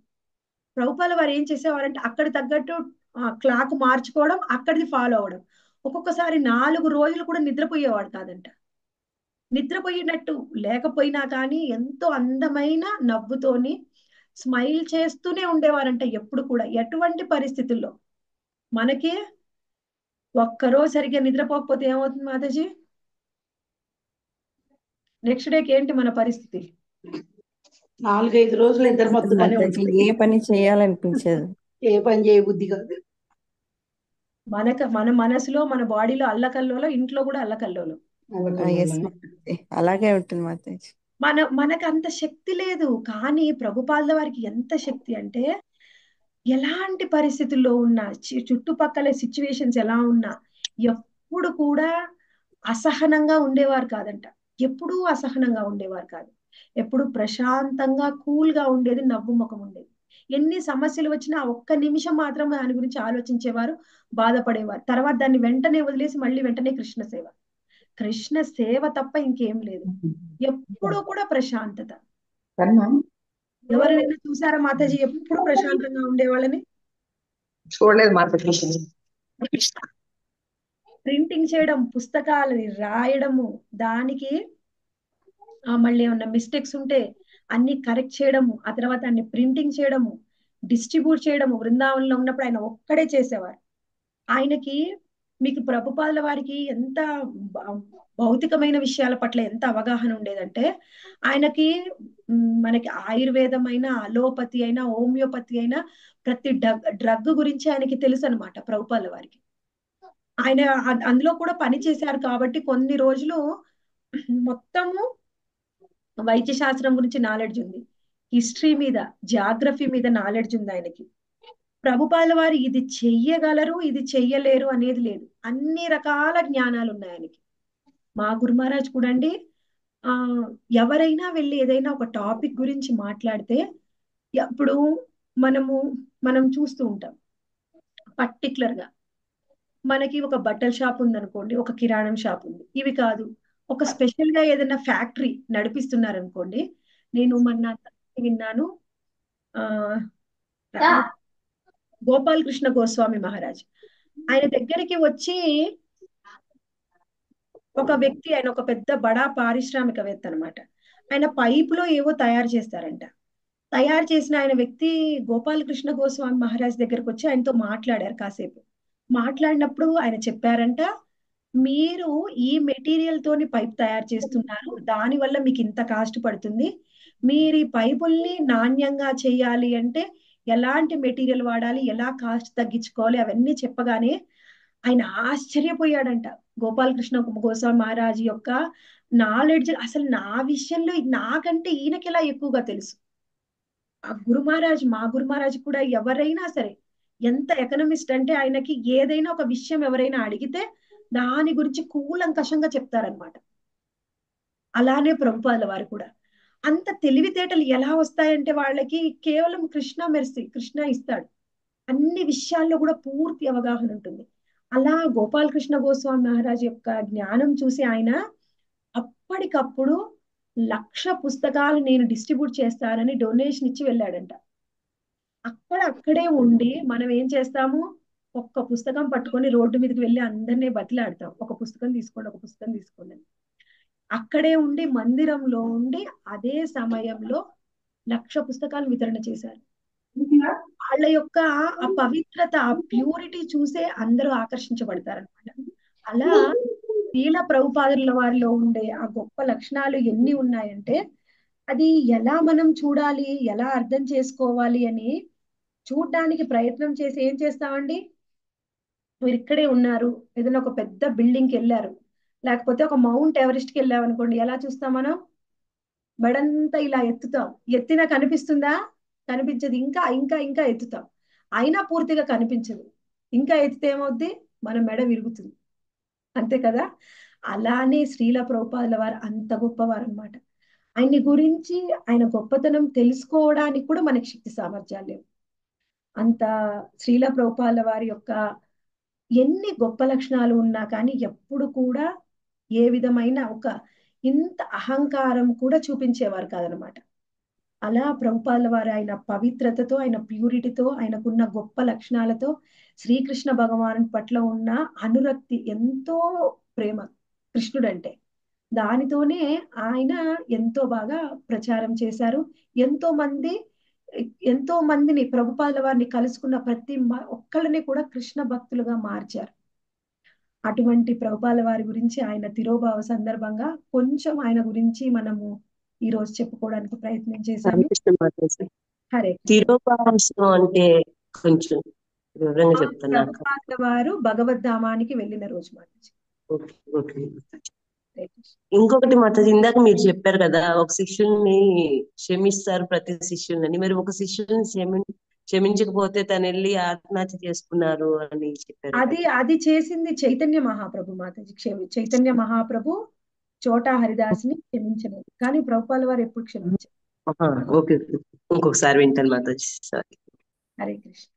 ప్రభుపాల వారు ఏం చేసేవారంటే అక్కడ తగ్గట్టు క్లాక్ మార్చుకోవడం అక్కడిది ఫాలో అవడం. ఒక్కొక్కసారి నాలుగు రోజులు కూడా నిద్రపోయేవాడు కాదంట. నిద్రపోయినట్టు లేకపోయినా కానీ ఎంతో అందమైన నవ్వుతోని స్మైల్ చేస్తూనే ఉండేవారంట ఎప్పుడు కూడా. ఎటువంటి పరిస్థితుల్లో? మనకి ఒక్కరోజు సరిగ్గా నిద్రపోకపోతే ఏమవుతుంది మాతాజీ? నెక్స్ట్ డేకి ఏంటి మన పరిస్థితి? నాలుగైదు రోజులు నిద్రపోతున్నానే ఉంటుంది ఏ పని చేయాలనిపించదు. ఏ పని చేయబుద్ధి కాదు. మనక మన మనసులో మన బాడీలో అల్లకల్లోలో ఇంట్లో కూడా అల్లకల్లోలో. ఎస్ అలాగే ఉంటుంది మాతాజీ మన మనకు అంత శక్తి లేదు. కానీ ప్రభుపాద వారికి ఎంత శక్తి అంటే ఎలాంటి పరిస్థితుల్లో ఉన్నా చుట్టుపక్కల సిచ్యువేషన్స్ ఎలా ఉన్నా ఎప్పుడు కూడా అసహనంగా ఉండేవారు కాదంట. ఎప్పుడూ అసహనంగా ఉండేవారు కాదు. ఎప్పుడు ప్రశాంతంగా కూల్గా ఉండేది నవ్వు ముఖం ఉండేది. ఎన్ని సమస్యలు వచ్చినా ఒక్క నిమిషం మాత్రం దాని గురించి ఆలోచించేవారు బాధపడేవారు. తర్వాత దాన్ని వెంటనే వదిలేసి మళ్ళీ వెంటనే కృష్ణ సేవ. కృష్ణ సేవ తప్ప ఇంకేం లేదు. ఎప్పుడూ కూడా ప్రశాంతత. ఎవరైనా చూసారా మాతాజీ? ఎప్పుడు ప్రశాంతంగా ఉండేవాళ్ళని? చూడలేదు మాతాజీ. ప్రింటింగ్ చేయడం పుస్తకాలని రాయడము దానికి మళ్ళీ ఏమన్నా మిస్టేక్స్ ఉంటే అన్ని కరెక్ట్ చేయడము ఆ తర్వాత అన్ని ప్రింటింగ్ చేయడము డిస్ట్రిబ్యూట్ చేయడము. బృందావనంలో ఉన్నప్పుడు ఆయన ఒక్కడే చేసేవారు. ఆయనకి మీకు ప్రభుపాదుల వారికి ఎంత భౌతికమైన విషయాల పట్ల ఎంత అవగాహన ఉండేదంటే ఆయనకి మనకి ఆయుర్వేదమైన అలోపతి అయినా హోమియోపతి అయినా ప్రతి డ్రగ్ డ్రగ్ గురించి ఆయనకి తెలుసు అనమాట ప్రభుపాదుల వారికి. ఆయన అందులో కూడా పని చేశారు కాబట్టి కొన్ని రోజులు మొత్తము వైద్య శాస్త్రం గురించి నాలెడ్జ్ ఉంది. హిస్టరీ మీద జాగ్రఫీ మీద నాలెడ్జ్ ఉంది ఆయనకి. ప్రభుపాల వారు ఇది చెయ్యగలరు ఇది చెయ్యలేరు అనేది లేదు. అన్ని రకాల జ్ఞానాలు ఉన్నాయి ఆయనకి. మా గురు మహారాజ్ కూడా అండి ఆ ఎవరైనా వెళ్ళి ఏదైనా ఒక టాపిక్ గురించి మాట్లాడితే ఇప్పుడు మనము మనం చూస్తూ ఉంటాం. పర్టికులర్గా మనకి ఒక బట్టల షాప్ ఉందనుకోండి ఒక కిరాణం షాప్ ఉంది. ఇవి కాదు. ఒక స్పెషల్గా ఏదైనా ఫ్యాక్టరీ నడిపిస్తున్నారు అనుకోండి నేను మొన్న విన్నాను. ఆ గోపాలకృష్ణ గోస్వామి మహారాజ్. ఆయన దగ్గరికి వచ్చి ఒక వ్యక్తి ఆయన ఒక పెద్ద బడా పారిశ్రామికవేత్త అనమాట ఆయన పైపులో ఏవో తయారు చేస్తారంట. తయారు చేసిన ఆయన వ్యక్తి గోపాలకృష్ణ గోస్వామి మహారాజ్ దగ్గరకు వచ్చి ఆయనతో మాట్లాడారు కాసేపు. మాట్లాడినప్పుడు ఆయన చెప్పారంట మీరు ఈ మెటీరియల్ తోని పైప్ తయారు చేస్తున్నారు. దాని వల్ల మీకు ఇంత కాస్ట్ పడుతుంది. మీరు ఈ పైపుల్ని నాణ్యంగా చేయాలి అంటే ఎలాంటి మెటీరియల్ వాడాలి ఎలా కాస్ట్ తగ్గించుకోవాలి అవన్నీ చెప్పగానే ఆయన ఆశ్చర్యపోయాడంట. గోపాలకృష్ణ గోస్వామి మహారాజ్ యొక్క నాలెడ్జ్ అసలు నా విషయంలో నాకంటే ఈయనకి ఎలా ఎక్కువగా తెలుసు? ఆ గురు మహారాజ్ మా గురు మహారాజ్ కూడా ఎవరైనా సరే ఎంత ఎకనమిస్ట్ అంటే ఆయనకి ఏదైనా ఒక విషయం ఎవరైనా అడిగితే దాని గురించి కూలంకషంగా చెప్తారనమాట అలానే ప్రభుపాదుల వారు కూడా. అంత తెలివితేటలు ఎలా వస్తాయంటే వాళ్ళకి కేవలం కృష్ణ మెర్సీ కృష్ణ ఇస్తాడు. అన్ని విషయాల్లో కూడా పూర్తి అవగాహన ఉంటుంది. అలా గోపాలకృష్ణ గోస్వామి మహారాజ్ యొక్క జ్ఞానం చూసి ఆయన అప్పటికప్పుడు లక్ష పుస్తకాలు నేను డిస్ట్రిబ్యూట్ చేస్తానని డొనేషన్ ఇచ్చి వెళ్ళాడంట. అక్కడ అక్కడే ఉండి మనం ఏం చేస్తాము? ఒక్క పుస్తకం పట్టుకొని రోడ్డు మీదకి వెళ్ళి అందరినీ బతిలాడతాం. ఒక పుస్తకం తీసుకోండి ఒక పుస్తకం తీసుకోండి అక్కడే ఉండి మందిరంలో ఉండి అదే సమయంలో లక్ష పుస్తకాలు వితరణ చేశారు. వాళ్ళ యొక్క ఆ పవిత్రత ఆ ప్యూరిటీ చూసే అందరూ ఆకర్షించబడతారనమాట అలా లీల ప్రభుపాదుల వారిలో ఉండే ఆ గొప్ప లక్షణాలు ఎన్ని ఉన్నాయంటే అది ఎలా మనం చూడాలి ఎలా అర్థం చేసుకోవాలి అని చూడడానికి ప్రయత్నం చేసి ఏం చేస్తామండి? మీరు ఇక్కడే ఉన్నారు ఏదైనా ఒక పెద్ద బిల్డింగ్కి వెళ్ళారు. లేకపోతే ఒక మౌంట్ ఎవరెస్ట్కి వెళ్ళాం అనుకోండి ఎలా చూస్తాం మనం? మెడంతా ఇలా ఎత్తుతాం. ఎత్తినా కనిపిస్తుందా? కనిపించదు. ఇంకా ఇంకా ఇంకా ఎత్తుతాం. అయినా పూర్తిగా కనిపించదు. ఇంకా ఎత్తితే ఏమవుద్ది? మన మెడ విరుగుతుంది. అంతే కదా? అలానే శ్రీల ప్రభుపాదుల వారు అంత గొప్పవారు అనమాట ఆయన్ని గురించి ఆయన గొప్పతనం తెలుసుకోవడానికి కూడా మనకి శక్తి సామర్థ్యాలు లేవు. అంత శ్రీల ప్రభుపాదుల వారి యొక్క ఎన్ని గొప్ప లక్షణాలు ఉన్నా కానీ ఎప్పుడు కూడా ఏ విధమైన ఒక ఇంత అహంకారం కూడా చూపించేవారు కాదనమాట. అలా ప్రభుపాల వారు ఆయన పవిత్రతతో ఆయన ప్యూరిటీతో ఆయనకున్న గొప్ప లక్షణాలతో శ్రీకృష్ణ భగవాను పట్ల ఉన్న అనురక్తి ఎంతో ప్రేమ కృష్ణుడంటే. దానితోనే ఆయన ఎంతో బాగా ప్రచారం చేశారు. ఎంతో మంది ఎంతో మందిని ప్రభుపాల వారిని కలుసుకున్న ప్రతి మ- ఒక్కళ్ళని కూడా కృష్ణ భక్తులుగా మార్చారు. అటువంటి ప్రభుపాల వారి గురించి ఆయన తిరోభావ సందర్భంగా కొంచెం ఆయన గురించి మనము ఈ రోజు చెప్పుకోవడానికి ప్రయత్నం చేశాము. అంటే కొంచెం వివరంగా చెప్తాను నాకు ప్రభుపాద వారు భగవద్ధామానికి వెళ్ళిన రోజు మాతాజీ కృష్ణ. ఇంకొకటి మాతాజీ ఇందాక మీరు చెప్పారు కదా ఒక శిష్యుల్ని క్షమిస్తారు ప్రతి శిష్యులని మరి ఒక శిష్యుల్ని క్షమి క్షమించకపోతే తను వెళ్ళి ఆత్మహత్య చేసుకున్నారు అని చెప్పారు. అది అది చేసింది చైతన్య మహాప్రభు మాతాజీ. క్షమి చైతన్య మహాప్రభు చోటా హరిదాస్ని క్షమించలేదు. కానీ ప్రభుపాల వారు ఎప్పుడు క్షమించారు ఓకే. ఇంకొకసారి వింటాను మాతాజీ. సారీ. హరే కృష్ణ.